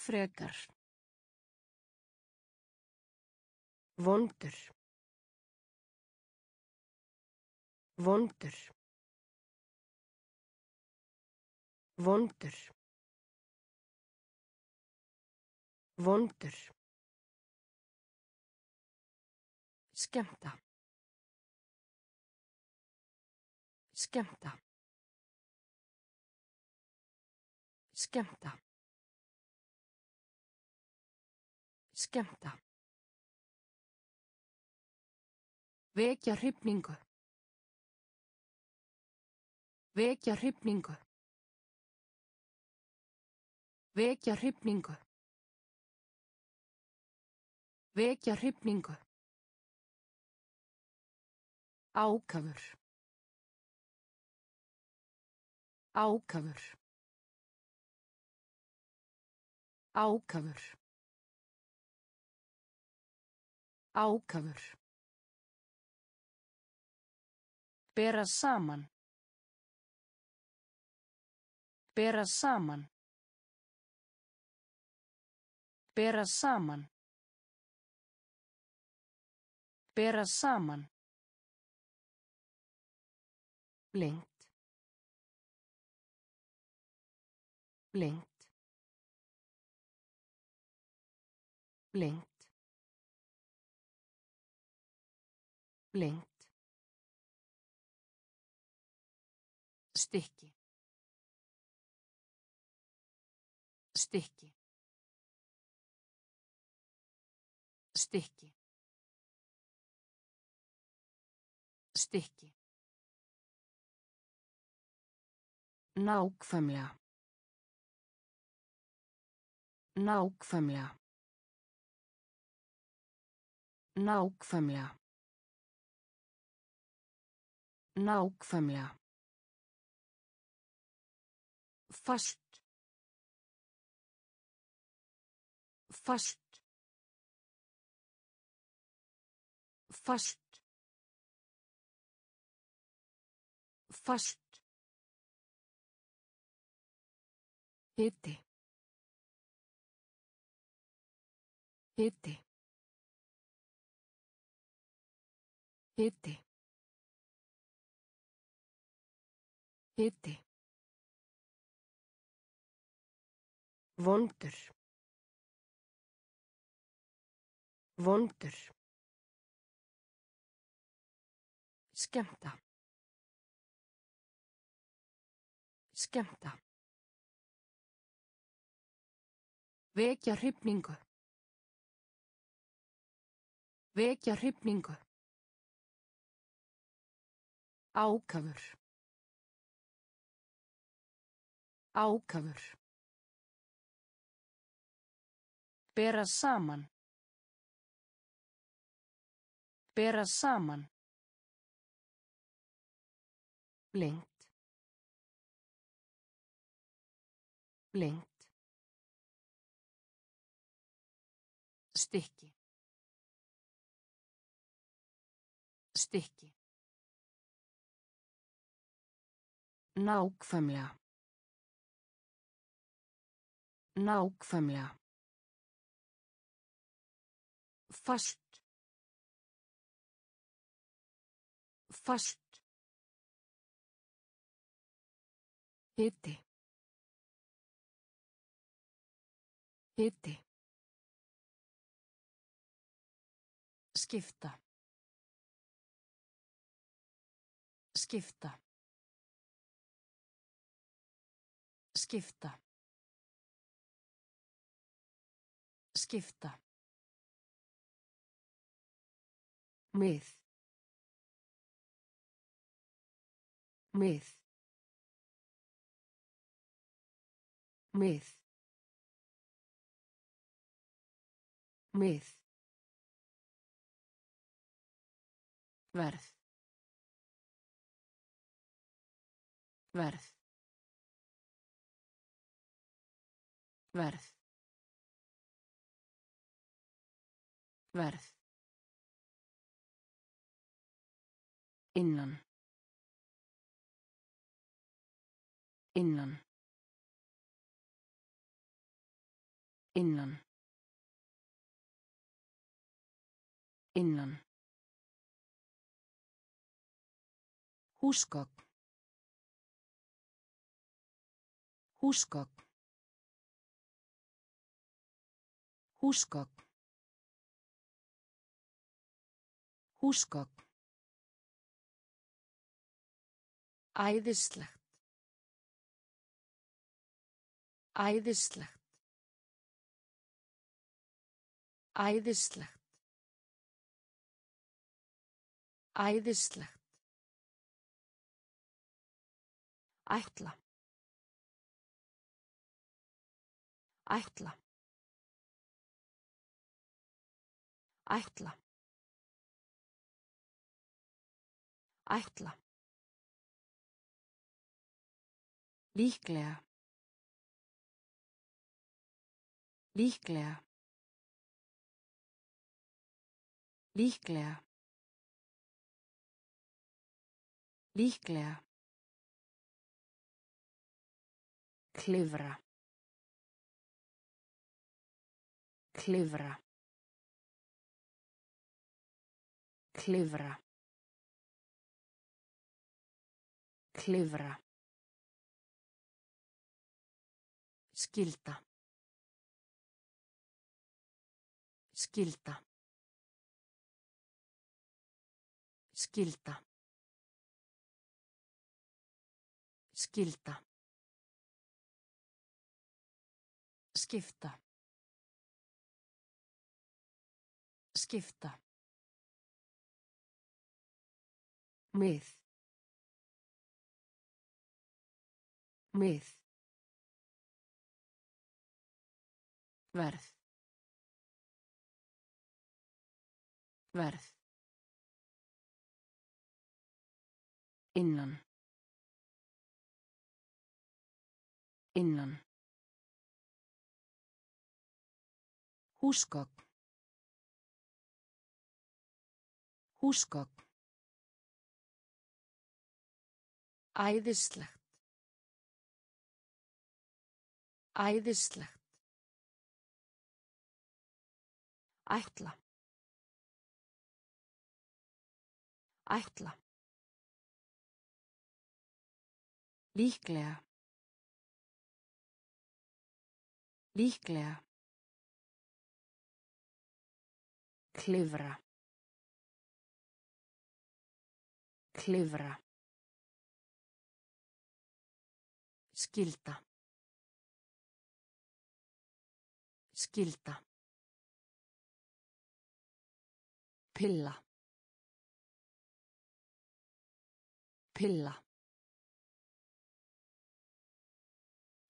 Frekar. Vondur. Vondur. Vondur. Vondur. Skemmta. Skemmta. Skemmta. Skemmta. Vekja hrifningu. Vekja hrifningu. Vekja hrifningu. Vekja hrifningu. Ákafur. Ákafur. Ákafur. Ákafur. Bera saman. Bera saman. Bera saman. Bera saman. Lengt. Lengt. Lengt. Lengt. Stykki. Nákvæmlega. Nákvæmlega. Nákvæmlega. Nákvæmlega. Fast. Fast. Fast. Fast. Hiti. Hiti. Hiti. Hiti. Vondur. Vondur. Skemmta. Skemmta. Vekja hrifningu. Vekja hrifningu. Ákafur. Ákafur. Bera saman. Bera saman. Lengt. Lengt. Stykki. Stykki. Nákvæmlega. Nákvæmlega. Fast. Fast. Hiti. Hiti. Skipta. Skipta. Skipta. Skipta. Mið. Mið. Mið. Mið. Verð. Verð. Verð. Verð. Innan. Innan. Innan. Innan. Húsgögn. Húsgögn. Húsgögn. Húsgögn. Æðislegt. Æðislegt. Æðislegt. Æðislegt. Ætla. Ætla. Ætla. Ætla. Líklega. Líklega. Líklega. Líklega. Klifra. Klifra. Klifra. Klifra. Skilda. Skilda. Skilda. Skilda. Skipta. Skipta. Mið. Mið. Verð. Verð. Innan. Innan. Húsgögn. Húsgögn. Æðislegt. Æðislegt. Ætla. Ætla. Líklega. Líklega. Klifra. Klifra. Skilda. Skilda. Pilla. Pilla.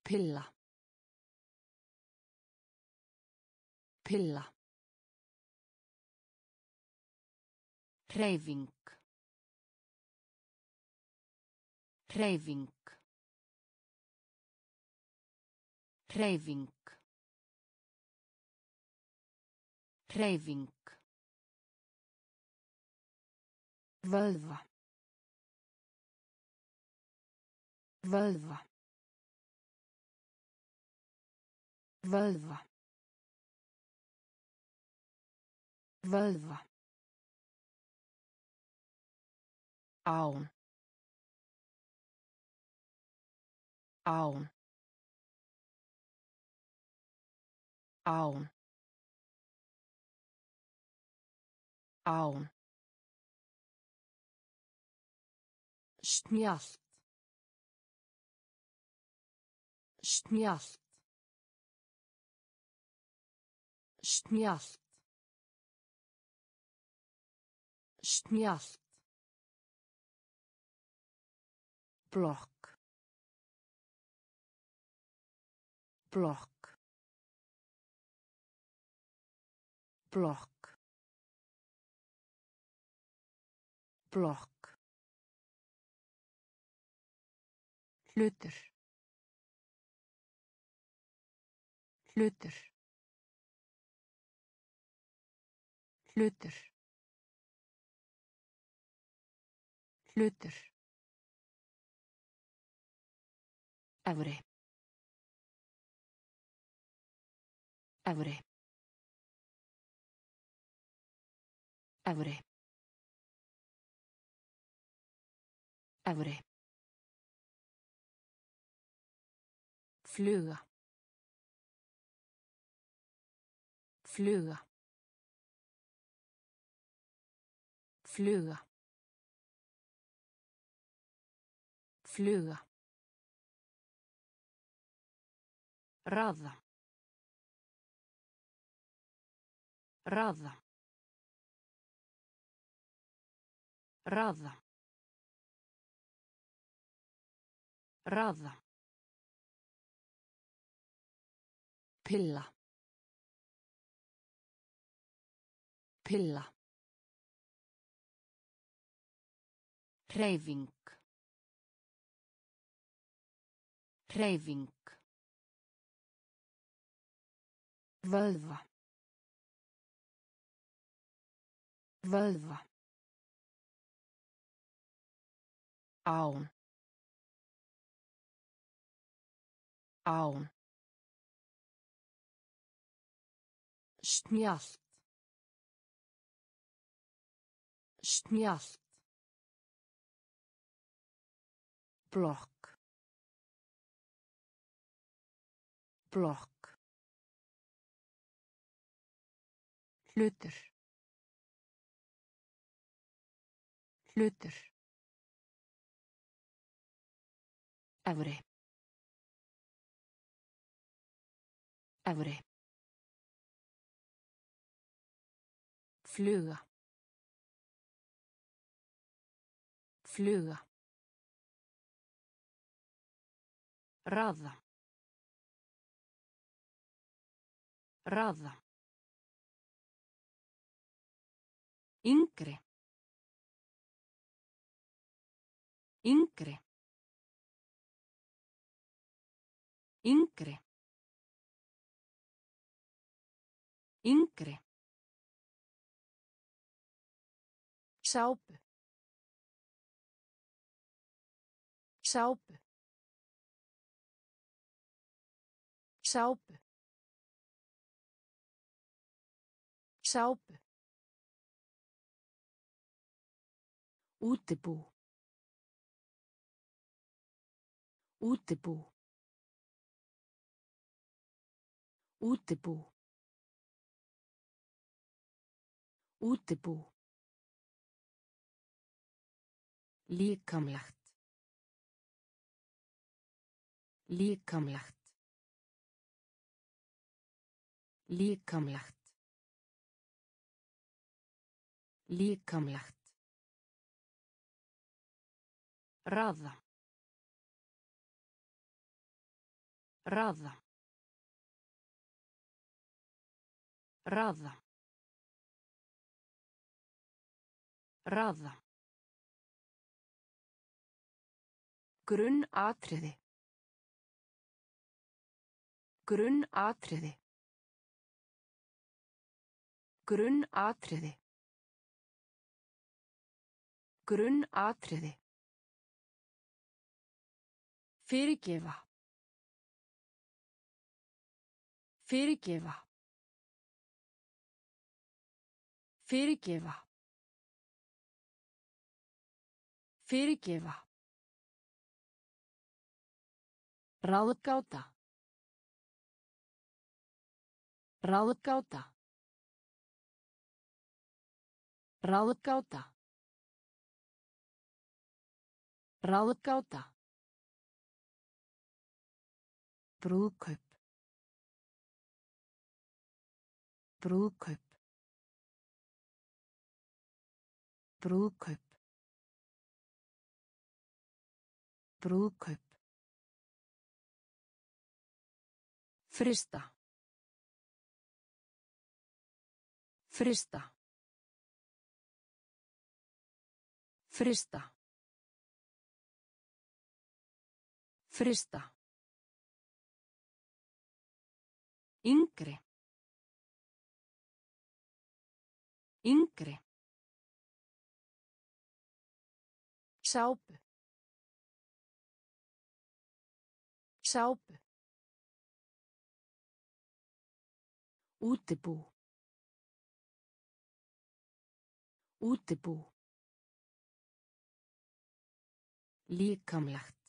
Pilla. Pilla. Hreyfing. Hreyfing. Hreyfing. Hreyfing. Völva. Völva. Völva. Völva. Án. Án. Án. Án. Snjallt. Snjallt. Snjallt. Snjallt. Blokk. Blokk. Blokk. Blokk. Hlutur. Hlutur. Hlutur. Hlutur Efri. Efri. Efri. Efri. Fluga. Fluga. Fluga. Fluga. Raða. Raða. Raða. Raða. Pilla. Pilla. Hreyfing. Hreyfing. Völva. Völva. Án. Án. Snjallt. Snjallt. Blokk. Blokk. Hlutur hlutur Efri. Efri. Fluga. Fluga. Raða. Raða. Yngri. Yngri. Yngri. Yngri. Sápu. Sápu. Sápu. Sápu. Útibú. Útibú. Útibú. Útibú. Líkamlegt. Líkamlegt. Líkamlegt. Líkamlegt. Raða. Raða. Raða. Raða. Grunn atriði. Grunn atriði. Grunn atriði. Grunn atriði. Fyrirgefa. Fyrirgefa. Fyrirgefa. Fyrirgefa. Ráðgáta. Ráðgáta. Ráðgáta. Ráðgáta. Brúðkaup. Brúðkaup. Brúðkaup. Brúðkaup. Frista. Frista. Frista. Frista. Yngri. Yngri. Sápu. Sápu. Útibú. Útibú. Líkamlegt.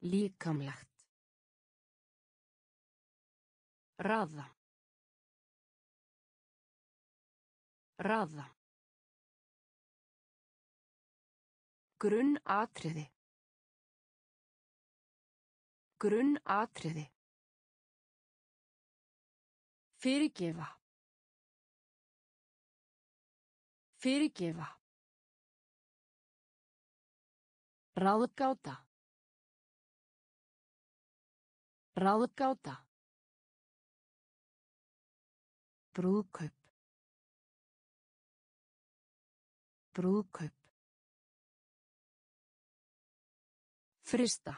Líkamlegt. Raða. Raða. Grunn atriði. Grunn atriði. Fyrirgefa. Fyrirgefa. Ráðgáta. Ráðgáta. Brúðkaup. Brúðkaup. Frista.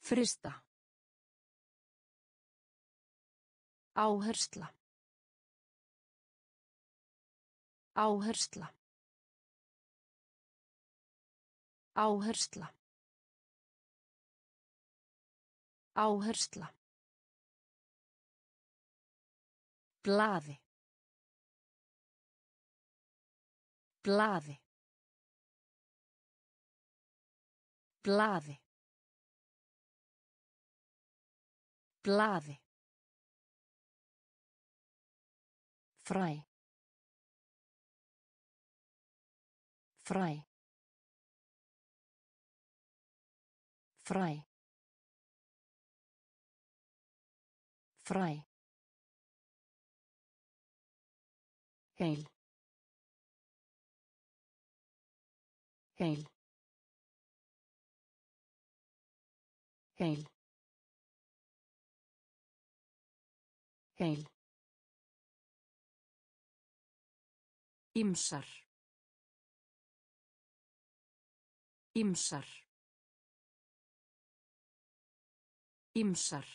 Frista. Áhersla. Áhersla. Áhersla. Áhersla. Blaði. Blaði. Blaði. Blaði. Fræ. Fræ. Fræ. Fræ. Heil. Heil. Heil. Heil. Ýmsar. Ýmsar. Ýmsar.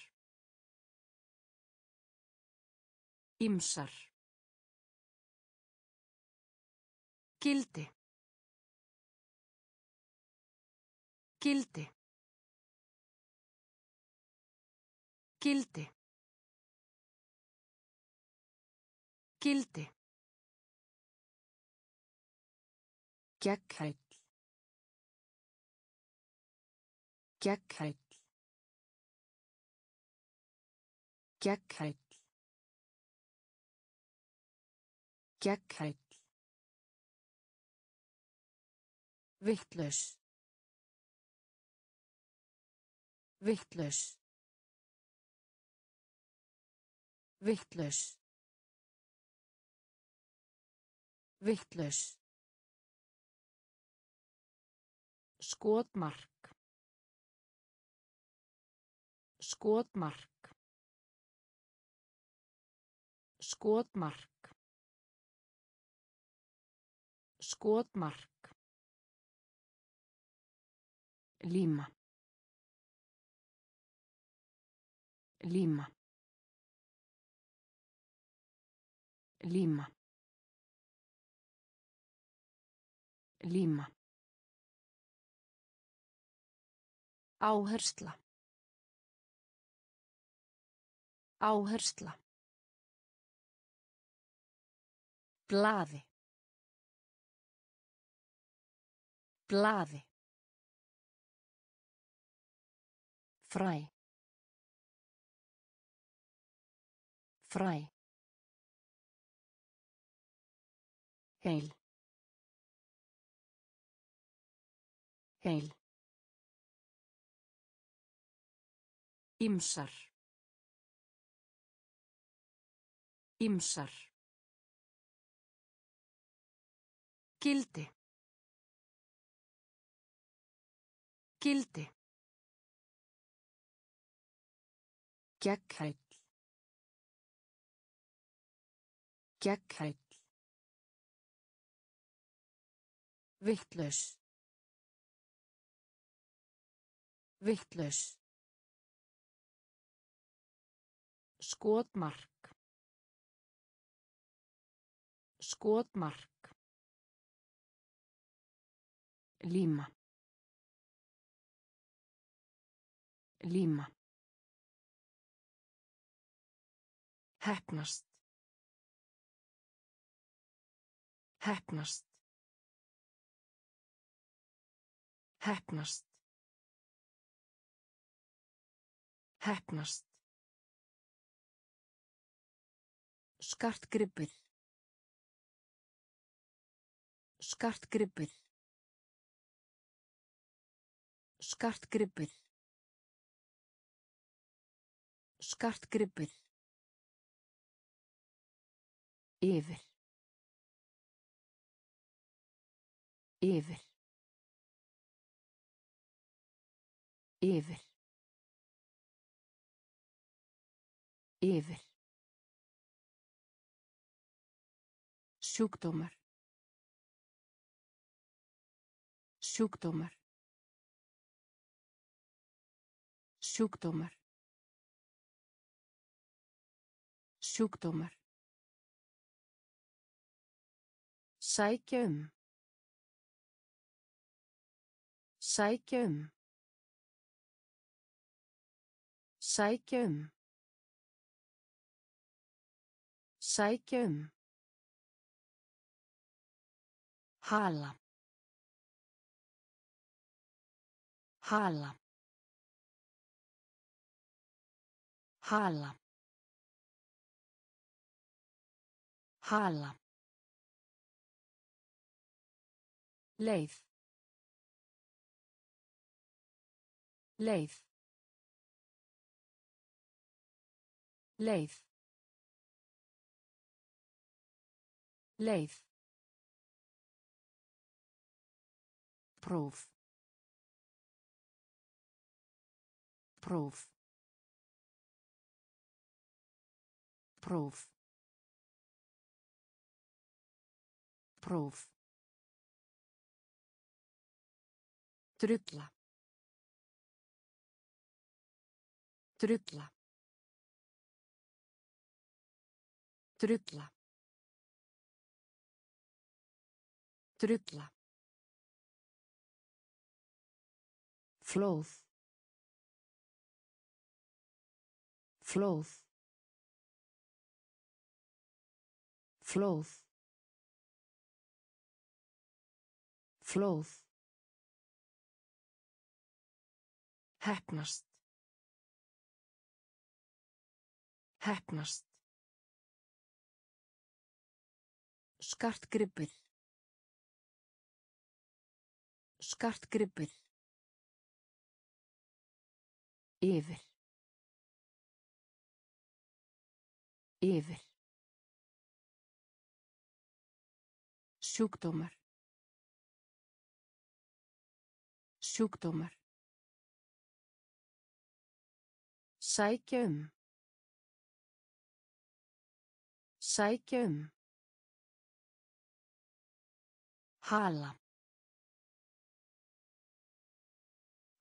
Ýmsar. Gildi. Gildi. Gildi. Gildi. Gegghæll. Gegghæll. Gegghæll. Gegghæll. Vittlaus. Vittlaus. Vittlaus. Vittlaus. Skotmark. Skotmark. Skotmark. Skotmark. Líma. Líma. Líma. Líma. Áhersla. Áhersla. Blaði. Blaði. Fræ. Fræ. Heil. Heil. Ímsar. Ímsar. Gildi. Gildi. Gegghæll. Gegghæll. Vittlaus. Vittlaus. Skotmark. Skotmark. Líma. Líma. Heppnast. Heppnast. Heppnast. Heppnast. Skartgripur. Skartgripur. Skartgripur. Skartgripur. Yfir. Yfir. Yfir. Yfir. Sjúkdómar. Sjúkdómar. Sjúkdómar. Sjúkdómar. Sækja um. Sækja um. Sækja um. Sækja um. Hala. Hala. Hala. Hala. Leið. Leið. Leið. Leið. Próf. Próf. Próf. Próf Drulla. Drulla. Drulla. Drulla. Flóð. Flóð. Flóð. Flóð. Heppnast. Heppnast. Skartgripur. Skartgripur. Yfir. Yfir. Sjúkdómar. Sjúkdómar. Sækja um. Sækja um. Hala.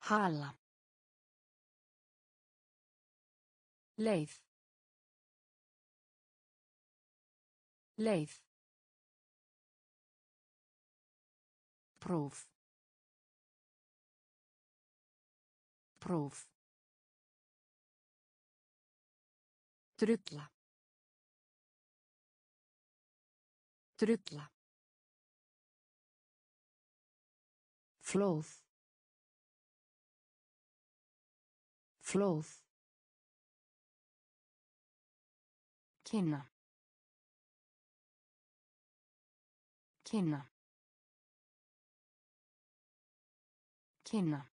Hala. Leið. Leið. Próf. Próf. Drulla. Drulla. Flóð. Flóð. Kynna. Kynna. Kynna.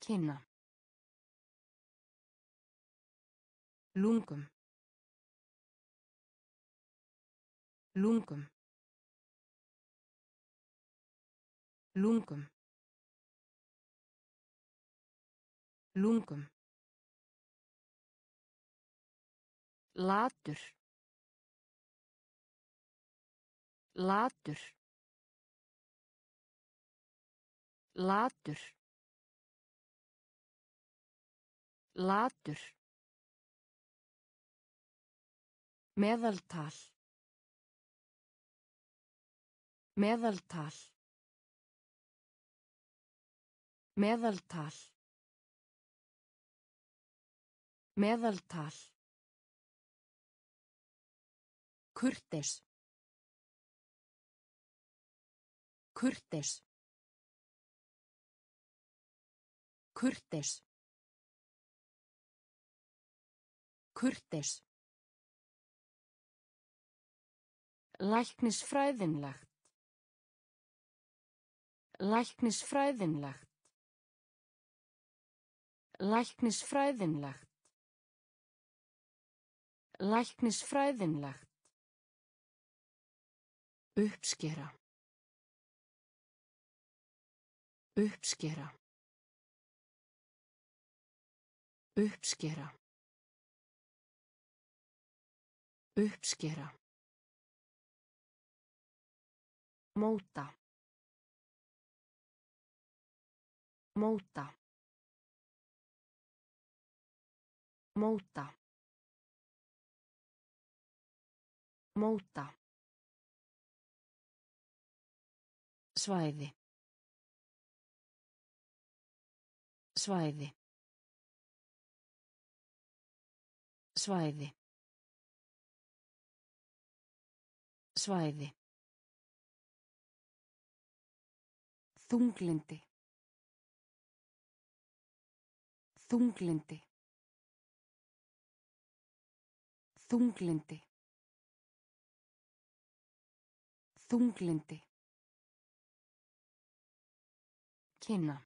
Kynna. Lungum. Lungum. Lungum. Lungum. Latur. Latur. Latur. Latur. Meðaltal. Meðaltal. Meðaltal. Meðaltal. Kurteis. Kurteis. Kurteis. Kurteis. Læknisfræðinlegt. Læknisfræðinlegt. Læknisfræðinlegt. Læknisfræðinlegt. Uppskera. Uppskera. Uppskera. Uppskera. Móta. Móta. Móta. Móta. Svæði. Svæði. Svæði. Svæði. Þunglindi. Þunglindi. Þunglindi. Þunglindi. Kynna.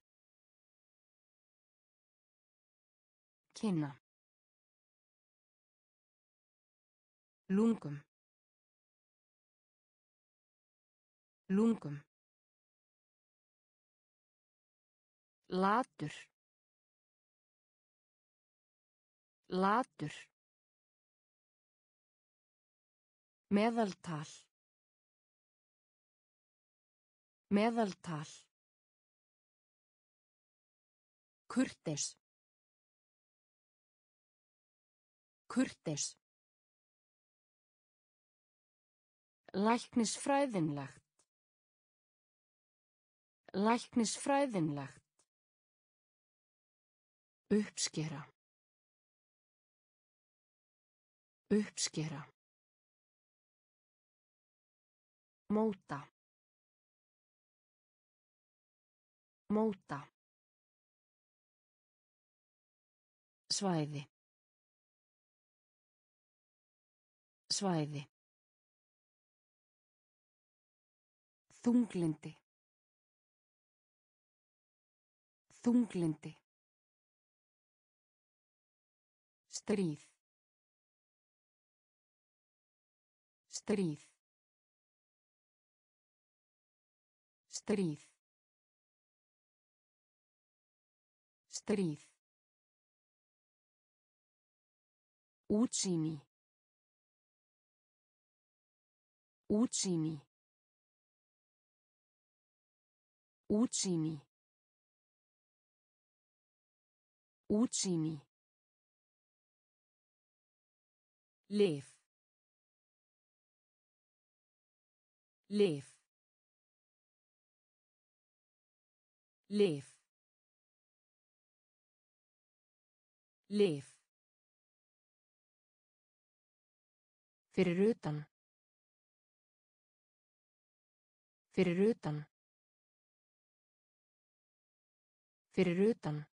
Kynna. Lungum. Lungum. Latur. Latur. Meðaltal. Meðaltal. Kurteis. Kurteis. Læknisfræðinlegt. Læknisfræðinlegt. Uppskera. Uppskera. Móta. Móta. Svæði. Svæði. Þunglindi. Þunglindi. Stríð. Stríð. Stríð. Stríð. Útsýni. Útsýni. Útsýni. Útsýni. Lif. Lif. Lif. Lif. Fyrir utan. Fyrir utan. Fyrir utan.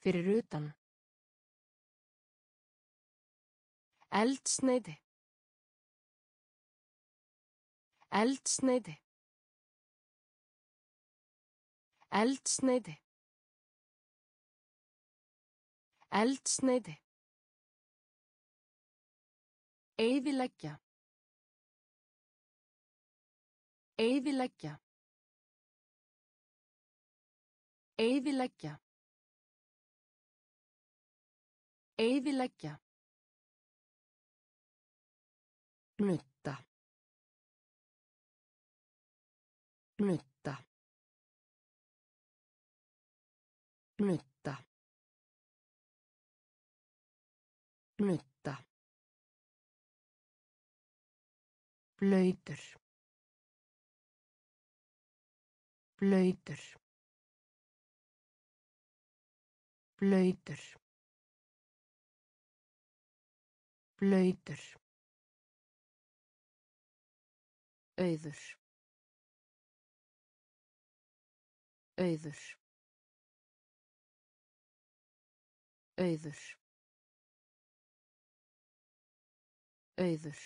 Fyrir utan. Eldsneiti. Eldsneiti. Eldsneiti. Eldsneiti. Eyðileggja. Eyðileggja. Eyðileggja. Eyðileggja. Nutta. Nutta. Nutta. Nutta. Blöytur. Blöytur. Blöytur. Blöytur. Auður. Auður. Auður. Auður.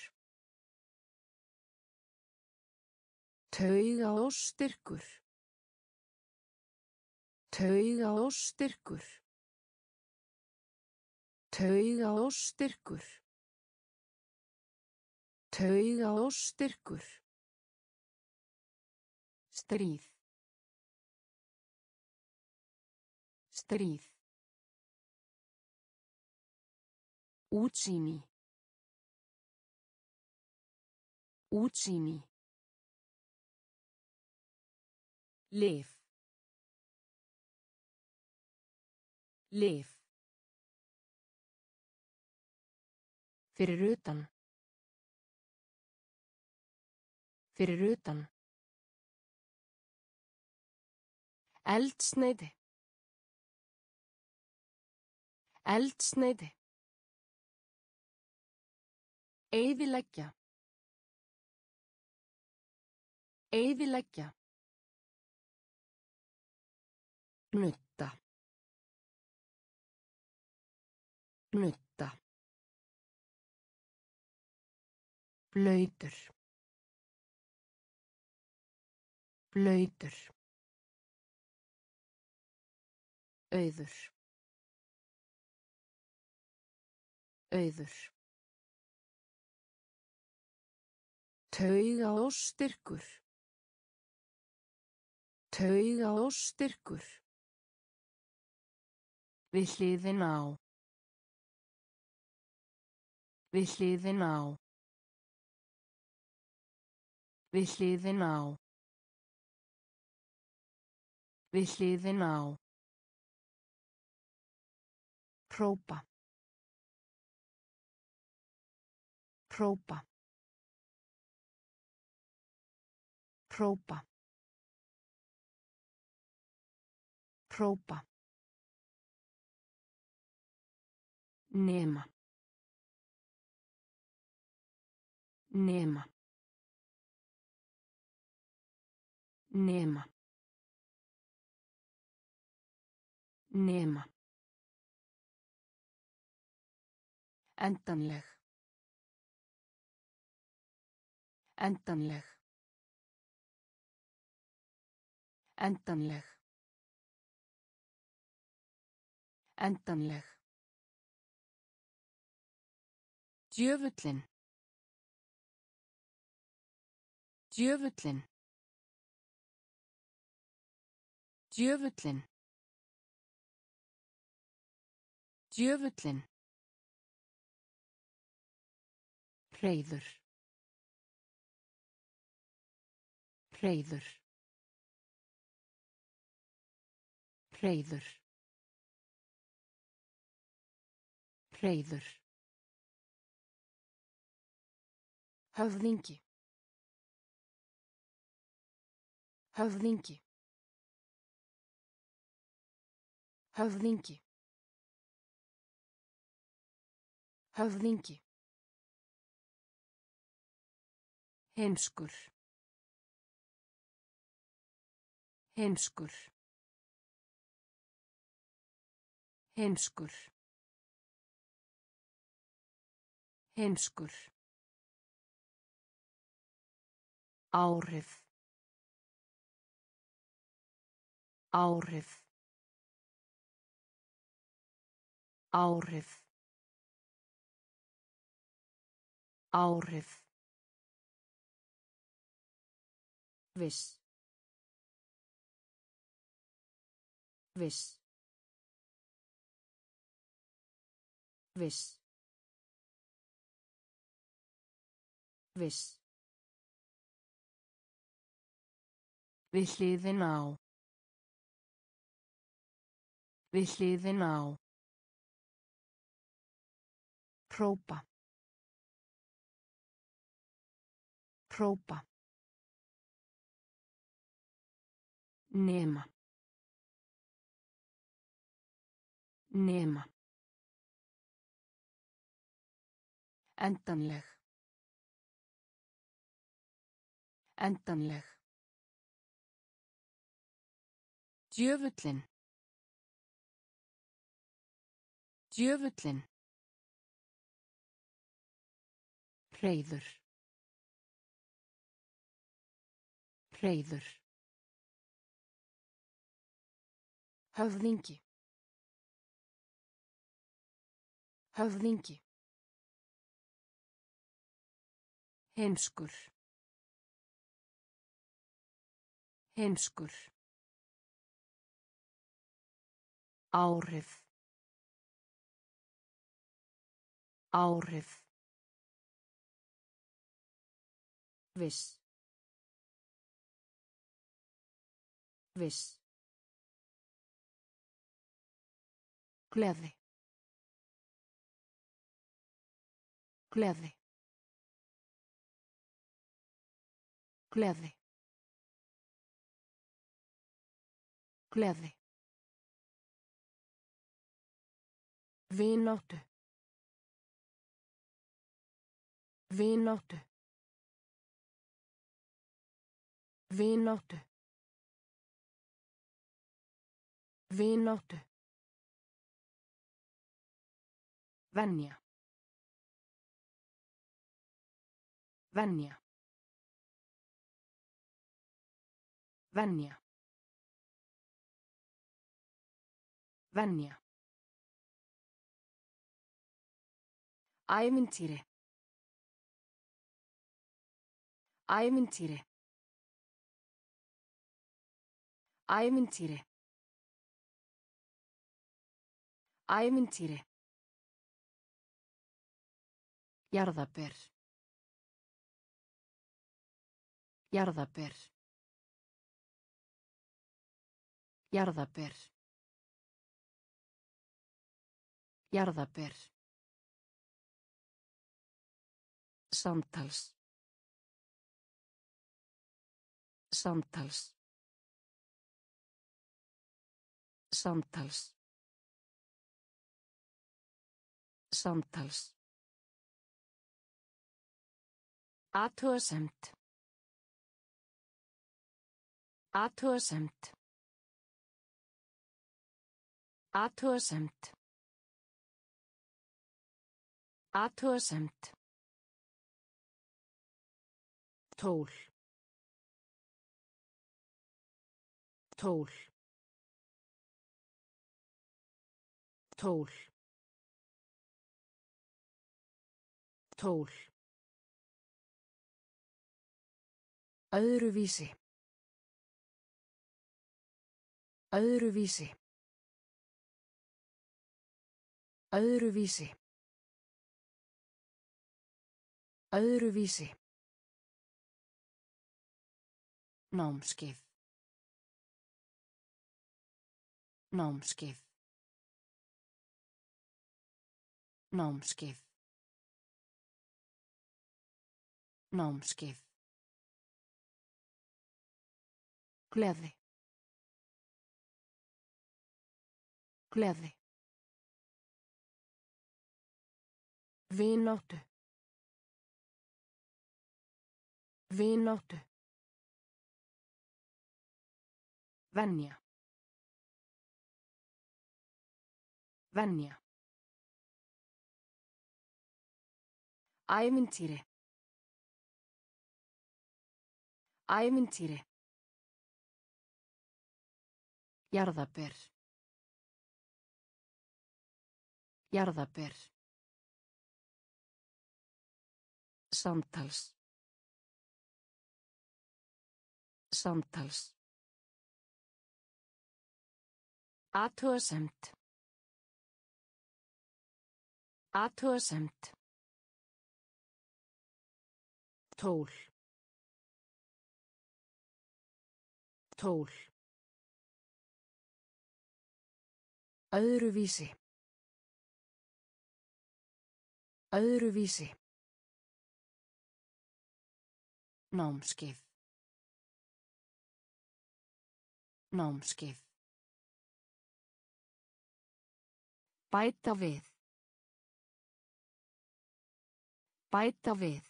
Tauga og styrkur. Tauga og styrkur. Tauga og styrkur. Tauga og styrkur. Stríð. Stríð. Útsýni. Útsýni. Lif. Lif. Fyrir utan. Fyrir utan. Eldsneiti. Eldsneiti. Eyðileggja. Eyðileggja. Nutta. Nutta. Blöytur. Blöytur. Auður. Auður. Tauga og styrkur. Tauga og styrkur. Við hliðin á. Við hliðin á. Við hliðin á. Við hliðin á. Própa. Própa. Própa. Própa. Nema. Nema. Nema. Nema. Endanleg. Endanleg. Endanleg. Endanleg. Djöfullin. Djöfullin. Djöfullin. Djöfullin. Hreiður. Hreiður. Hreiður. Hreiður. Höfðingi. Höfðingi. Höfðingi. Höfðingi. Heimskur. Heimskur. Heimskur. Heimskur. Áhrif. Áhrif. Áhrif. Áhrif. Viss. Viss. Viss. Viss. Við hliðin á. Við hliðin á. Própa. Própa. Nema. Nema. Endanleg. Endanleg. Djöfullin. Djöfullin. Hreiður. Hreiður. Höfðingi. Höfðingi. Heimskur. Heimskur. Áhrif. Áhrif. Viss. Viss. Gleði. Gleði. Gleði. Gleði. Vináttu. Vináttu. Vináttu. Vináttu. Venja. Venja. Venja. Venja. Ævintýri. Ævintýri. Ævintýri. Ævintýri. Jarðaber. Jarðaber. Jarðaber. Jarðaber. Samtals. Samtals. Samtals. Samtals. Athugasemt. Athugasemt. Athugasemt. Athugasemt. Tól. Tól. Tól. Tól. Öðruvísi. Öðruvísi. Öðruvísi. Öðruvísi. Námskeið. Námskeið. Námskeið. Námskeið. Gleði. Gleði. Vináttu. Vináttu. Venja. Venja. Ævintýri. Ævintýri. Jarðaber. Jarðaber. Samtals. Samtals. Athugasemt. Athugasemt. Tól. Tól. Öðruvísi. Öðruvísi. Námskeið. Námskeið. Bæta við. Bæta við.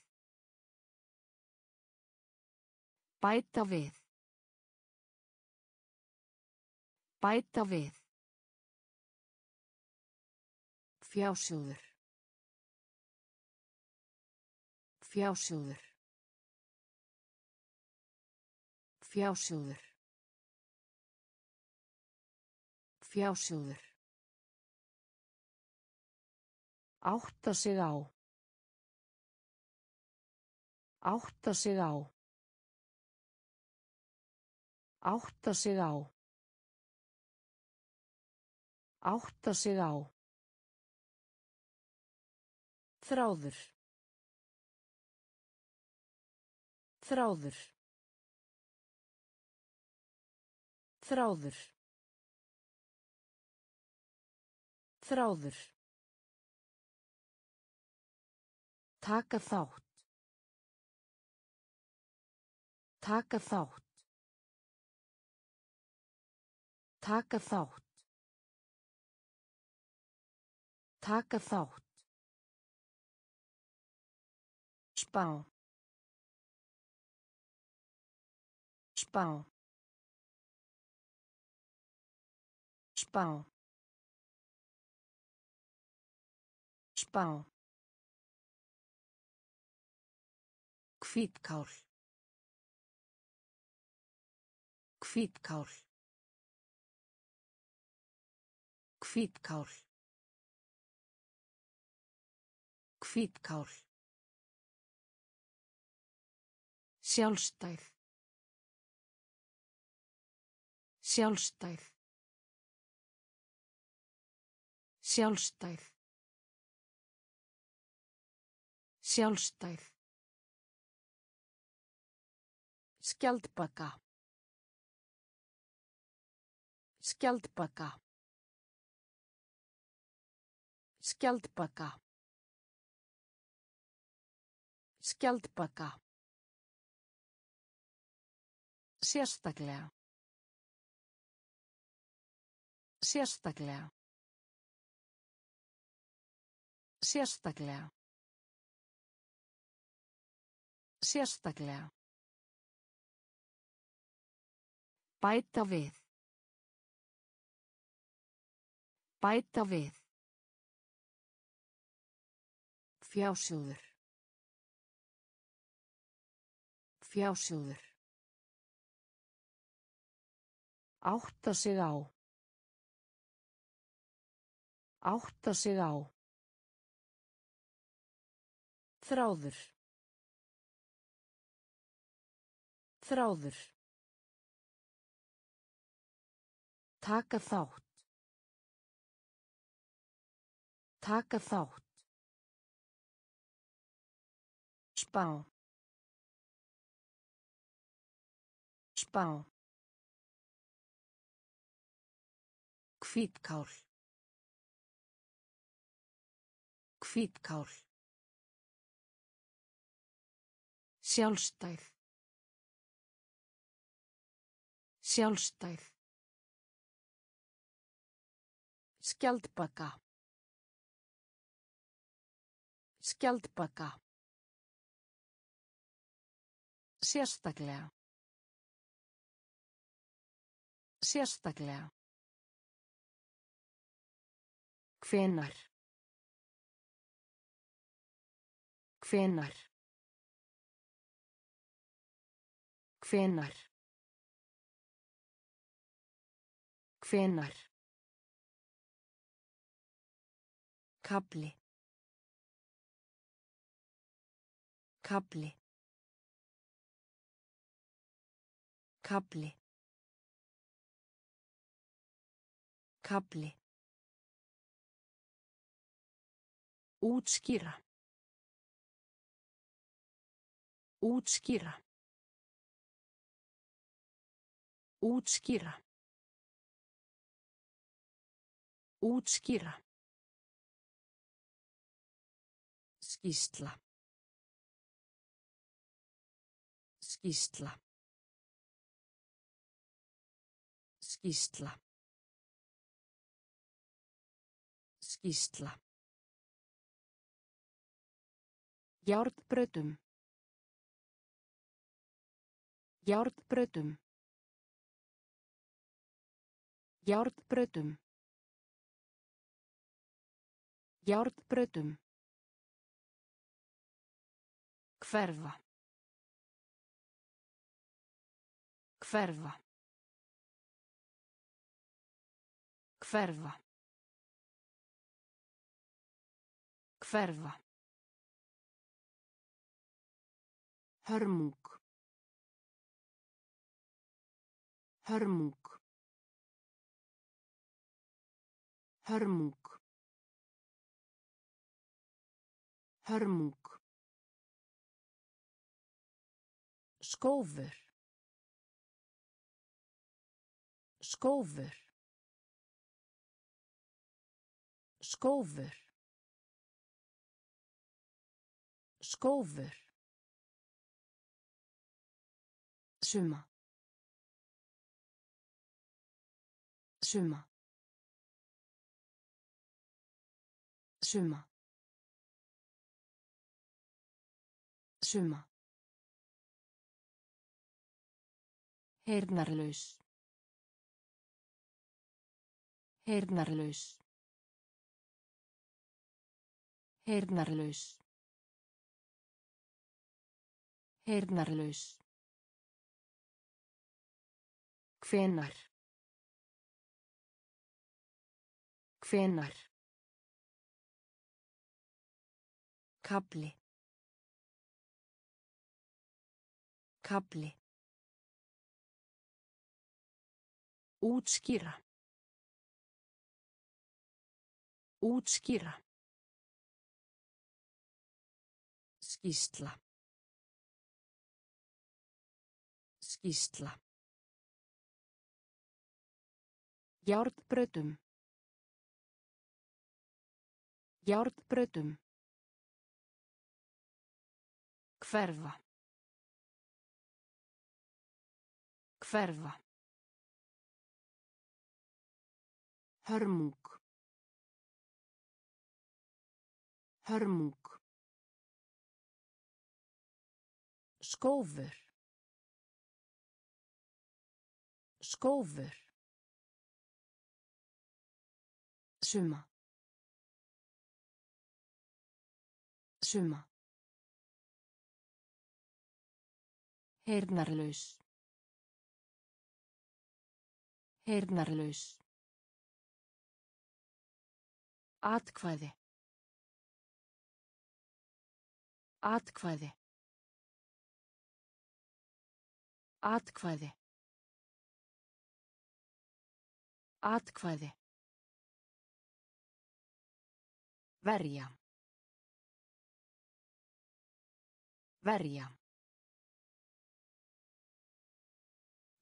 Bæta við. Bæta við. Fjásjóður. Fjásjóður. Fjásjóður. Fjásjóður. Átta sig á. Átta sig á. Átta sig á. Átta sig á. Þráður. Þráður. Þráður. Þráður. Taka þátt. Taka þátt. Taka þátt. Taka þátt. Spá. Spá. Spá. Spá. Hvítkál. Hvítkál. Hvítkál. Hvítkál. Sjálfstæð. Sjálfstæð. Sjálfstæð. Sjálfstæð. Skjaldbaka. Skjaldbaka. Skjaldbaka. Skjaldbaka. Sérstaklega. Sérstaklega. Sérstaklega. Sérstaklega. Bæta við. Bæta við. Fjásjóður. Fjásjóður. Átta sig á. Átta sig á. Þráður. Þráður. Taka þátt. Taka þátt. Spá. Spá. Hvítkál. Hvítkál. Sjálfstæð. Sjálfstæð. Skjaldbaka. Skjaldbaka. Sérstaklega. Sérstaklega. Hvenar. Hvenar. Hvenar. Hvenar. Kapli. Kapli. Kapli. Kapli. Útskýra. Útskýra. Útskýra. Útskýra. Skýsla. Skýsla. Skýsla. Skýsla. Járnbrautum. Járnbrautum. Járnbrautum. Járnbrautum. Hverfa. Hverfa. Hverfa. Hverfa. Hörmung. Hörmung. Hörmung. Hörmung. Skófur. Skófur. Skófur. Skófur. Suma. Suma. Suma. Suma. Heyrnarlaus. Heyrnarlaus. Heyrnarlaus. Heyrnarlaus. Hvenar. Hvenar. Kapli. Kapli. Útskýra. Útskýra. Skýsla. Skýsla. Járnbrautum. Járnbrautum. Hverfa. Hverfa. Hörmung. Hörmung. Skófur. Skófur. Suma. Suma. Heyrnarlaus. Heyrnarlaus. Atkvæði. Atkvæði. Atkvæði. Atkvæði. Verja. Verja.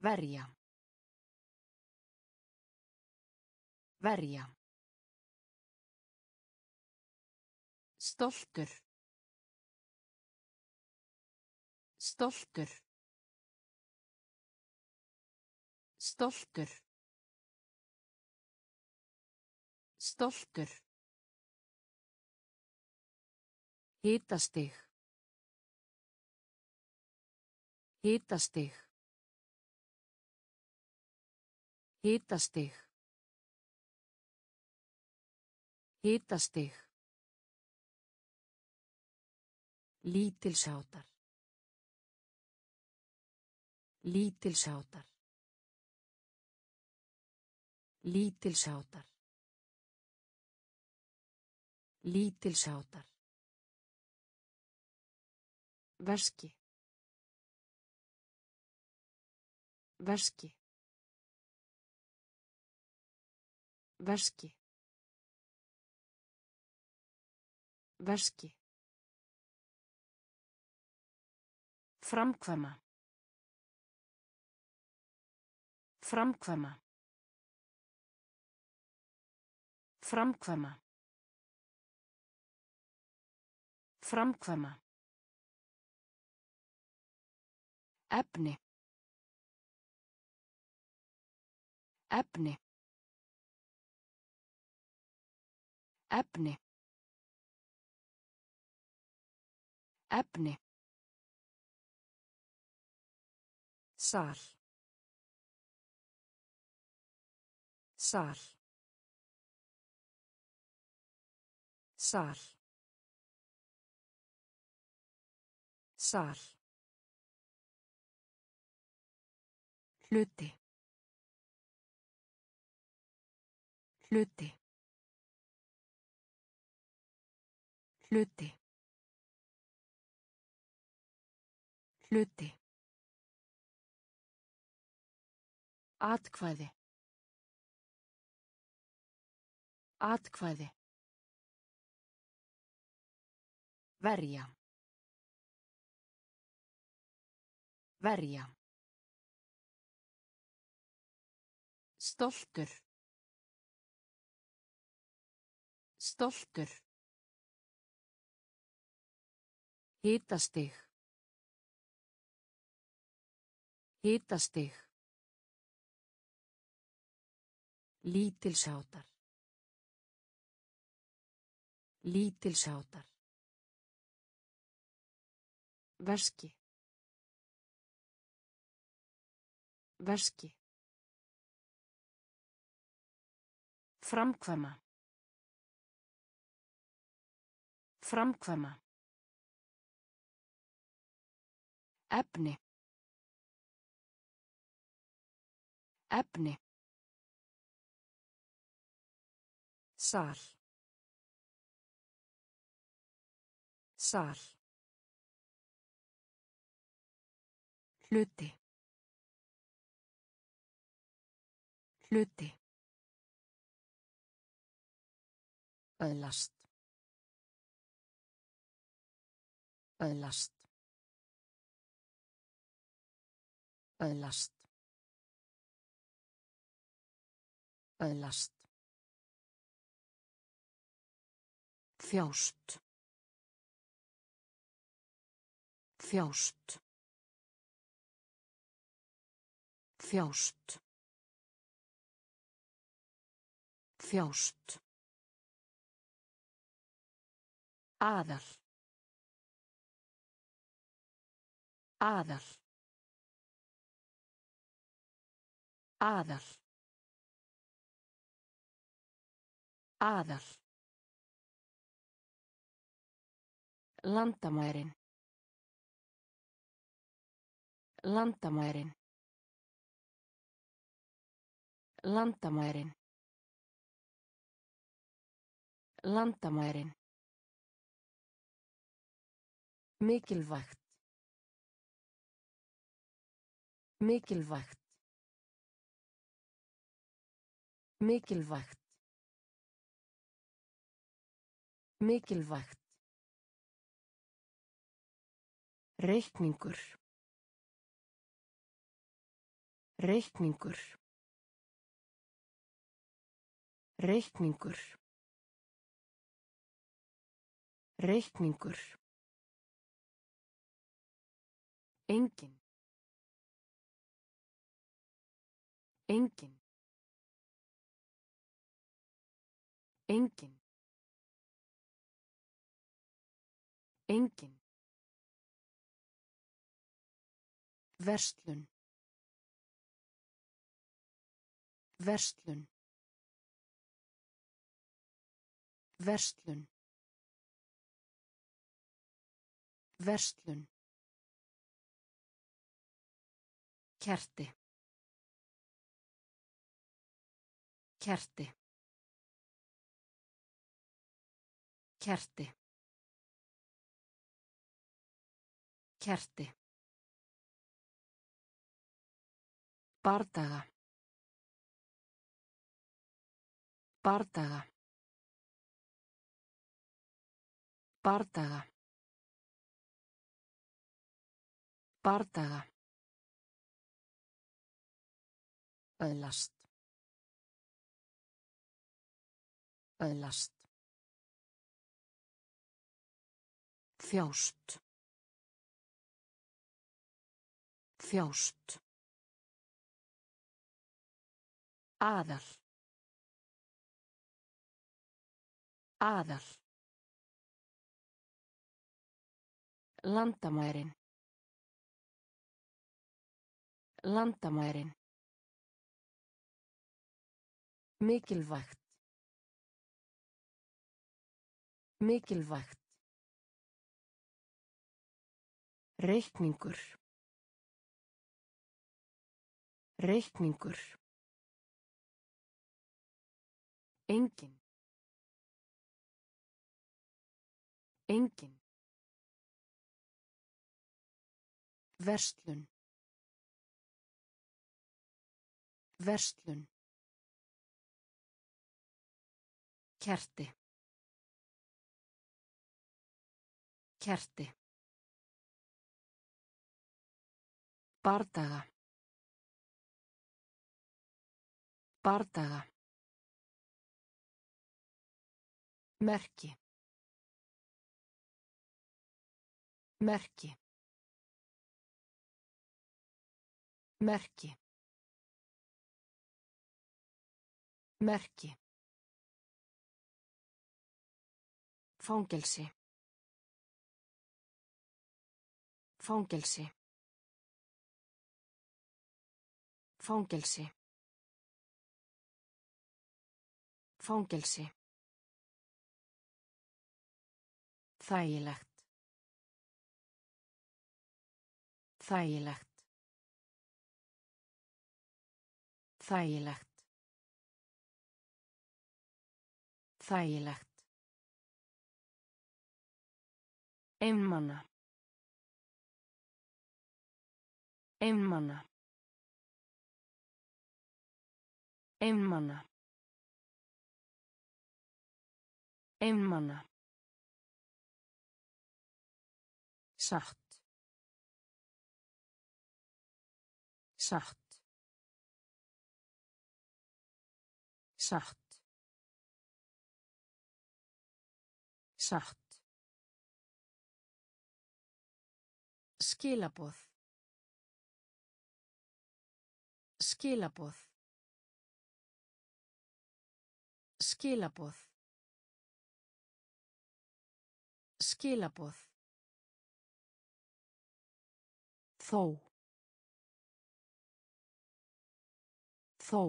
Verja. Verja. Stoltur. Stoltur. Stoltur. Stoltur. Hitastig. Hitastig. Hitastig. Hitastig. Lítilsáttar. Lítilsáttar. Lítilsáttar. Lítilsáttar. Verski. Verski. Verski. Verski. Framkvæma. Framkvæma. Framkvæma. Framkvæma. Efni. Efni. Efni. Efni. Sal. Sal. Sal. Sal. Hluti. Hluti. Hluti. Hluti. Atkvæði. Atkvæði. Verja. Verja. Stoltur. Stoltur. Hitastig. Hitastig. Lítilsáttar. Lítilsáttar. Verski. Verski. Framkvæma. Framkvæma. Efni. Efni. Sal. Sal. Hluti. Hluti. Öðlast. Öðlast. Öðlast. Öðlast. Þjást. Þjást. Þjást. Þjást. Aðal. Aðal. Aðal. Aðal. Landamærin. Landamærin. Landamærin. Landamærin. Mikilvægt. Mikilvægt. Mikilvægt. Mikilvægt. Reikningur. Reikningur. Reikningur. Reikningur. Engin. Engin. Engin. Engin. Verslun. Verslun. Verslun. Verslun. Kerti. Kerti. Kerti. Kerti. Bardaga. Bardaga. Bardaga. Bardaga. Öðlast. Öðlast. Þjást. Þjást. Aðal. Aðal. Landamærin. Landamærin. Mikilvægt. Mikilvægt. Reikningur. Reikningur. Engin. Engin. Verslun. Verslun. Kerti. Kerti. Bardaga. Bardaga. Merki. Merki. Merki. Merki. Fangelsi. Fangelsi. Fangelsi. Fangelsi. Þægilegt. Þægilegt. Þægilegt. Þægilegt. Einmana. Einmana. Einmana. Einmana. Satt. Satt. Satt. Satt. Skilaboð. Skilaboð. Skilaboð. Skilaboð. Þó. Þó.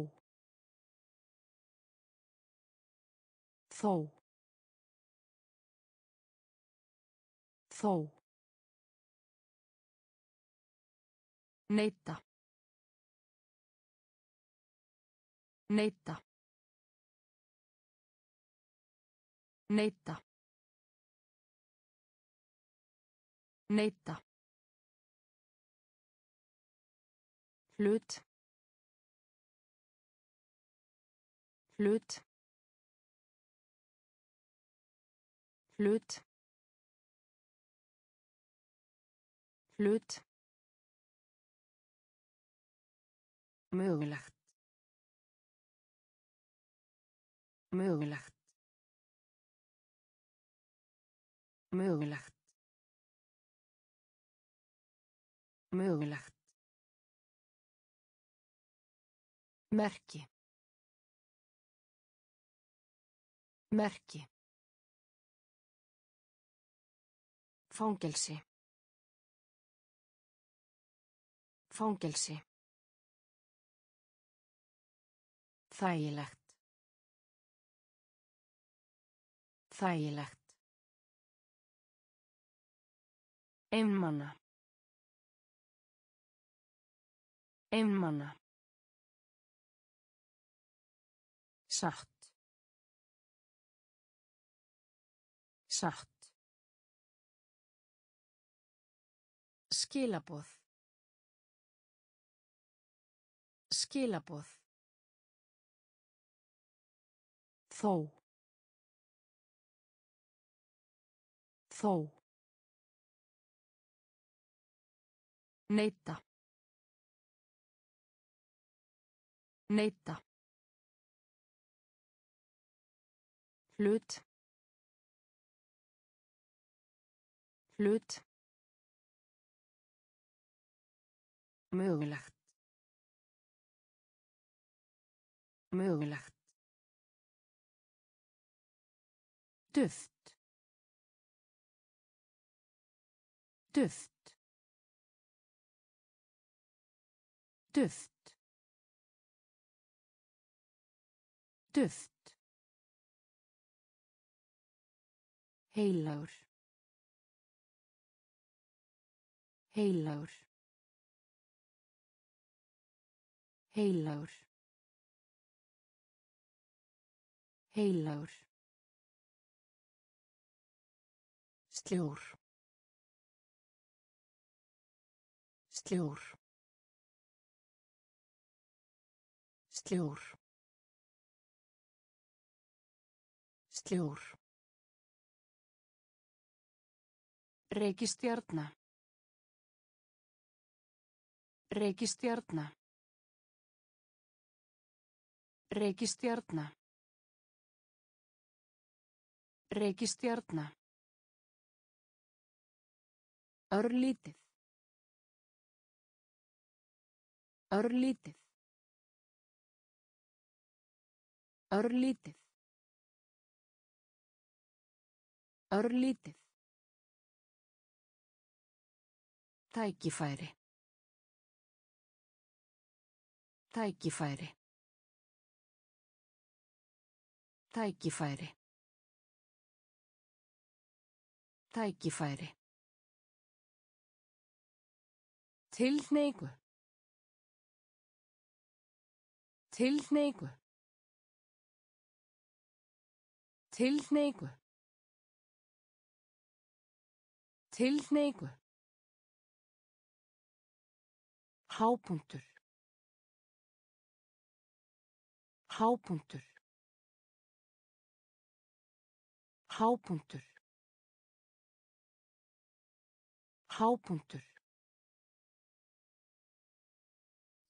Þó. Þó. Neita. Neita. Neita. Neita. Hlut. Hlut. Hlut. Hlut. Mögulegt. Mögulegt. Mögulegt. Mögulegt. Merki. Merki. Fangelsi. Fangelsi. Þægilegt. Þægilegt. Einmana. Einmana. Satt. Satt. Skilaboð. Skilaboð. Þó. Þó. Neita. Neita. Hlut. Hlut. Mögulegt. Mögulegt. Duft. Duft. Duft. Duft. Heilagur. Heilagur. Heilagur. Heilagur. Sljór. Sljór. Sljór. Sljór. Reykistjarna. Reykistjarna. Reykistjarna. Reykistjarna. Örlítið. Örlítið. Örlítið. Örlítið. Tækifæri. Tækifæri. Tækifæri. Tækifæri. Tilhneigu. Tilhneigu. Tilhneigu. Tilhneigu. Hápunktur. Hápunktur. Hápunktur. Hápunktur.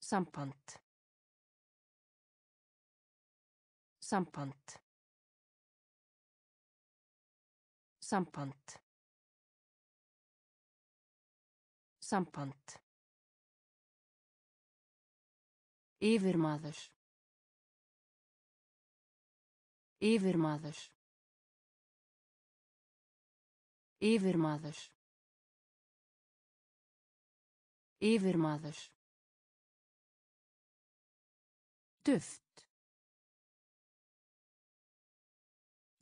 Samband. Samband. Samband. Samband. Yfirmaður. Yfirmaður. Yfirmaður. Yfirmaður. Duft.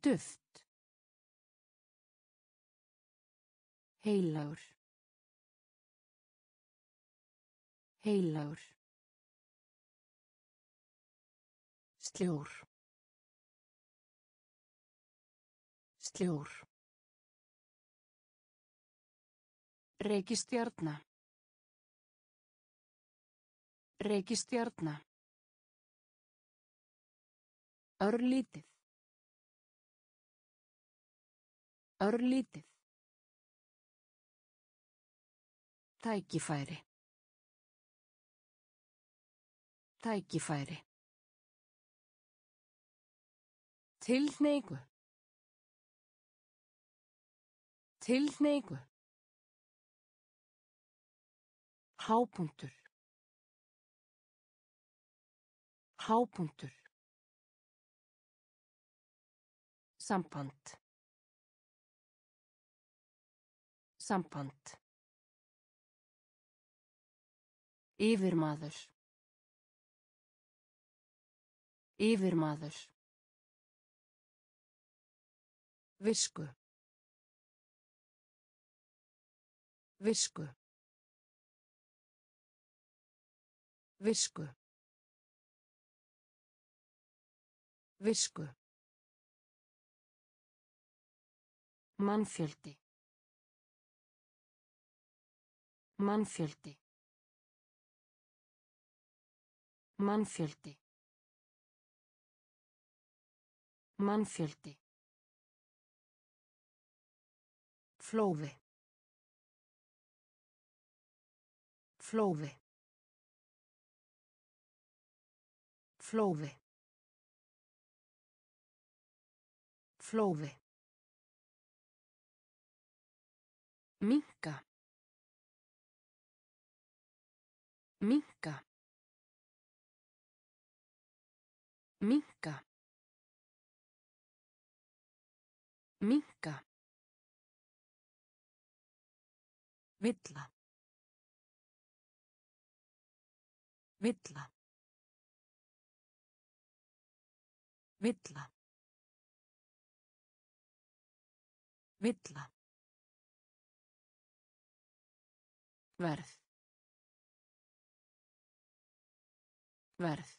Duft. Heilagur. Heilagur. Sljór. Sljór. Reykistjarna. Reykistjarna. Örlítið. Örlítið. Tækifæri. Tækifæri. Tilhneigu. Tilhneigu. Hápunktur. Hápunktur. Samband. Samband. Yfirmaður. Yfirmaður. Visku. Visku. Visku. Visku. Mannfjöldi. Mannfjöldi. Mannfjöldi. Mannfjöldi. Flóði. Flóði. Flóði. Flóði. Minka. Minka. Minka. Minka. Villa. Villa. Villa. Villa. Verð. Verð.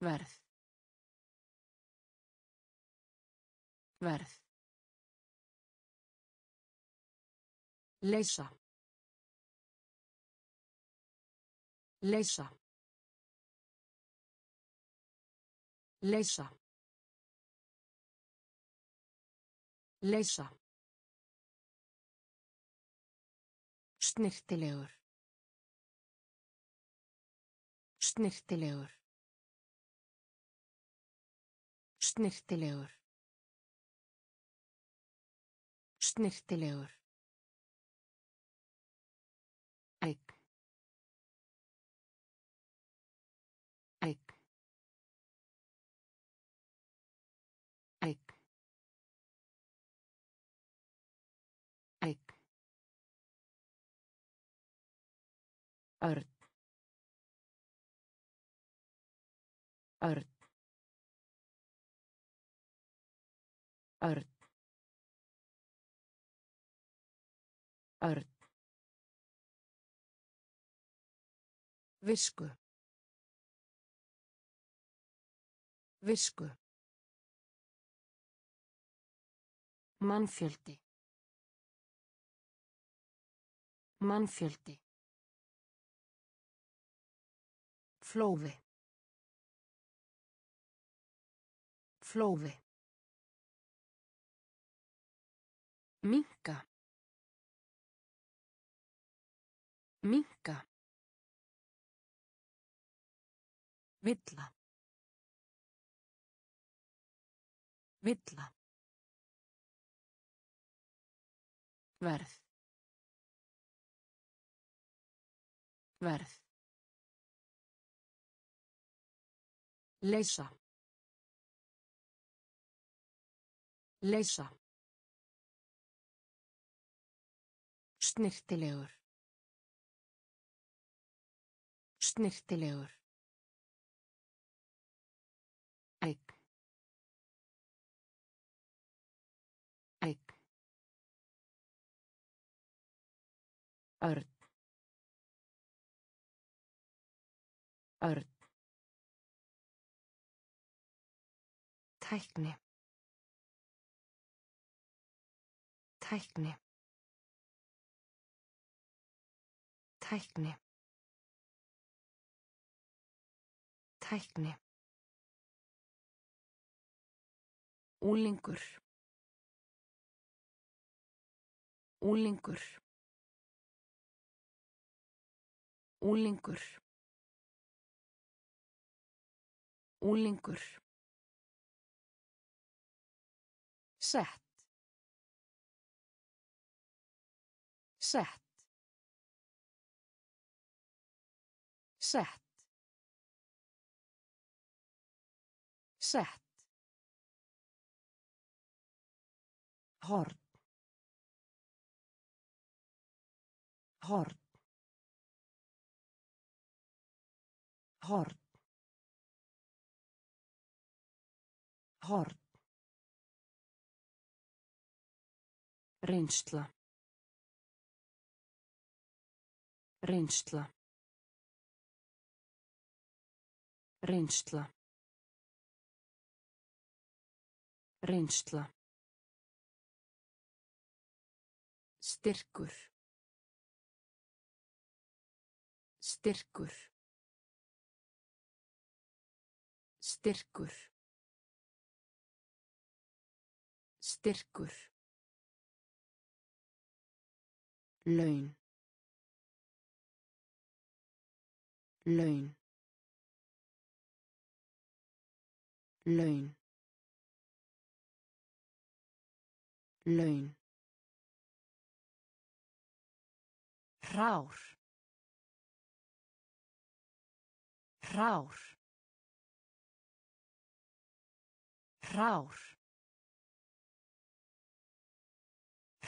Verð. Verð. Leysa. Leysa. Leysa. Leysa. Snirtilegur. Snirtilegur. Snirtilegur. Snirtilegur. Örn. Örn. Örn. Örn. Visku. Visku. Mannfjöldi. Mannfjöldi. Flóði. Flóði. Minka. Minka. Villa. Villa. Verð. Verð. Leysa. Leysa. Snirtilegur. Snirtilegur. Egg. Egg. Örn. Örn. Tækni. Tækni. Tækni. Tækni. Úlingur. Úlingur. Úlingur. Úlingur. Sett. Sett. Sett. Sett. Horn. Horn. Horn. Horn. Reynsla. Reynsla. Reynsla. Reynsla. Styrkur. Styrkur. Styrkur. Styrkur. Laun. Laun. Laun. Laun. Rár. Rár. Rár.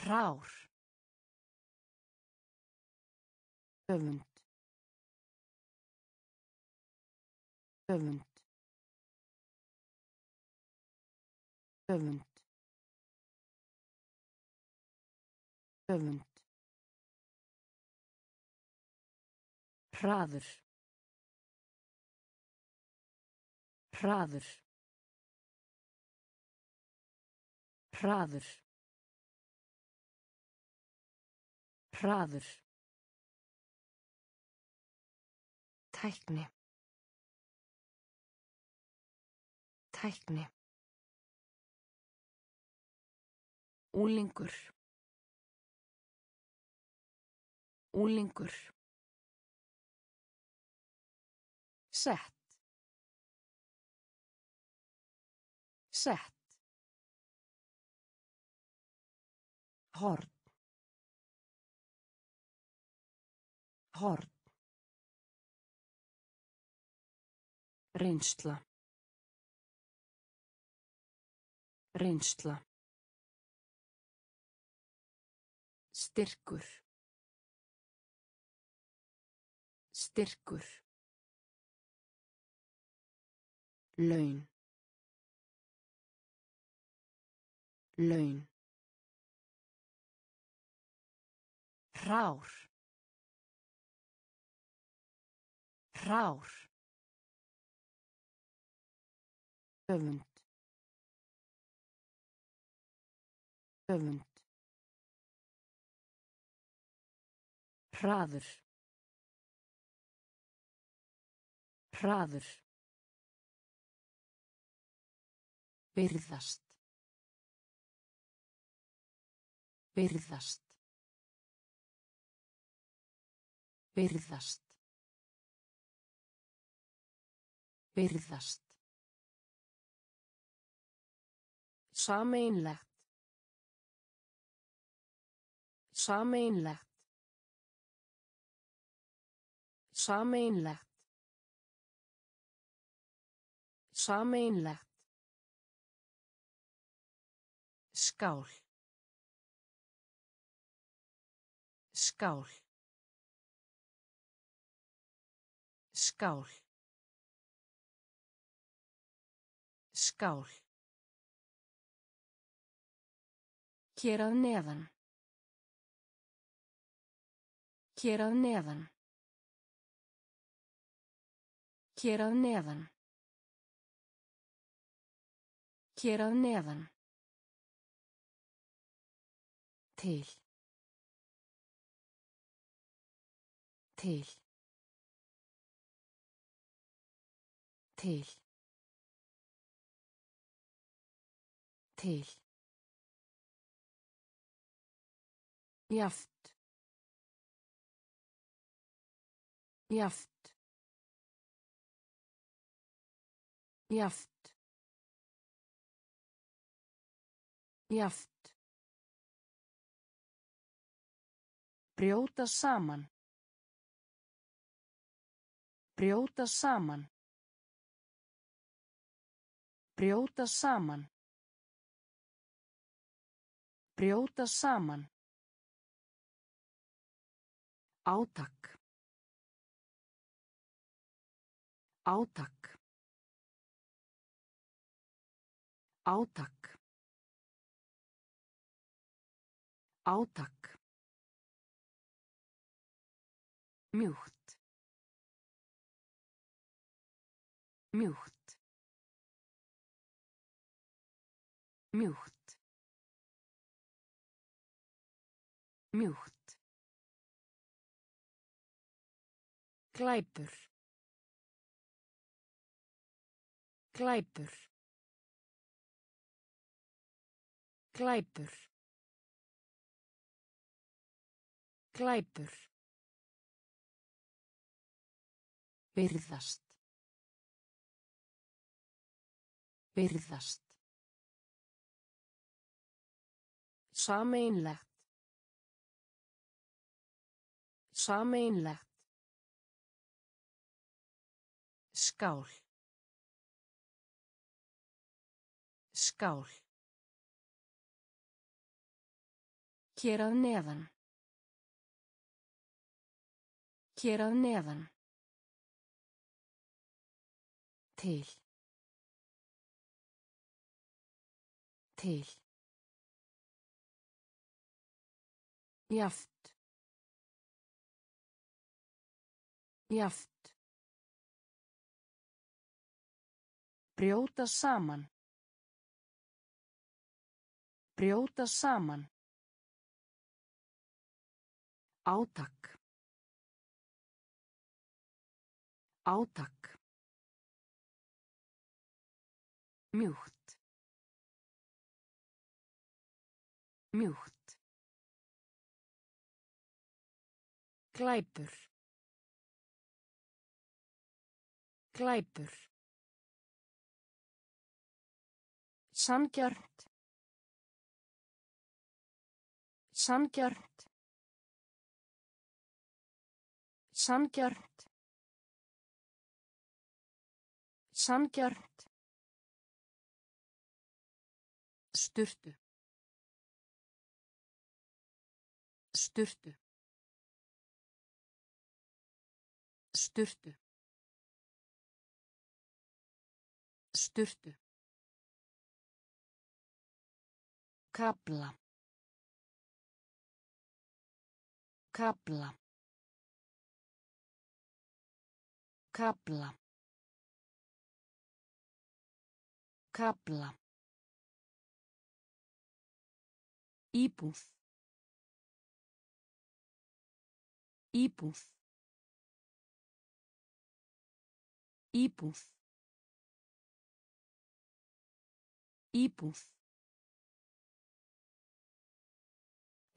Rár. Öfund. Öfund. Öfund. Öfund. Hraður. Hraður. Hraður. Hraður. Tækni. Tækni. Úlingur. Úlingur. Sett. Sett. Horn. Horn. Reynsla. Reynsla. Styrkur. Styrkur. Laun. Laun. Rár. Rár. Öfund. Öfund. Hraður. Hraður. Virðast. Virðast. Virðast. Virðast. Sameinlegt. Sameinlegt. Sameinlegt. Sameinlegt. Skál. Skál. Skál. Skál. Hér að neðan. Hér að neðan. Hér að neðan. Hér að neðan. Til. Til. Til. Til. Jaft. Jaft. Jaft. Jaft. Brjóta saman. Brjóta saman. Brjóta saman. Brjóta saman. Átak. Átak. Átak. Átak. Mjúkt. Mjúkt. Mjúkt. Mjúkt. Glæpur. Glæpur. Glæpur. Glæpur. Virðast. Virðast. Sameinlegt. Sameinlegt. Skál. Skál. Hér að neðan. Hér að neðan. Til. Til. Jaft. Jaft. Brjóta saman. Brjóta saman. Átak. Átak. Mjúkt. Mjúkt. Glæpur. Glæpur. Sanngjarnt. Sanngjarnt. Sanngjarnt. Sanngjarnt. Sturtu. Sturtu. Sturtu. Sturtu. Kapla. Kapla. Kapla. Kapla. Íbúð. Íbúð. Íbúð. Íbúð.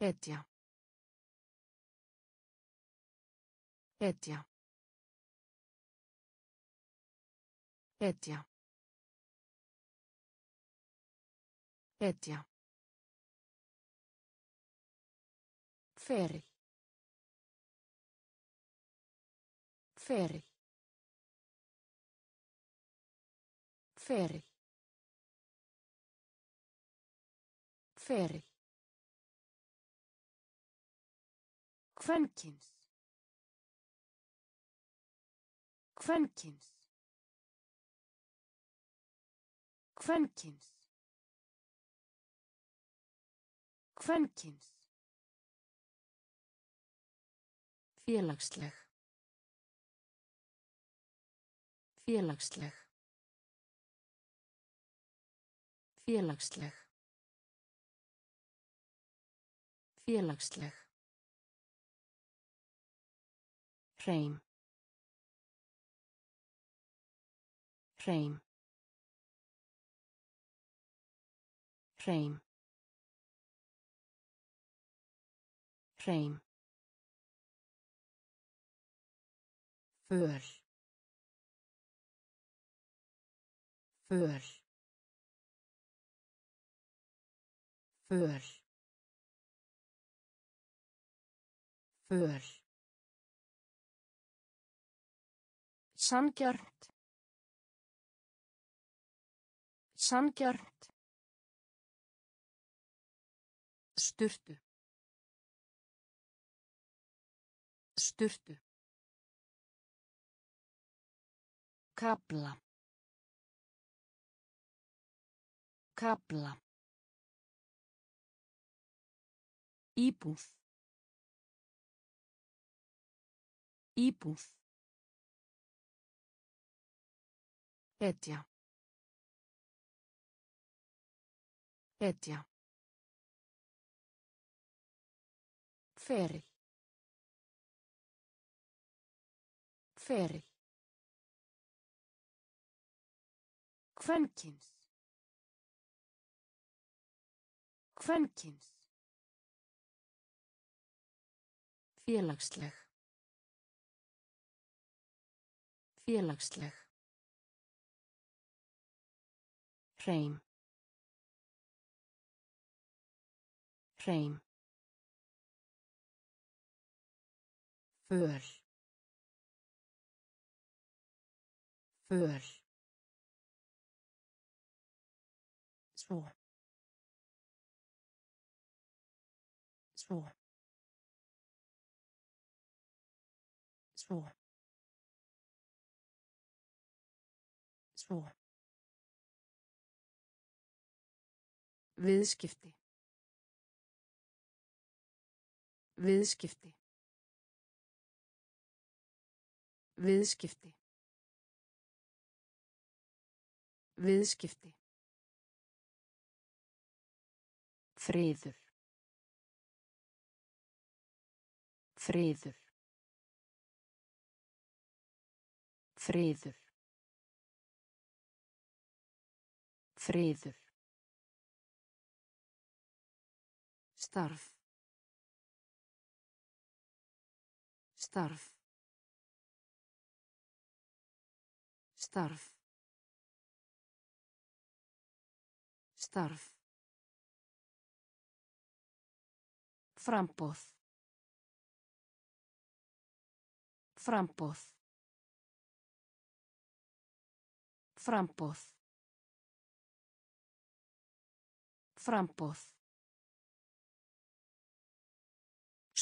Etja. Etja. Etja. Etja. Feril. Feril. Feril. Feril. Kvenkins. Kvenkins. Kvenkins. Kvenkins. Félagsleg. Félagsleg. Félagsleg. Félagsleg. Hreim. Hreim. Hreim. Hreim. Föl. Föl. Föl. Föl. Sanngjarnt. Sanngjarnt. Sturtu. Sturtu. Kapla. Kapla. Íbúð. Íbúð. Etja. Etja. Feril. Feril. Kvenkins. Kvenkins. Félagsleg. Félagsleg. Hreim. Hreim. Föl. Föl. Svo. Svo. Svo. Viðskipti. Viðskipti. Viðskipti. Viðskipti. Friður. Friður. Friður. Friður. Starf. Starf. Starf. Starf. Framboð. Framboð. Framboð. Framboð.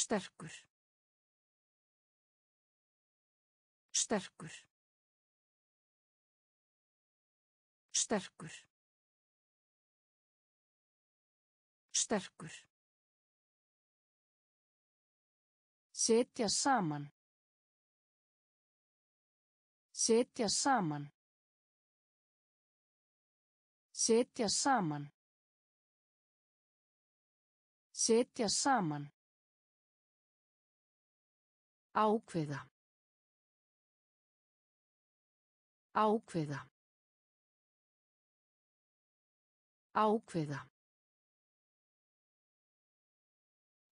Sterkur. Sterkur. Sterkur. Sterkur. Setja saman. Setja saman. Setja saman. Setja saman. Ákveða. Ákveða. Ákveða.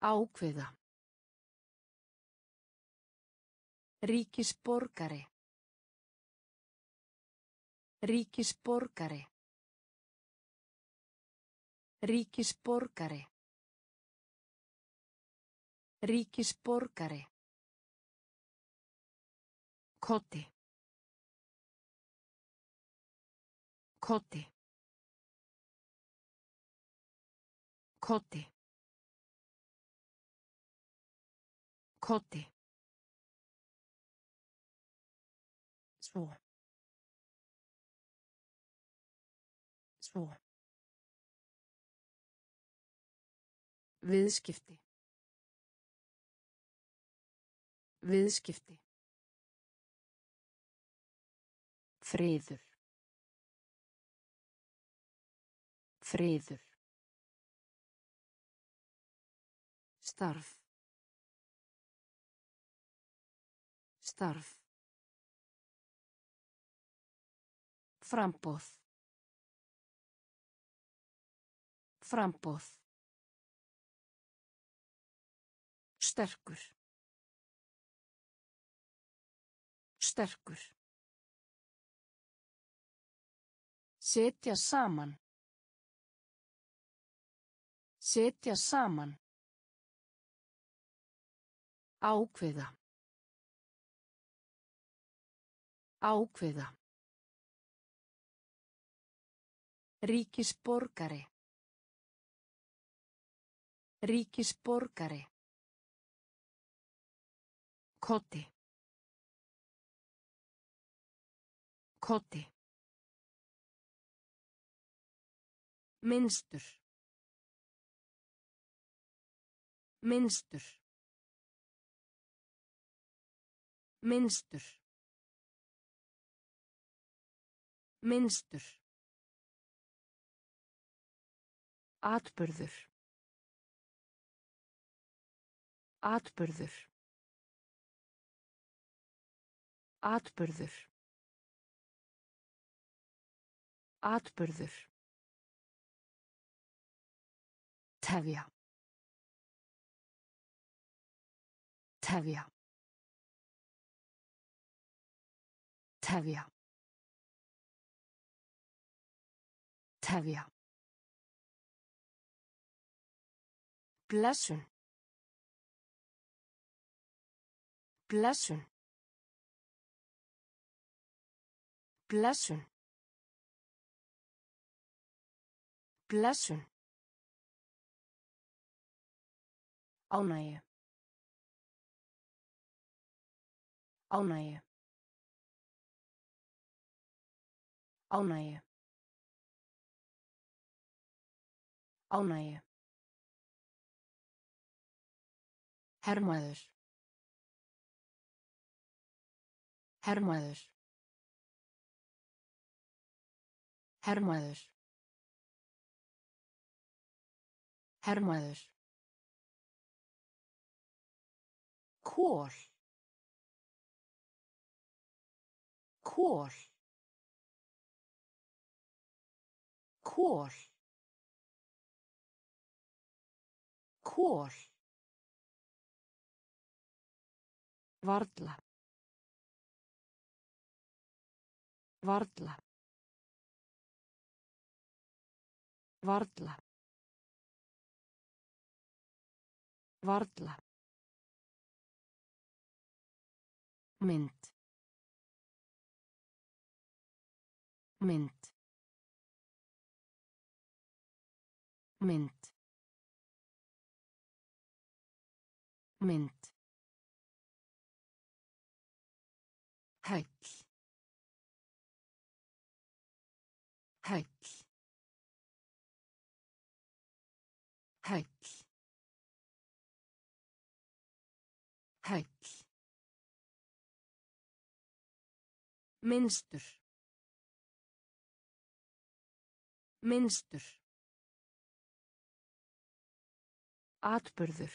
Ákveða. Ríkisborgari. Ríkisborgari. Ríkisborgari. Ríkisborgari. Koti. Koti. Koti. Koti. Svo. Svo. Viðskipti. Viðskipti. Friður. Friður. Starf. Starf. Framboð. Framboð. Sterkur. Sterkur. Setja saman. Setja saman. Ákveða. Ákveða. Ríkisborgari. Ríkisborgari. Koti. Koti. Minnstur. Minnstur. Minnstur. Minnstur. Atburður. Atburður. Atburður. Atburður. Tefja. Tefja. Tefja. Tefja. Blessun. Blessun. Blessun. Blessun. Ánægju. Ánægju. Ánægju. Ánægju. Hermaður. Hermaður. Hermaður. Hermaður. Kól. Kól. Kól. Kól. Varla. Varla. Varla. Varla. Mynd. Mynd. Mynd. Mynd. Minnstur. Minnstur. Atburður.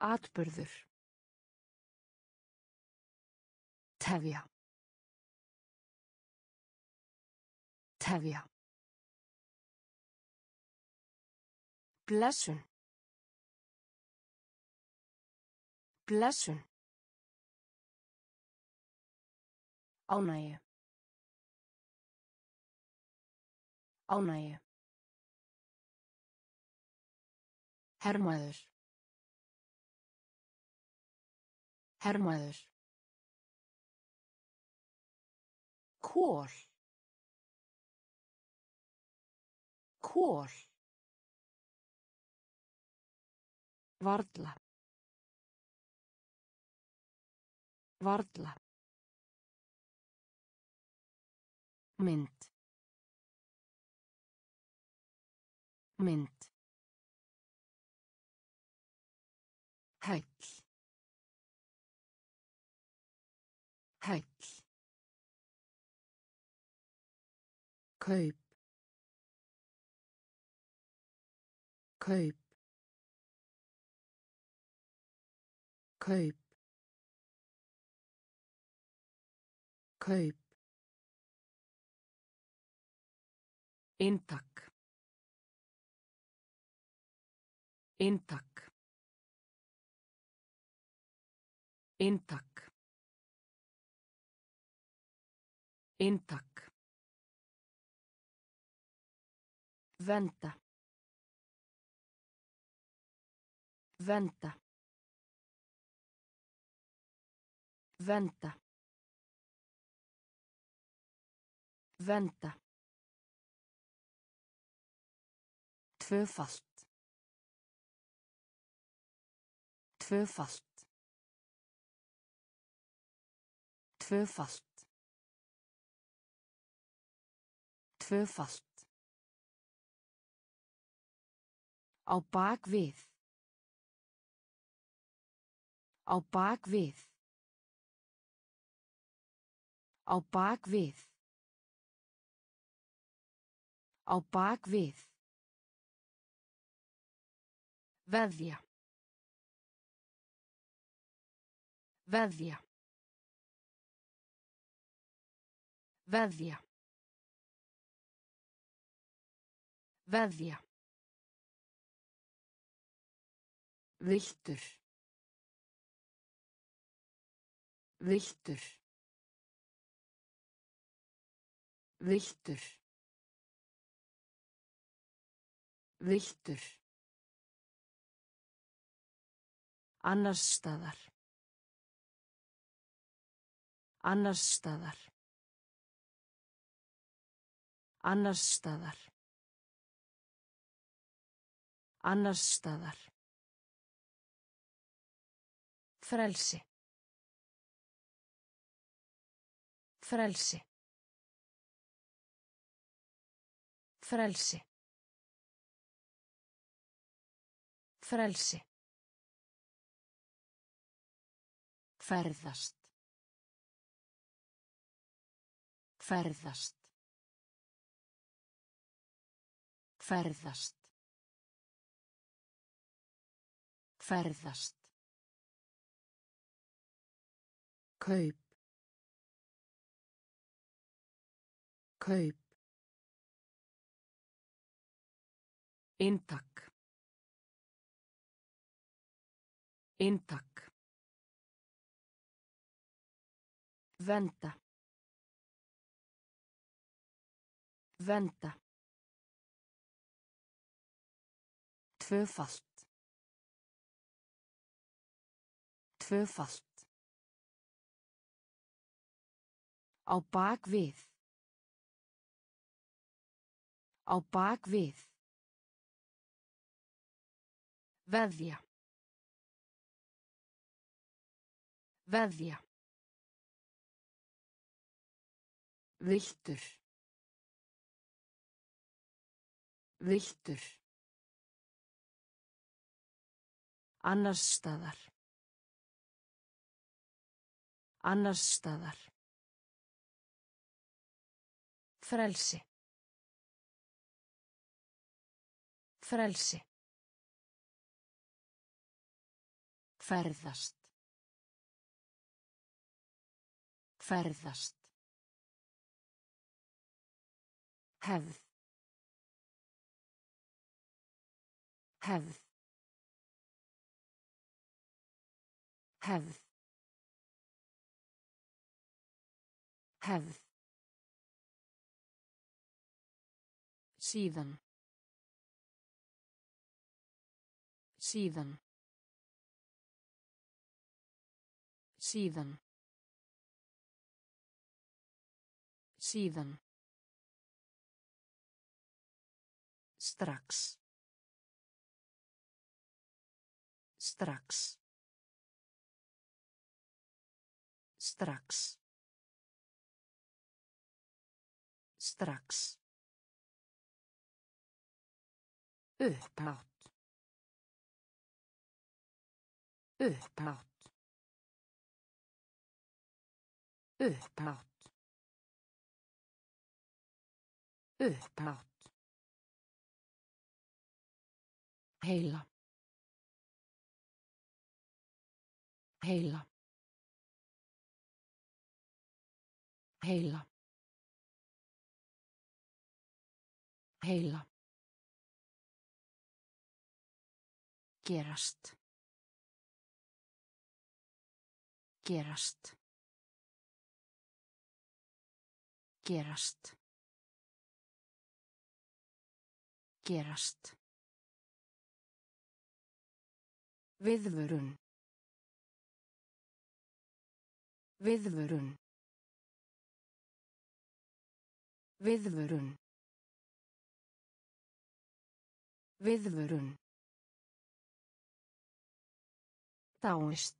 Atburður. Tefja. Tefja. Blessun. Blessun. Ánægju. Ánægju. Hermaður. Hermaður. Kól. Kól. Varla. Varla. Mynd. Mynd. Hæll. Hæll. Kaup. kaup kaup kaup Inntak. Inntak. Inntak. Inntak. Vänta. Vänta. Vänta. Vänta. Tvöfalt. Tvöfalt. Tvöfalt. Tvöfalt. Á bak við. Á bak við. Á bak við. Á bak við. Veðja. Veðja. Veðja. Veðja. Viltur. Viltur. Viltur. Viltur. Annars staðar. Annars staðar. Annars staðar. Annars staðar. Frelsi. Frelsi. Frelsi. Frelsi. Ferðast. Ferðast. Ferðast. Ferðast. Kaup. Kaup. Inntak. Inntak. Vänta. Vänta. Tvöfalt. Tvöfalt. Á bak við. Á bak við. Veðja. Veðja. Viltur. Viltur. Annars staðar. Annars staðar. Frelsi. Frelsi. Ferðast. Ferðast. Hefð. Hefð. Hefð. Hefð. Síðan. Síðan. Síðan. Síðan. Strax. Strax. Strax. Strax. Upphátt. Upphátt. Upphátt. Upphátt. Heila heila heila heila gerast gerast gerast gerast viðvörun. Viðvörun. Viðvörun. Viðvörun. Dáist.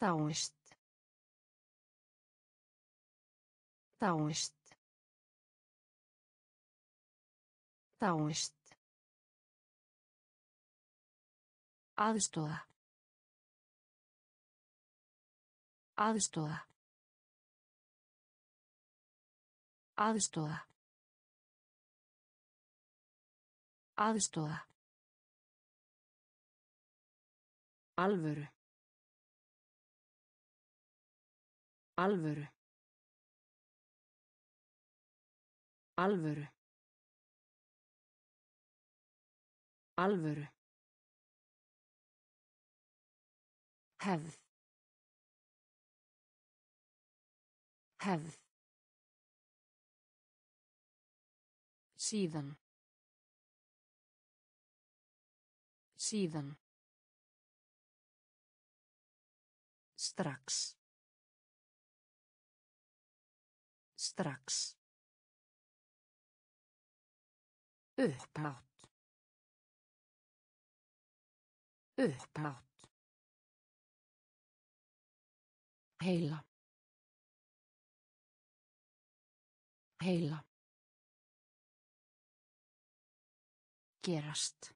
Dáist. Dáist. Dáist aðstóða aðstóða aðstóða aðstóða alvöru. Alvöru. Alvöru. Alvöru hefð hefð síðan. Síðan. Strax. Strax. Upphátt. Upphátt heila. Heila. Gerast.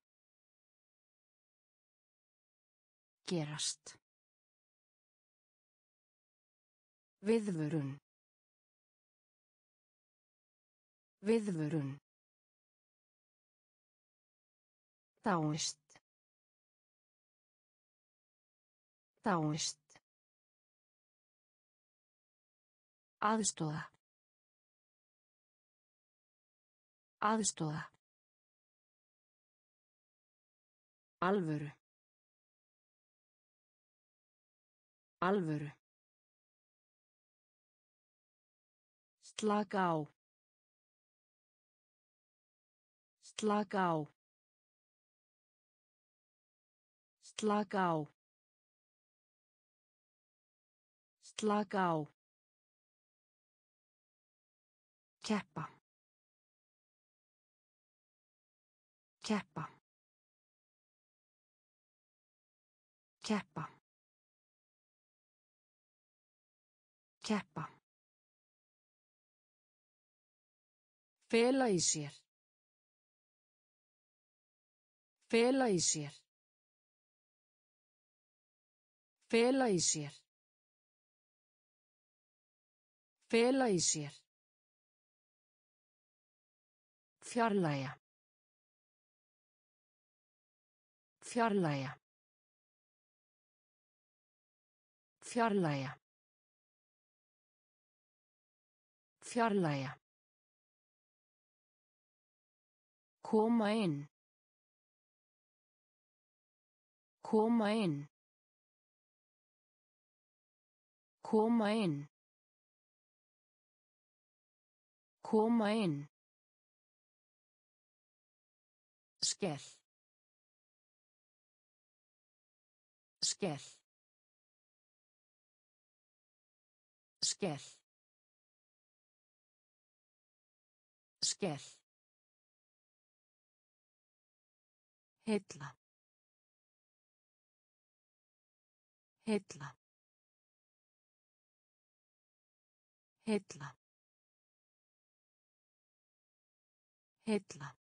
Gerast. Viðvörun. Viðvörun. Dáist. Dáist aðstóða aðstóða alvöru alvöru Slaka á. Slaka á. Slaka á. Slaka á. Keppa. Keppa. Keppa. Keppa. Fela í sér. Fela í sér. Fela í sér. Fela í sér. Fjarlæga. Fjarlæga. Fjarlæga. Fjarlæga. Koma inn. Koma inn. Koma inn. Koma inn. Skell. Skell. Skell. Skell. Heilla. Heilla. Heilla. Heilla.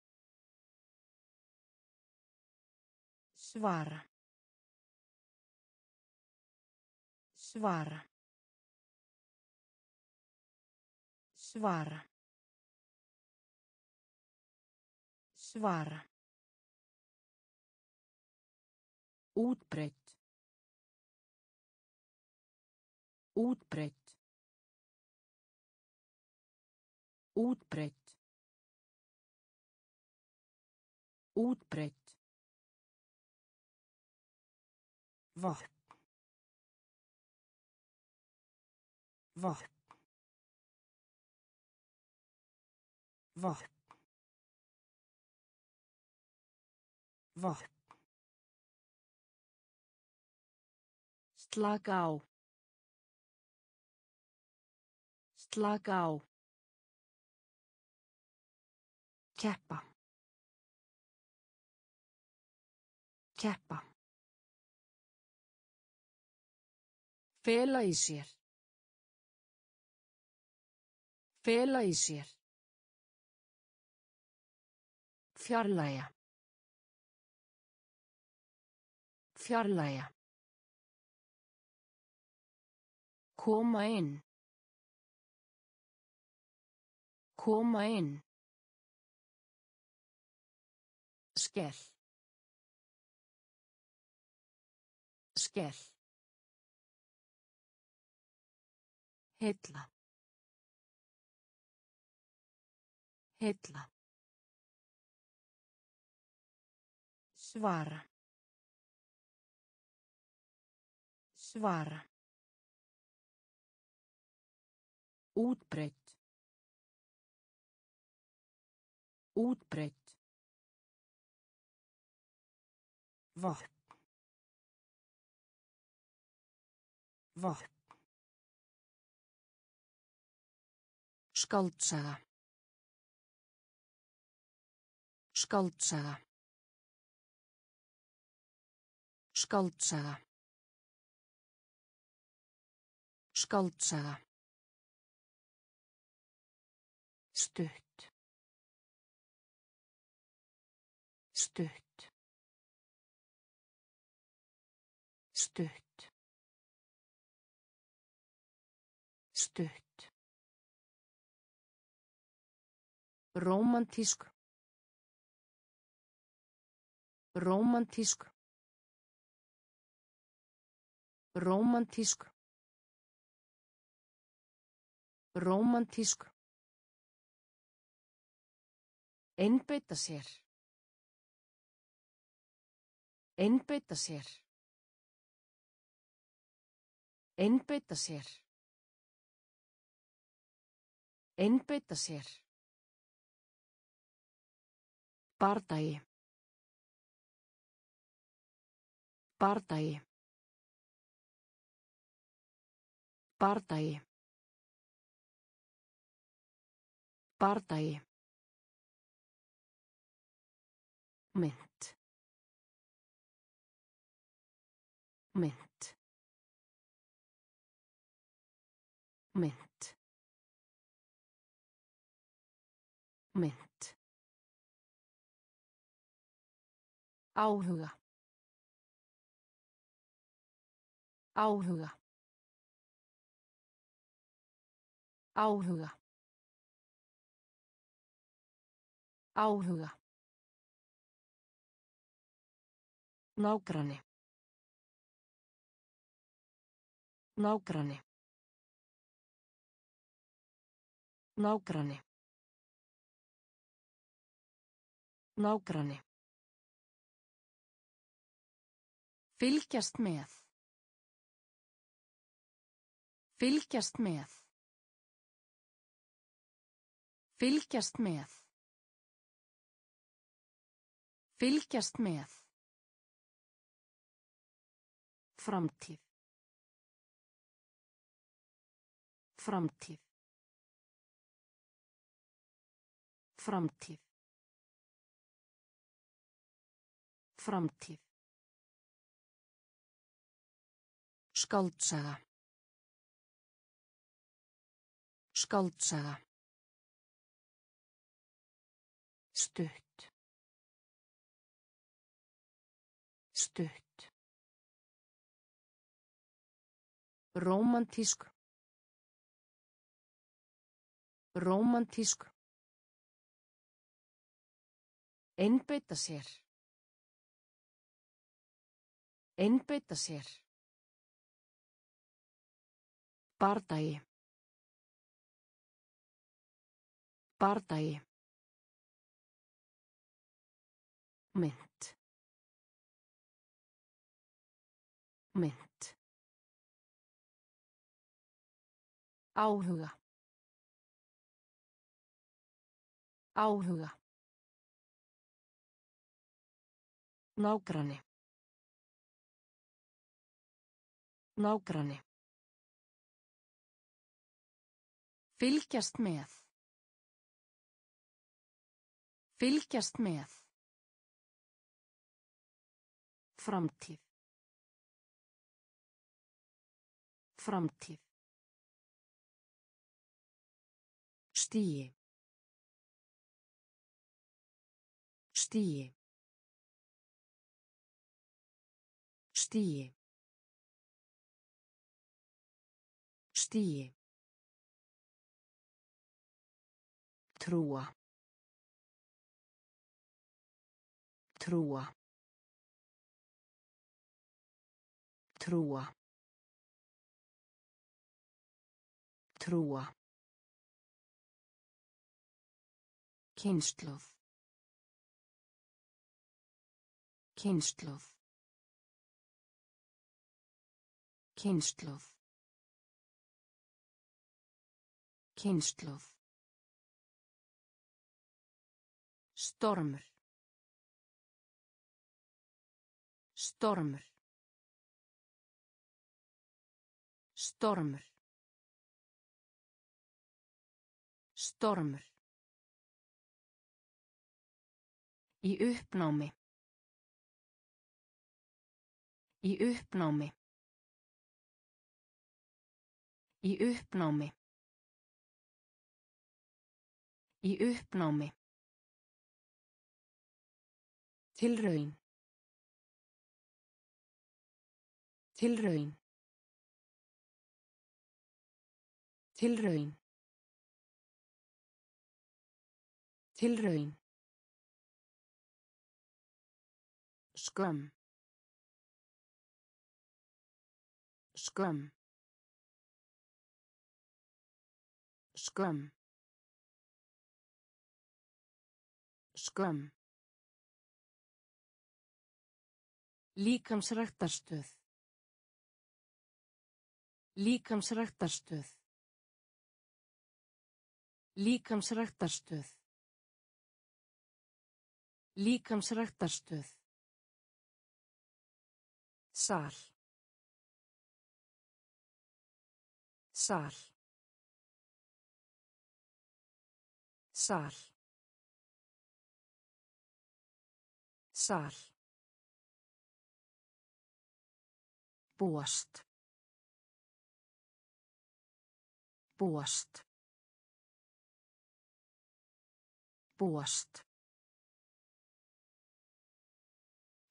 Svara. Svara. Svara. Svara. Útbreytt. Útbreytt. Útbreytt. Útbreytt. Vatn. Vatn. Vatn. Vatn. Slaka á. Slaka á. Keppa. Keppa. Fela í sér. Fela í sér. Fjarlæga. Fjarlæga. Koma inn. Koma inn. Skell. Skell. Heilla. Heilla. Svara. Svara. Útbreytt. Útbreytt. Vatn. Vatn. Skáldsaga. Skáldsaga. Skáldsaga. Skáldsaga. Stutt. Stutt. Rómantísk. Rómantísk. Rómantísk. Rómantísk. Einbeita sér. Einbeita sér. Einbeita sér. Einbeita sér. Bardagi. Bardagi. Bardagi. Bardagi. Mynd. Mynd. Mynd. Mynd. Áhuga. Áhuga. Áhuga. Áhuga. Nágranni. Nágranni. Nágranni. Nágranni. Fylgjast með. Fylgjast með. Fylgjast með. Fylgjast með. Framtíð. Framtíð. Framtíð. Framtíð. Skáldsaga. Skáldsaga. Stutt. Stutt. Rómantísk. Rómantísk. Einbeita sér. Einbeita sér. Bardagi. Bardagi. Mynd. Mynd. Áhuga. Áhuga. Nágranni. Nágranni. Fylgjast með. Fylgjast með. Framtíð. Framtíð. Stíi. Stíi. Stíi. Stíi. Trúa. Trúa. Trúa. Trúa. Kynnslóð. Kynnslóð. Kynnslóð. Kynnslóð. Stormur. Stormur. Stormur. Stormur. Í uppnámi. Í uppnámi. Í uppnámi. Í uppnámi. Tilraun. Tilraun. Tilraun. Tilraun. Skömm. Skömm. Skömm. Skömm. Líkamsræktarstöð. Líkamsræktarstöð. Líkamsræktarstöð. Líkamsræktarstöð. Sal. Sal. Sal. Sal. Búast. Búast. Búast.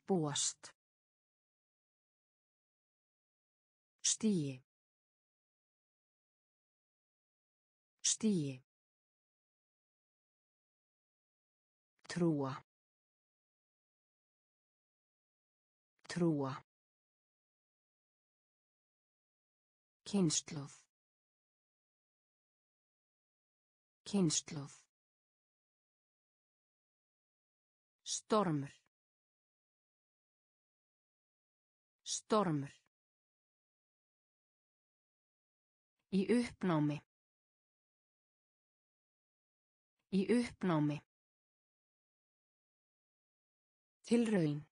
Búast. Stíi. Stíi. Trúa. Trúa. Kynnslóð. Kynnslóð. Stormur. Stormur. Í uppnámi. Í uppnámi. Tilraun.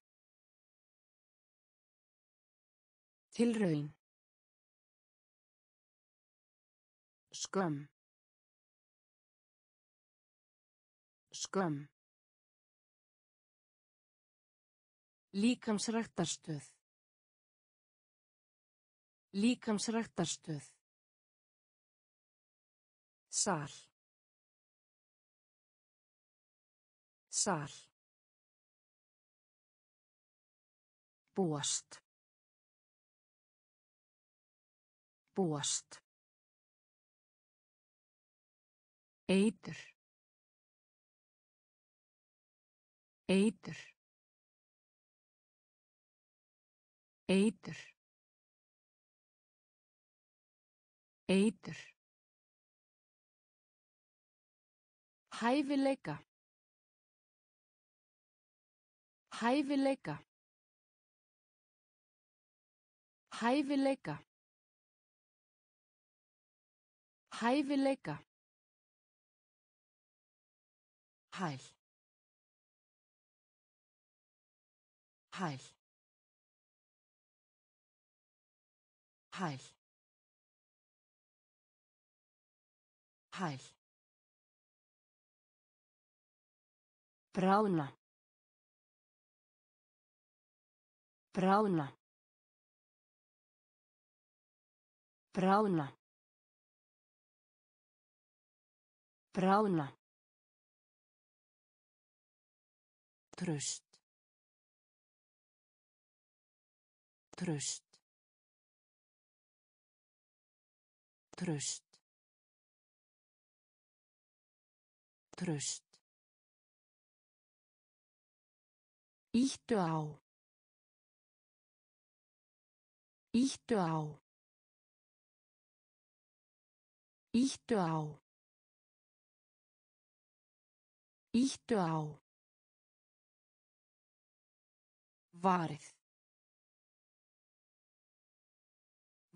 Tilraun. Skömm. Skömm. Líkamsræktarstöð. Líkamsræktarstöð. Sal. Sal. Búast. Búast. Eitur. Eitur. Eitur. Eitur. Hæfileika. Hæfileika. Hæfileika. Hæfileika. Hæl. Hæl. Hæl. Hæl. Bráðna. Bráðna. Bráðna. Bráðna. Tröst. Tröst. Tröst. Tröst. Íttu á. Íttu á. Íttu á. Íttu á. Varið.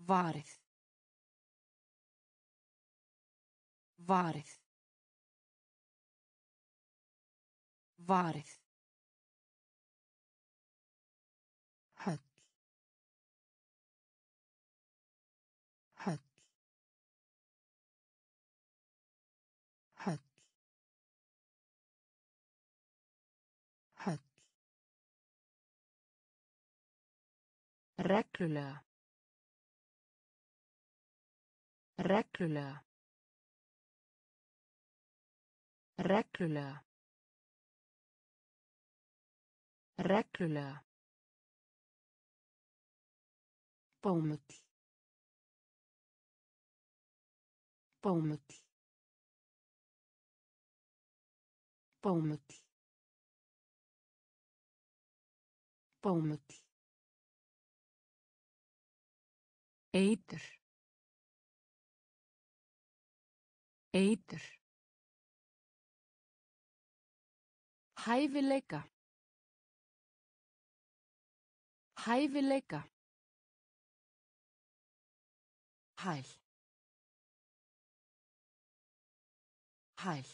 Varið. Varið. Varið. Reglulega. Reglulega. Reglulega. Reglulega. Bómull. Bómull. Bómull. Bómull. Eitur. Eitur. Hæfileika. Hæfileika. Hæl. Hæl.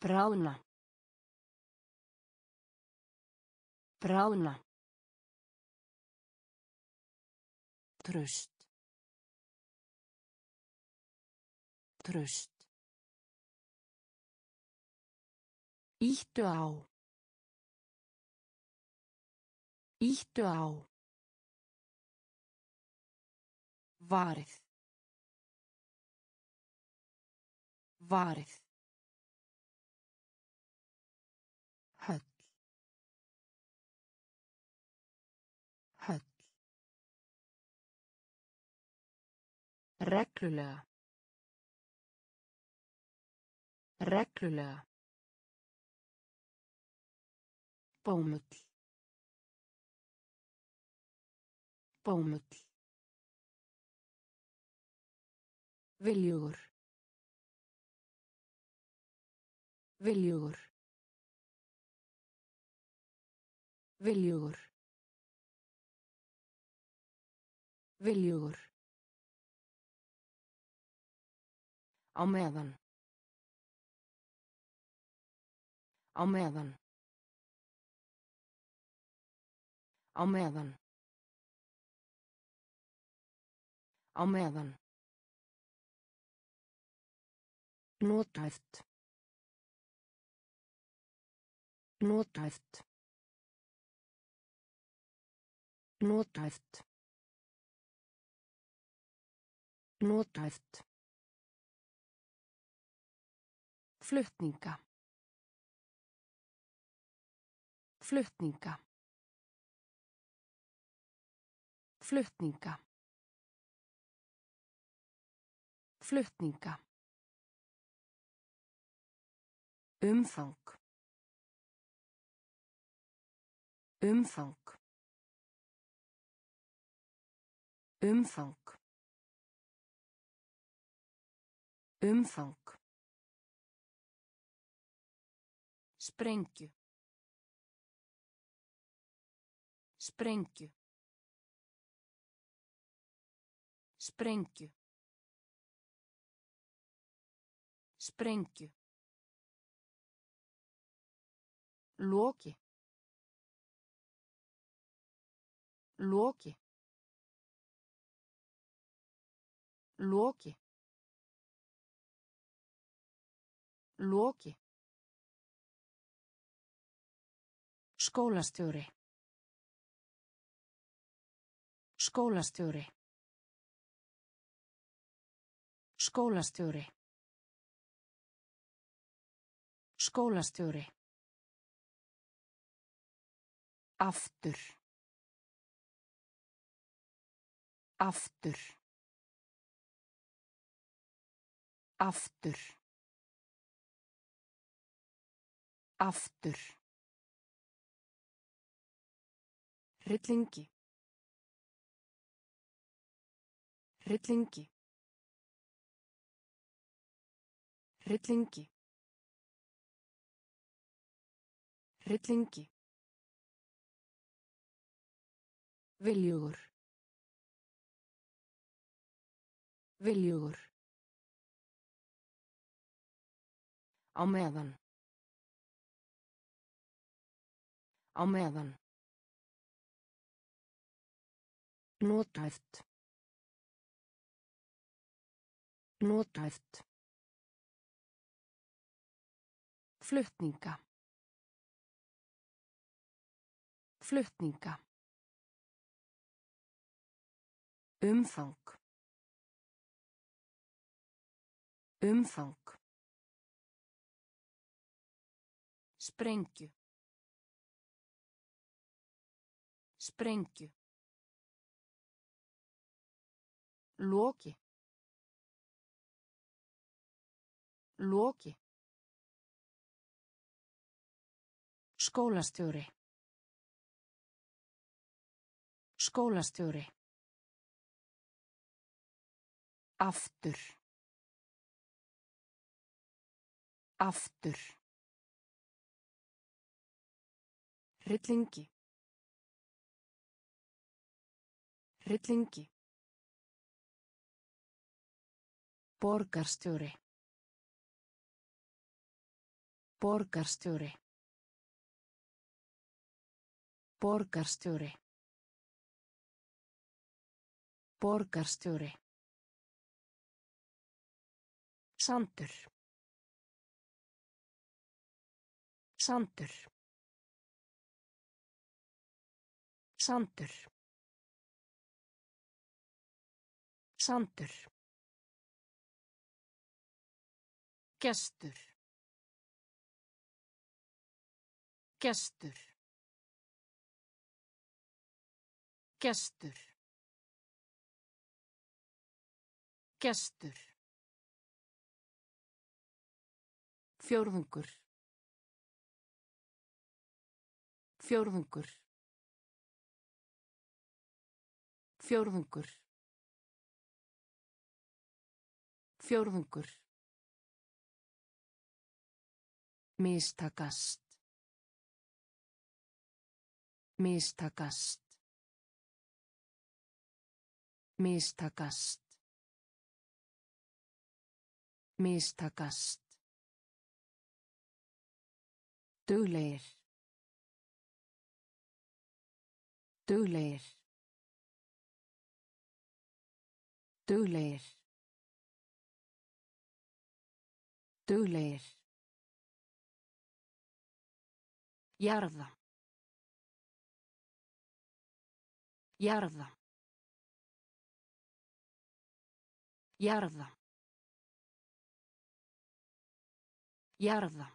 Bráðna. Bráðna. Tröst. Tröst. Íttu á. Íttu á. Varið. Varið. Reglulega. Reglulega. Bómull. Bómull. Viljugur. Viljugur. Viljugur. Viljugur. Á meðan. Á meðan. Á meðan. Á meðan. Notæft. Notæft. Notæft. Notæft. Flutninga. Flutninga. Flutninga. Flutninga. Umfang. Umfang. Umfang. Umfang. Sprengju. Sprengju. Sprengju. Sprengju. Loki. Loki. Loki. Loki. Skólastjóri. Skólastjóri. Skólastjóri. Skólastjóri. Aftur. Aftur. Aftur. Aftur. Hryllingi. Hryllingi. Hryllingi. Hryllingi. Viljugur. Viljugur. Á meðan. Á meðan. Notæft. Notæft. Flutninga. Flutninga. Umfang. Umfang. Sprengju. Sprengju. Loki. Loki. Skólastjóri. Skólastjóri. Aftur. Aftur. Hryllingi. Hryllingi. Borgarstjóri. Borgarstjóri. Borgarstjóri. Borgarstjóri. Sandur. Sandur. Sandur. Sandur. Gestur. Gestur. Gestur. Gestur. Fjórðungur. Fjórðungur. Fjórðungur. Fjórðungur. Mistakast. Mistakast. Mistakast. Mistakast. Duglegir. Duglegir. Duglegir. Duglegir. Jarða. Jarða. Jarða. Jarða.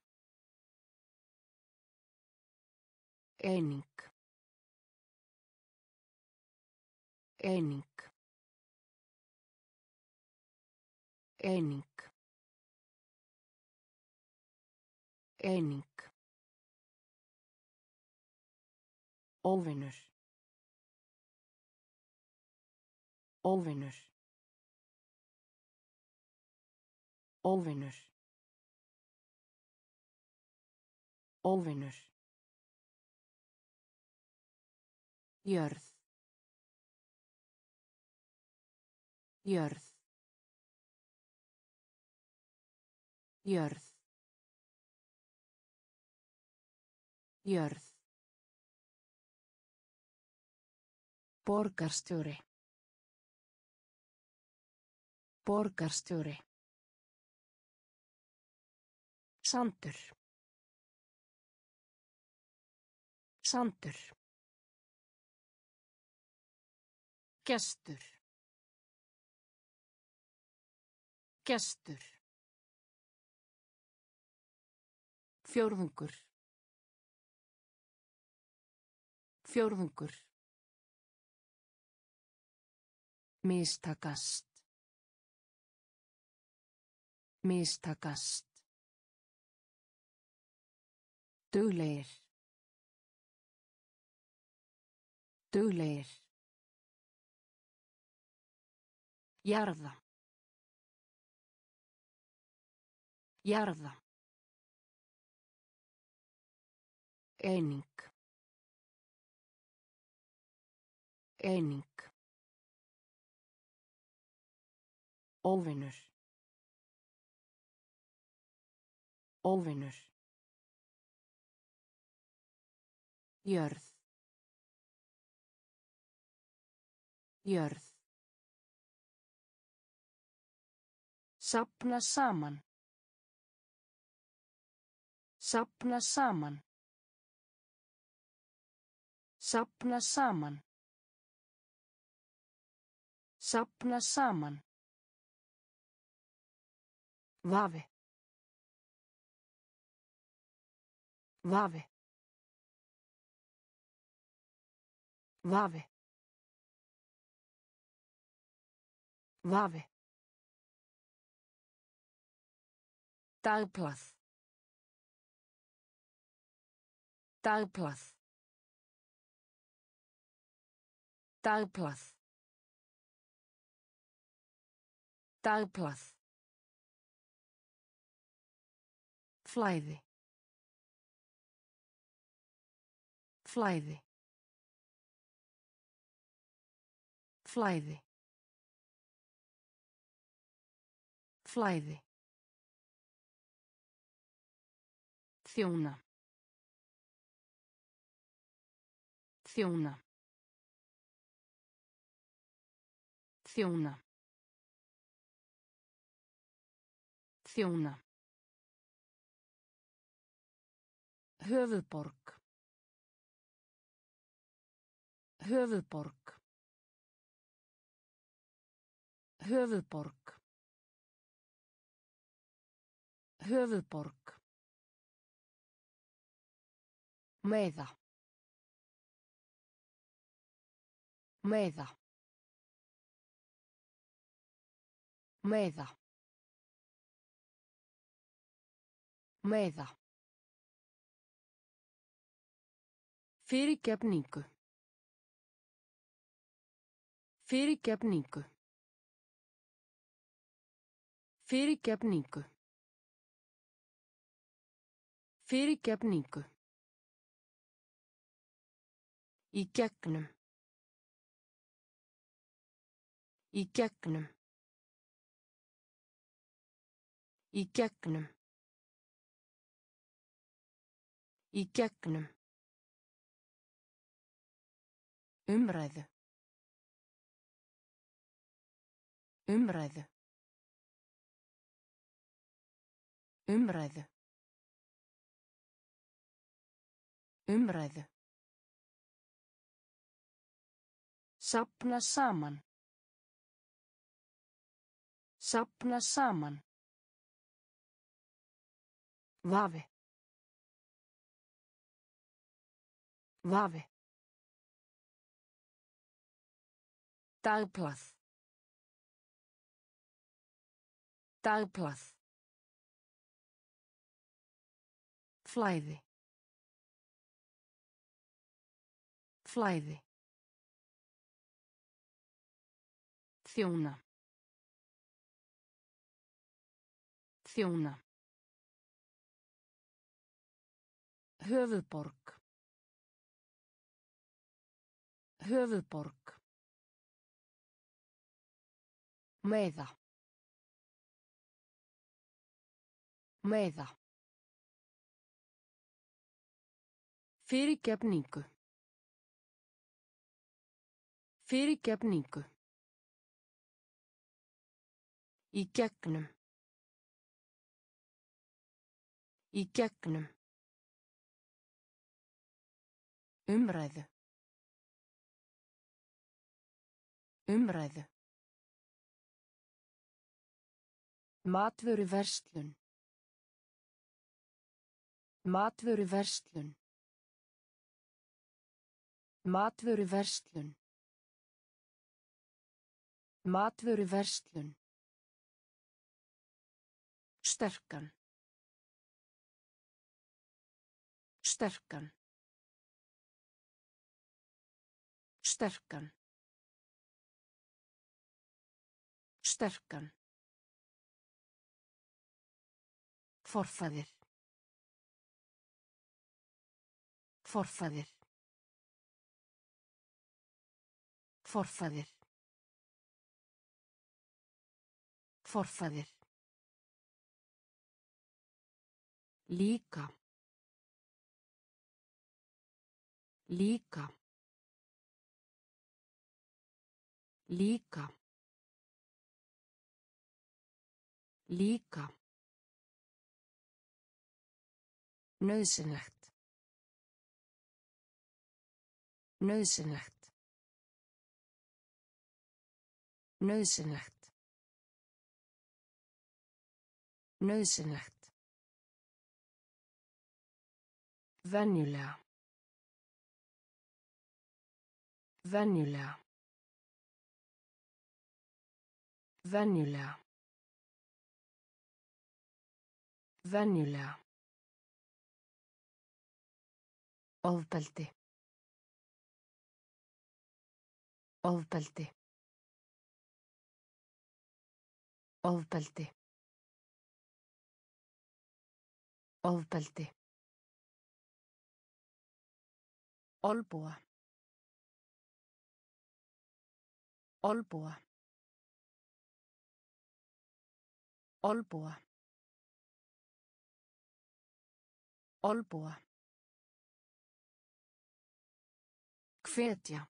Eining. Eining. Eining. Eining. Óvinur. Óvinur. Óvinur. Óvinur. Jörð. Jörð. Jörð. Jörð. Borgarstjóri. Borgarstjóri. Sandur. Sandur. Gestur. Gestur. Fjórðungur. Fjórðungur. Mistakast. Mistakast. Duglegir. Duglegir. Jarða. Jarða. Eining. Eining. Óvinur. Óvinur. Jörð. Jörð. Sapna saman. Sapna saman. Sapna saman. Sapna saman. Vafi. Vafi. Vafi. Vafi. Dagblað. Dagblað. Dagblað. Dagblað. Flæði. Flæði. Flæði. Flæði. Þjóna. Þjóna. Þjóna. Þjóna. Höfuðborg. Höfuðborg. Höfuðborg. Höfuðborg. Meiða. Meiða. Meiða. Meiða. Fyrirgefningu. Fyrirgefningu. Fyrirgefningu. Fyrirgefningu. Í gegnum. Í gegnum. Í gegnum. Í gegnum. Umræðu. Umræðu. Umræðu. Umræðu. Sapna saman. Sapna saman. Vafi. Vafi. Dagblað. Dagblað. Flæði. Flæði. Þjóna. Þjóna. Höfuðborg. Höfuðborg. Meiða. Meiða. Fyrirgefningu. Fyrirgefningu. Í gegnum. Í gegnum. Umræðu. Umræðu. Matvöru verslun. Matvöru verslun. Matvöru verslun. Matvöru verslun. Sterkan. Sterkan. Sterkan. Sterkan. Forfaðir. Forfaðir. Forfaðir. Forfaðir. Líka. Líka. Líka. Líka. Nauðsynlegt. Nauðsynlegt. Nauðsynlegt. Nauðsynlegt. Venjulega. Venjulega. Venjulega. Venjulega. Ofbeldi. Ofbeldi. Ofbeldi. Ofbeldi. Olbúa. Olbúa. Olbúa. Olbúa. Hvetja.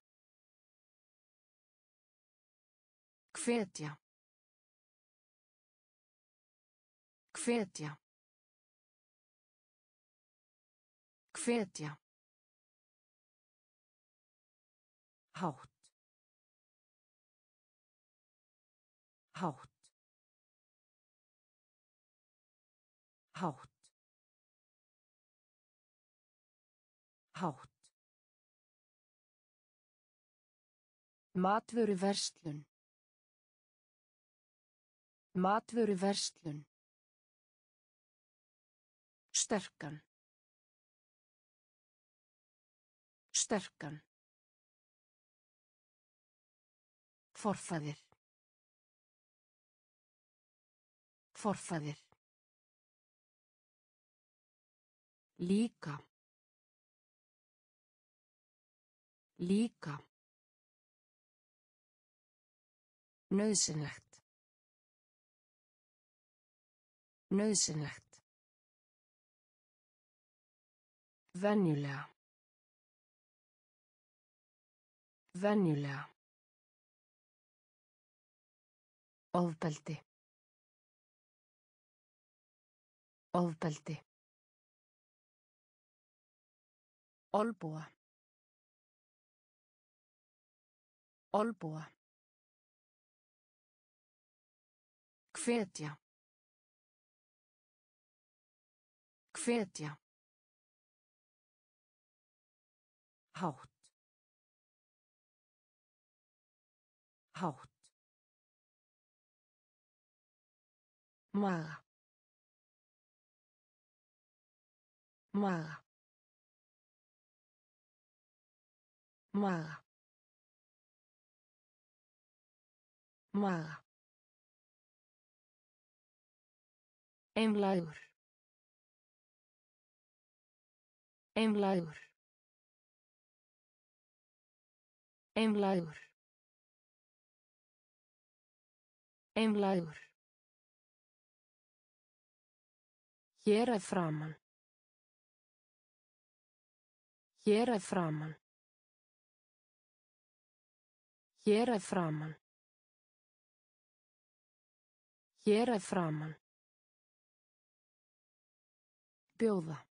Hvetja. Hvetja. Hvetja. Hátt. Hátt. Hátt. Hátt. Matvöru verslun. Matvöru verslun. Sterkan. Sterkan. Forfaðir. Forfaðir. Líka. Líka. Nauðsynlegt. Nauðsynlegt. Venjulega. Venjulega. Ofbeldi. Ofbeldi. Olbúa. Olbúa. Hvetja. Hvetja. Hátt. Hátt. Maga. maga maga maga einlægur einlægur einlægur einlægur Hér að framan. Hér að framan. Hér að framan. Hér að framan. Bjóða.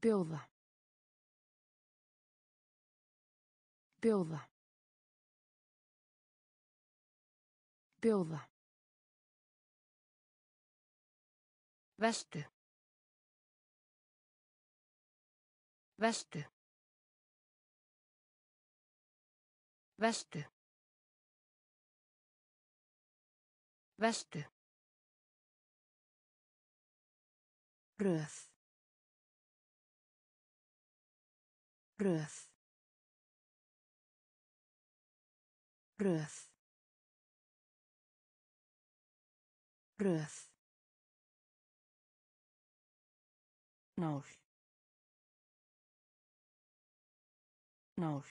Bjóða. Bjóða. Bjóða. Vestu. Vestu. Vestu. Vestu. Röð. Röð. Röð. Röð. Nál. Nál.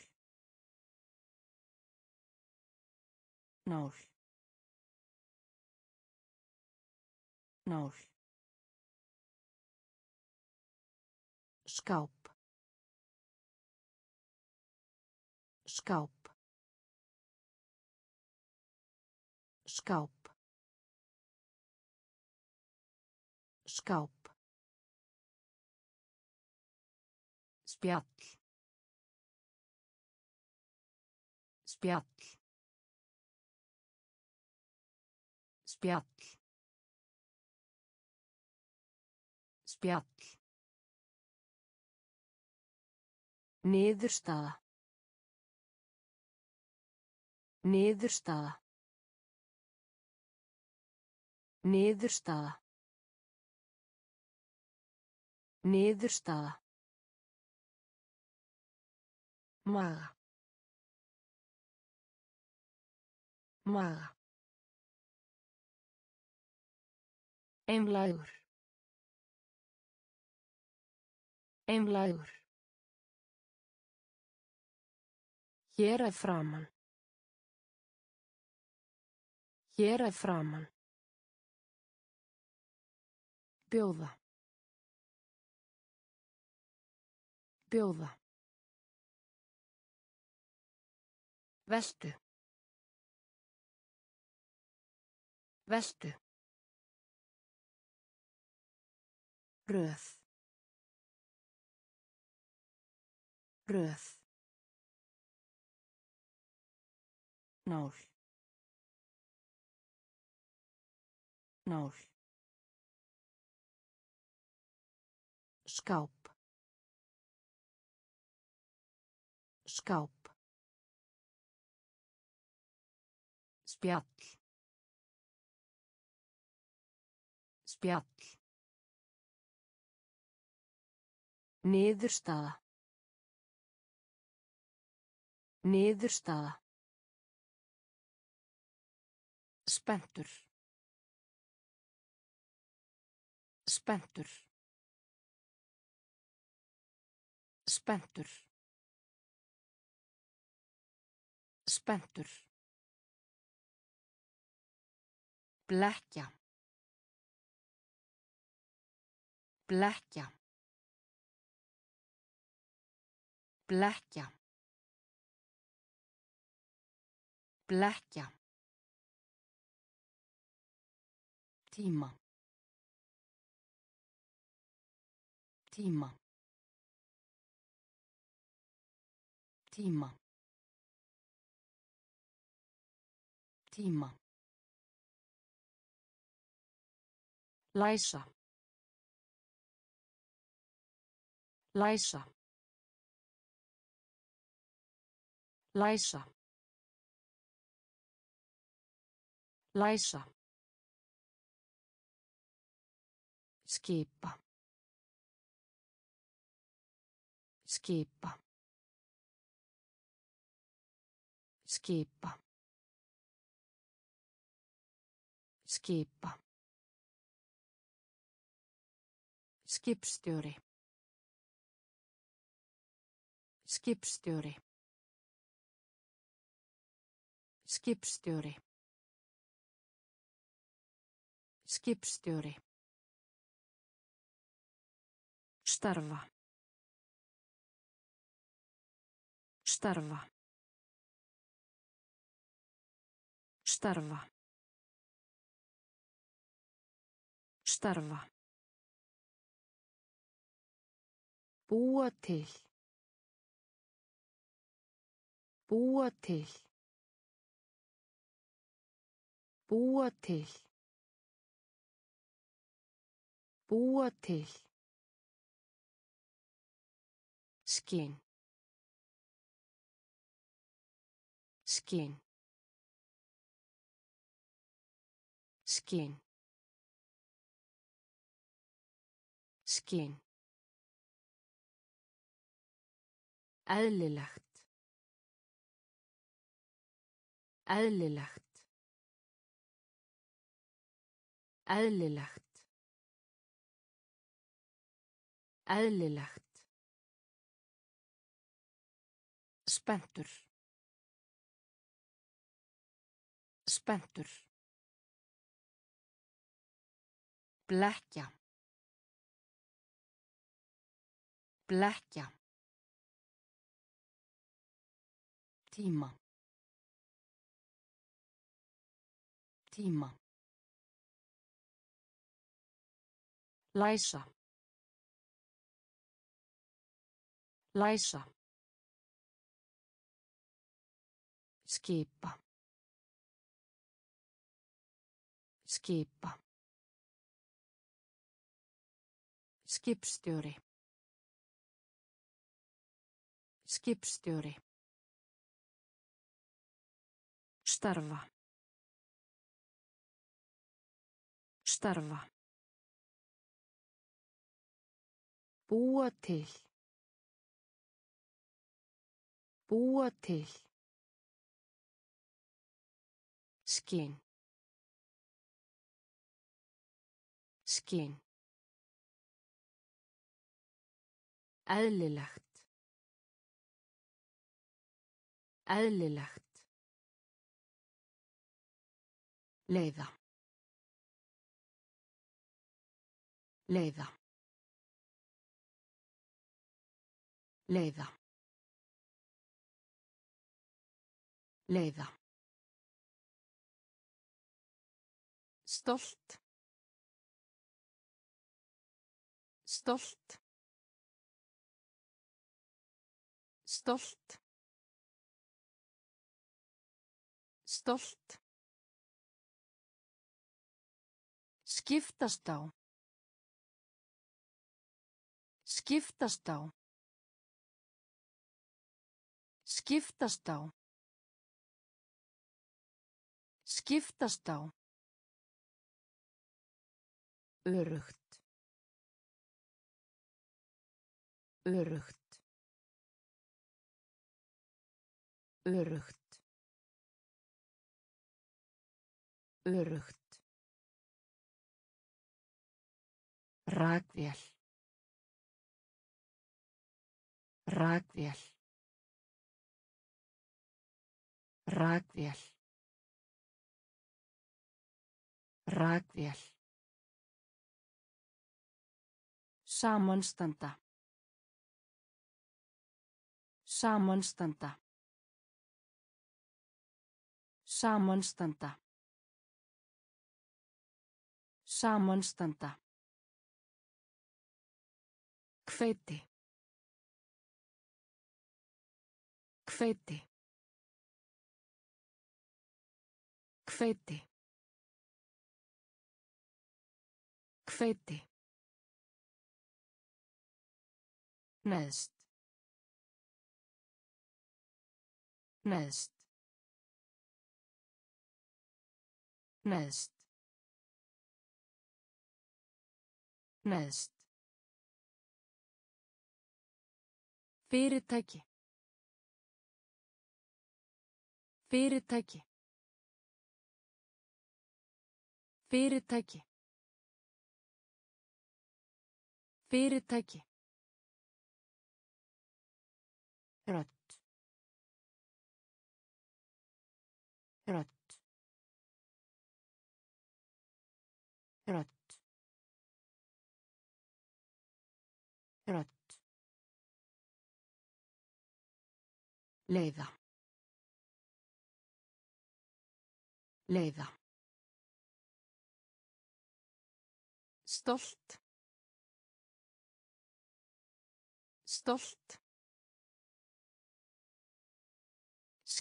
Nál. Nál. Skáp. Skáp. Skáp. Skáp. spjall spjall spjall spjall niðurstaða. Niðurstaða. Niðurstaða. Niðurstaða. Maga. Maga. Einlægur. Einlægur hér að framan hér að framan bjóða bjóða Vestu. Vestu. Röð. Röð. Nál. Nál. Skáp. Skáp. spjall spjall niðurstaða niðurstaða spenntur spenntur spenntur spenntur Blekkja. Blekkja. Blekkja. Blekkja. Tíma. Tíma. Tíma. Tíma. Læsa. Læsa. Læsa. Læsa. Skipa. Skipa. Skipa. Skipa. Skipstjóri. Skipstjóri. Skipstjóri. Skipstjóri starfa starfa starfa starfa Búa til. Búa til. Búa til. Búa til. Skinn. Skinn. Skinn. Skinn. Eðlilegt. Eðlilegt. Eðlilegt. Eðlilegt. Spentur. Spentur. Blekja. Blekja. Tíma. Tíma. Læsa. Læsa. Skipa. Skipa. Skipstjóri. Skipstjóri. Starfa. Starfa. Búa til. Búa til. سكين سكين أللخت أللخت ليدا ليدا ليدا ليدا Stolt. Stolt. Stolt. Stolt. Skiptast á. Skiptast á. Skiptast á. Skiptast á. Örugt. Örugt. Örugt. Örugt. Rakvél. Rakvél. Rakvél. Rakvél. Samanstanda. Samanstanda. Samanstanda. Samanstanda. Hveiti. Hveiti. Hveiti. Hveiti. Neðst. Neðst. Neðst. Neðst. Fyrirtæki. Fyrirtæki. Fyrirtæki. Fyrirtæki. Rödd. Rödd. Rödd. Rödd. Leiða. Leiða. Stolt. Stolt.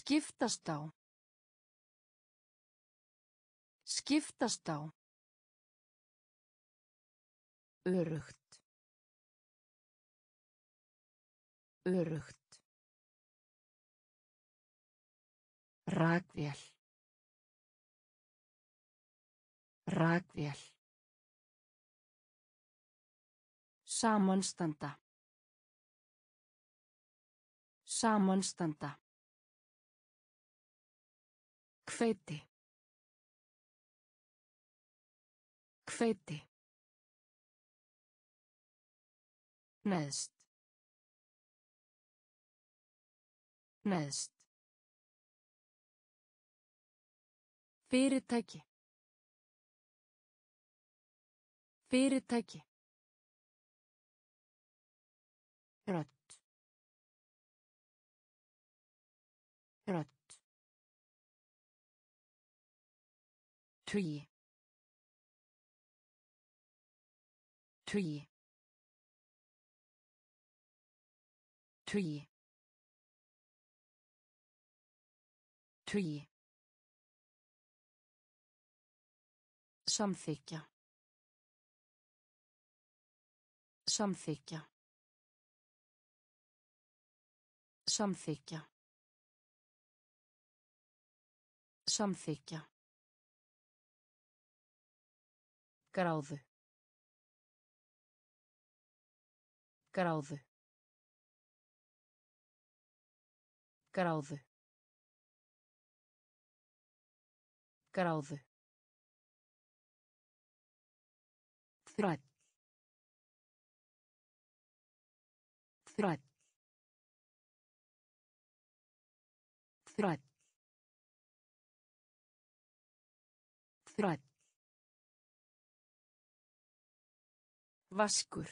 Skiptast á. Skiptast á. Örugt. Örugt. Rakvél. Rakvél. Samanstanda. Samanstanda. Hveiti. Hveiti. Neðst. Neðst. Fyrirtæki. Fyrirtæki. Rödd. Rödd. Tugi. Tugi. Tugi. Tugi. Samþykja. Samþykja. Samþykja. Samþykja. Gráðu. Gráðu. Gráðu. Gráðu. Þræll. Þræll. Þræll. Þræll. Vaskur.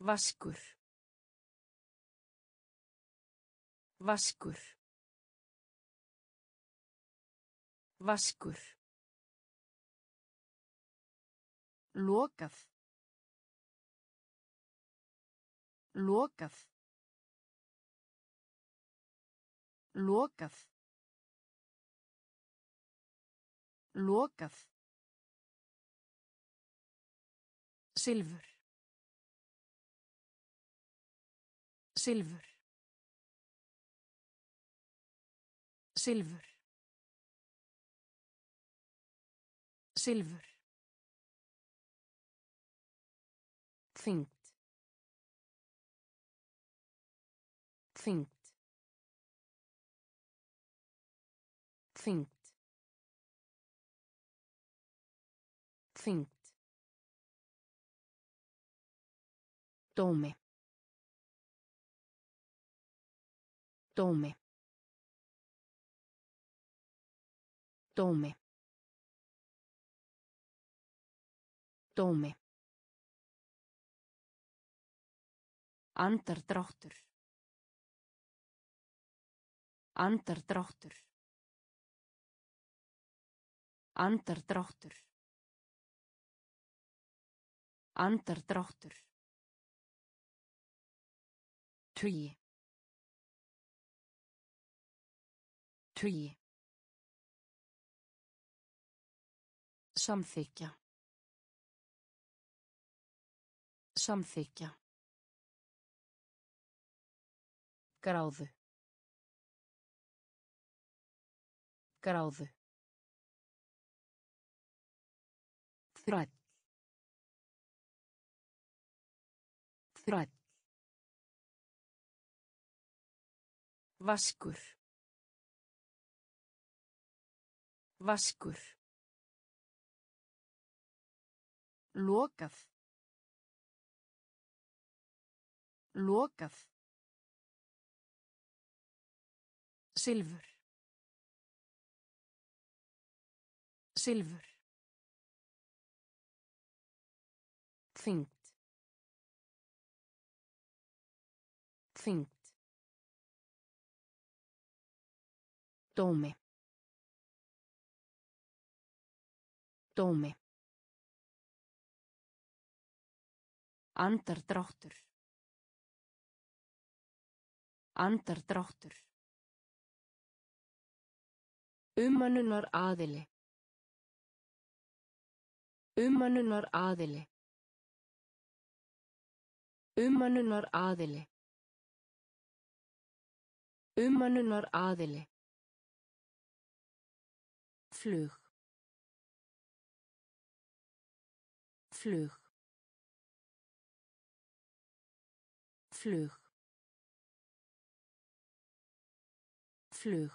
Vaskur. Vaskur. Vaskur. Lokað. Lokað. Lokað. Lokað. Silfur. Silfur. Silfur. Silfur. Þyngd. Þyngd. Þyngd. Þyngd. Dómi. Dómi. Dómi. Dómi. Andardráttur. Andardráttur. Andardráttur. Andardráttur. Tugi. Tugi. Samþykja. Samþykja. Gráðu. Gráðu. Þræll. Þræll. Vaskur. Vaskur. Lokað. Lokað. Silfur. Silfur. Þyngt. Þyngt. Dómi. Dómi. Andardráttur. Andardráttur. Ummannunar aðili. Ummannunar aðili. Ummannunar aðili. Ummannunar aðili. Flug. Flug. Flug. Flug.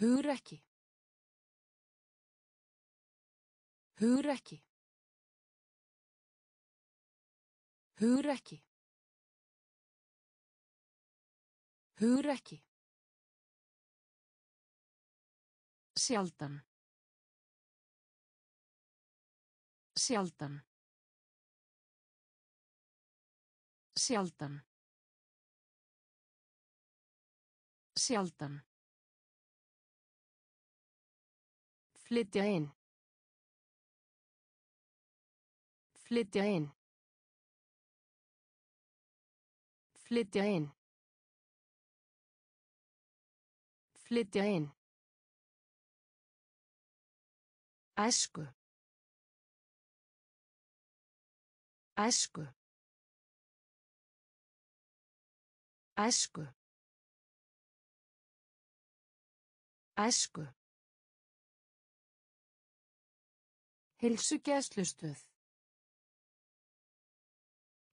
Hugrekki. Hugrekki. Hugrekki. Hugrekki. Sjaldan. Sjaldan. Sjaldan. Sjaldan. Flytja inn. Flytja inn. Flytja inn. Flytja inn. Æsku. Æsku. Æsku. Æsku. Hilsugæslustöð.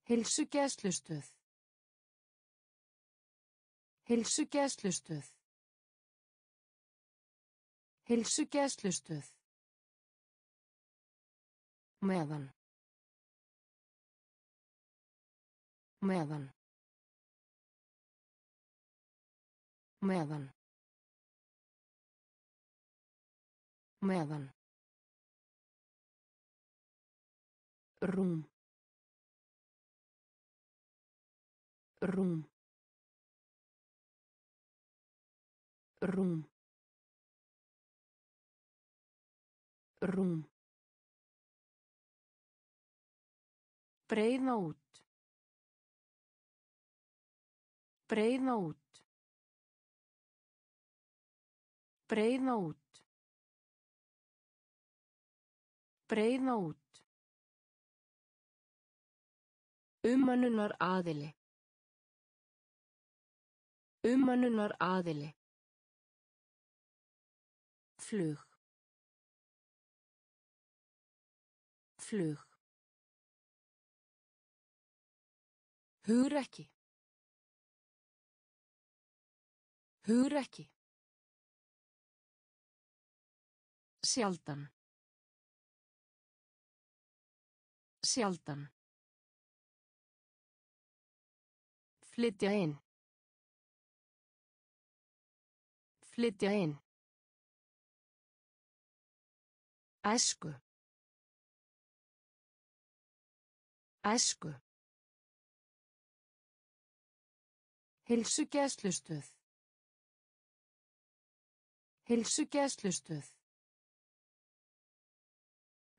Hilsugæslustöð. Hilsugæslustöð. Hilsugæslustöð. Meðan. Meðan. Meðan. Meðan. Rúm. Rúm. Rúm. Rúm. Breiða út. Breiða út. Breiða út. Breiða út. Ummannunar aðili. Ummannunar aðili. Flug. Flug. Hugrekki. Hugrekki. Sjaldan. Sjaldan. Flytja inn. Flytja inn. Æsku. Æsku. Hilsugæslustöð. Hilsugæslustöð.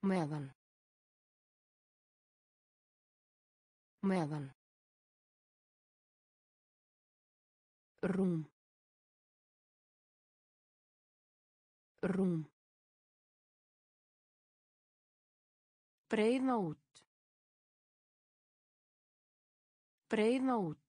Meðan. Meðan. Rúm. Rúm. Breiða út. Breiða út.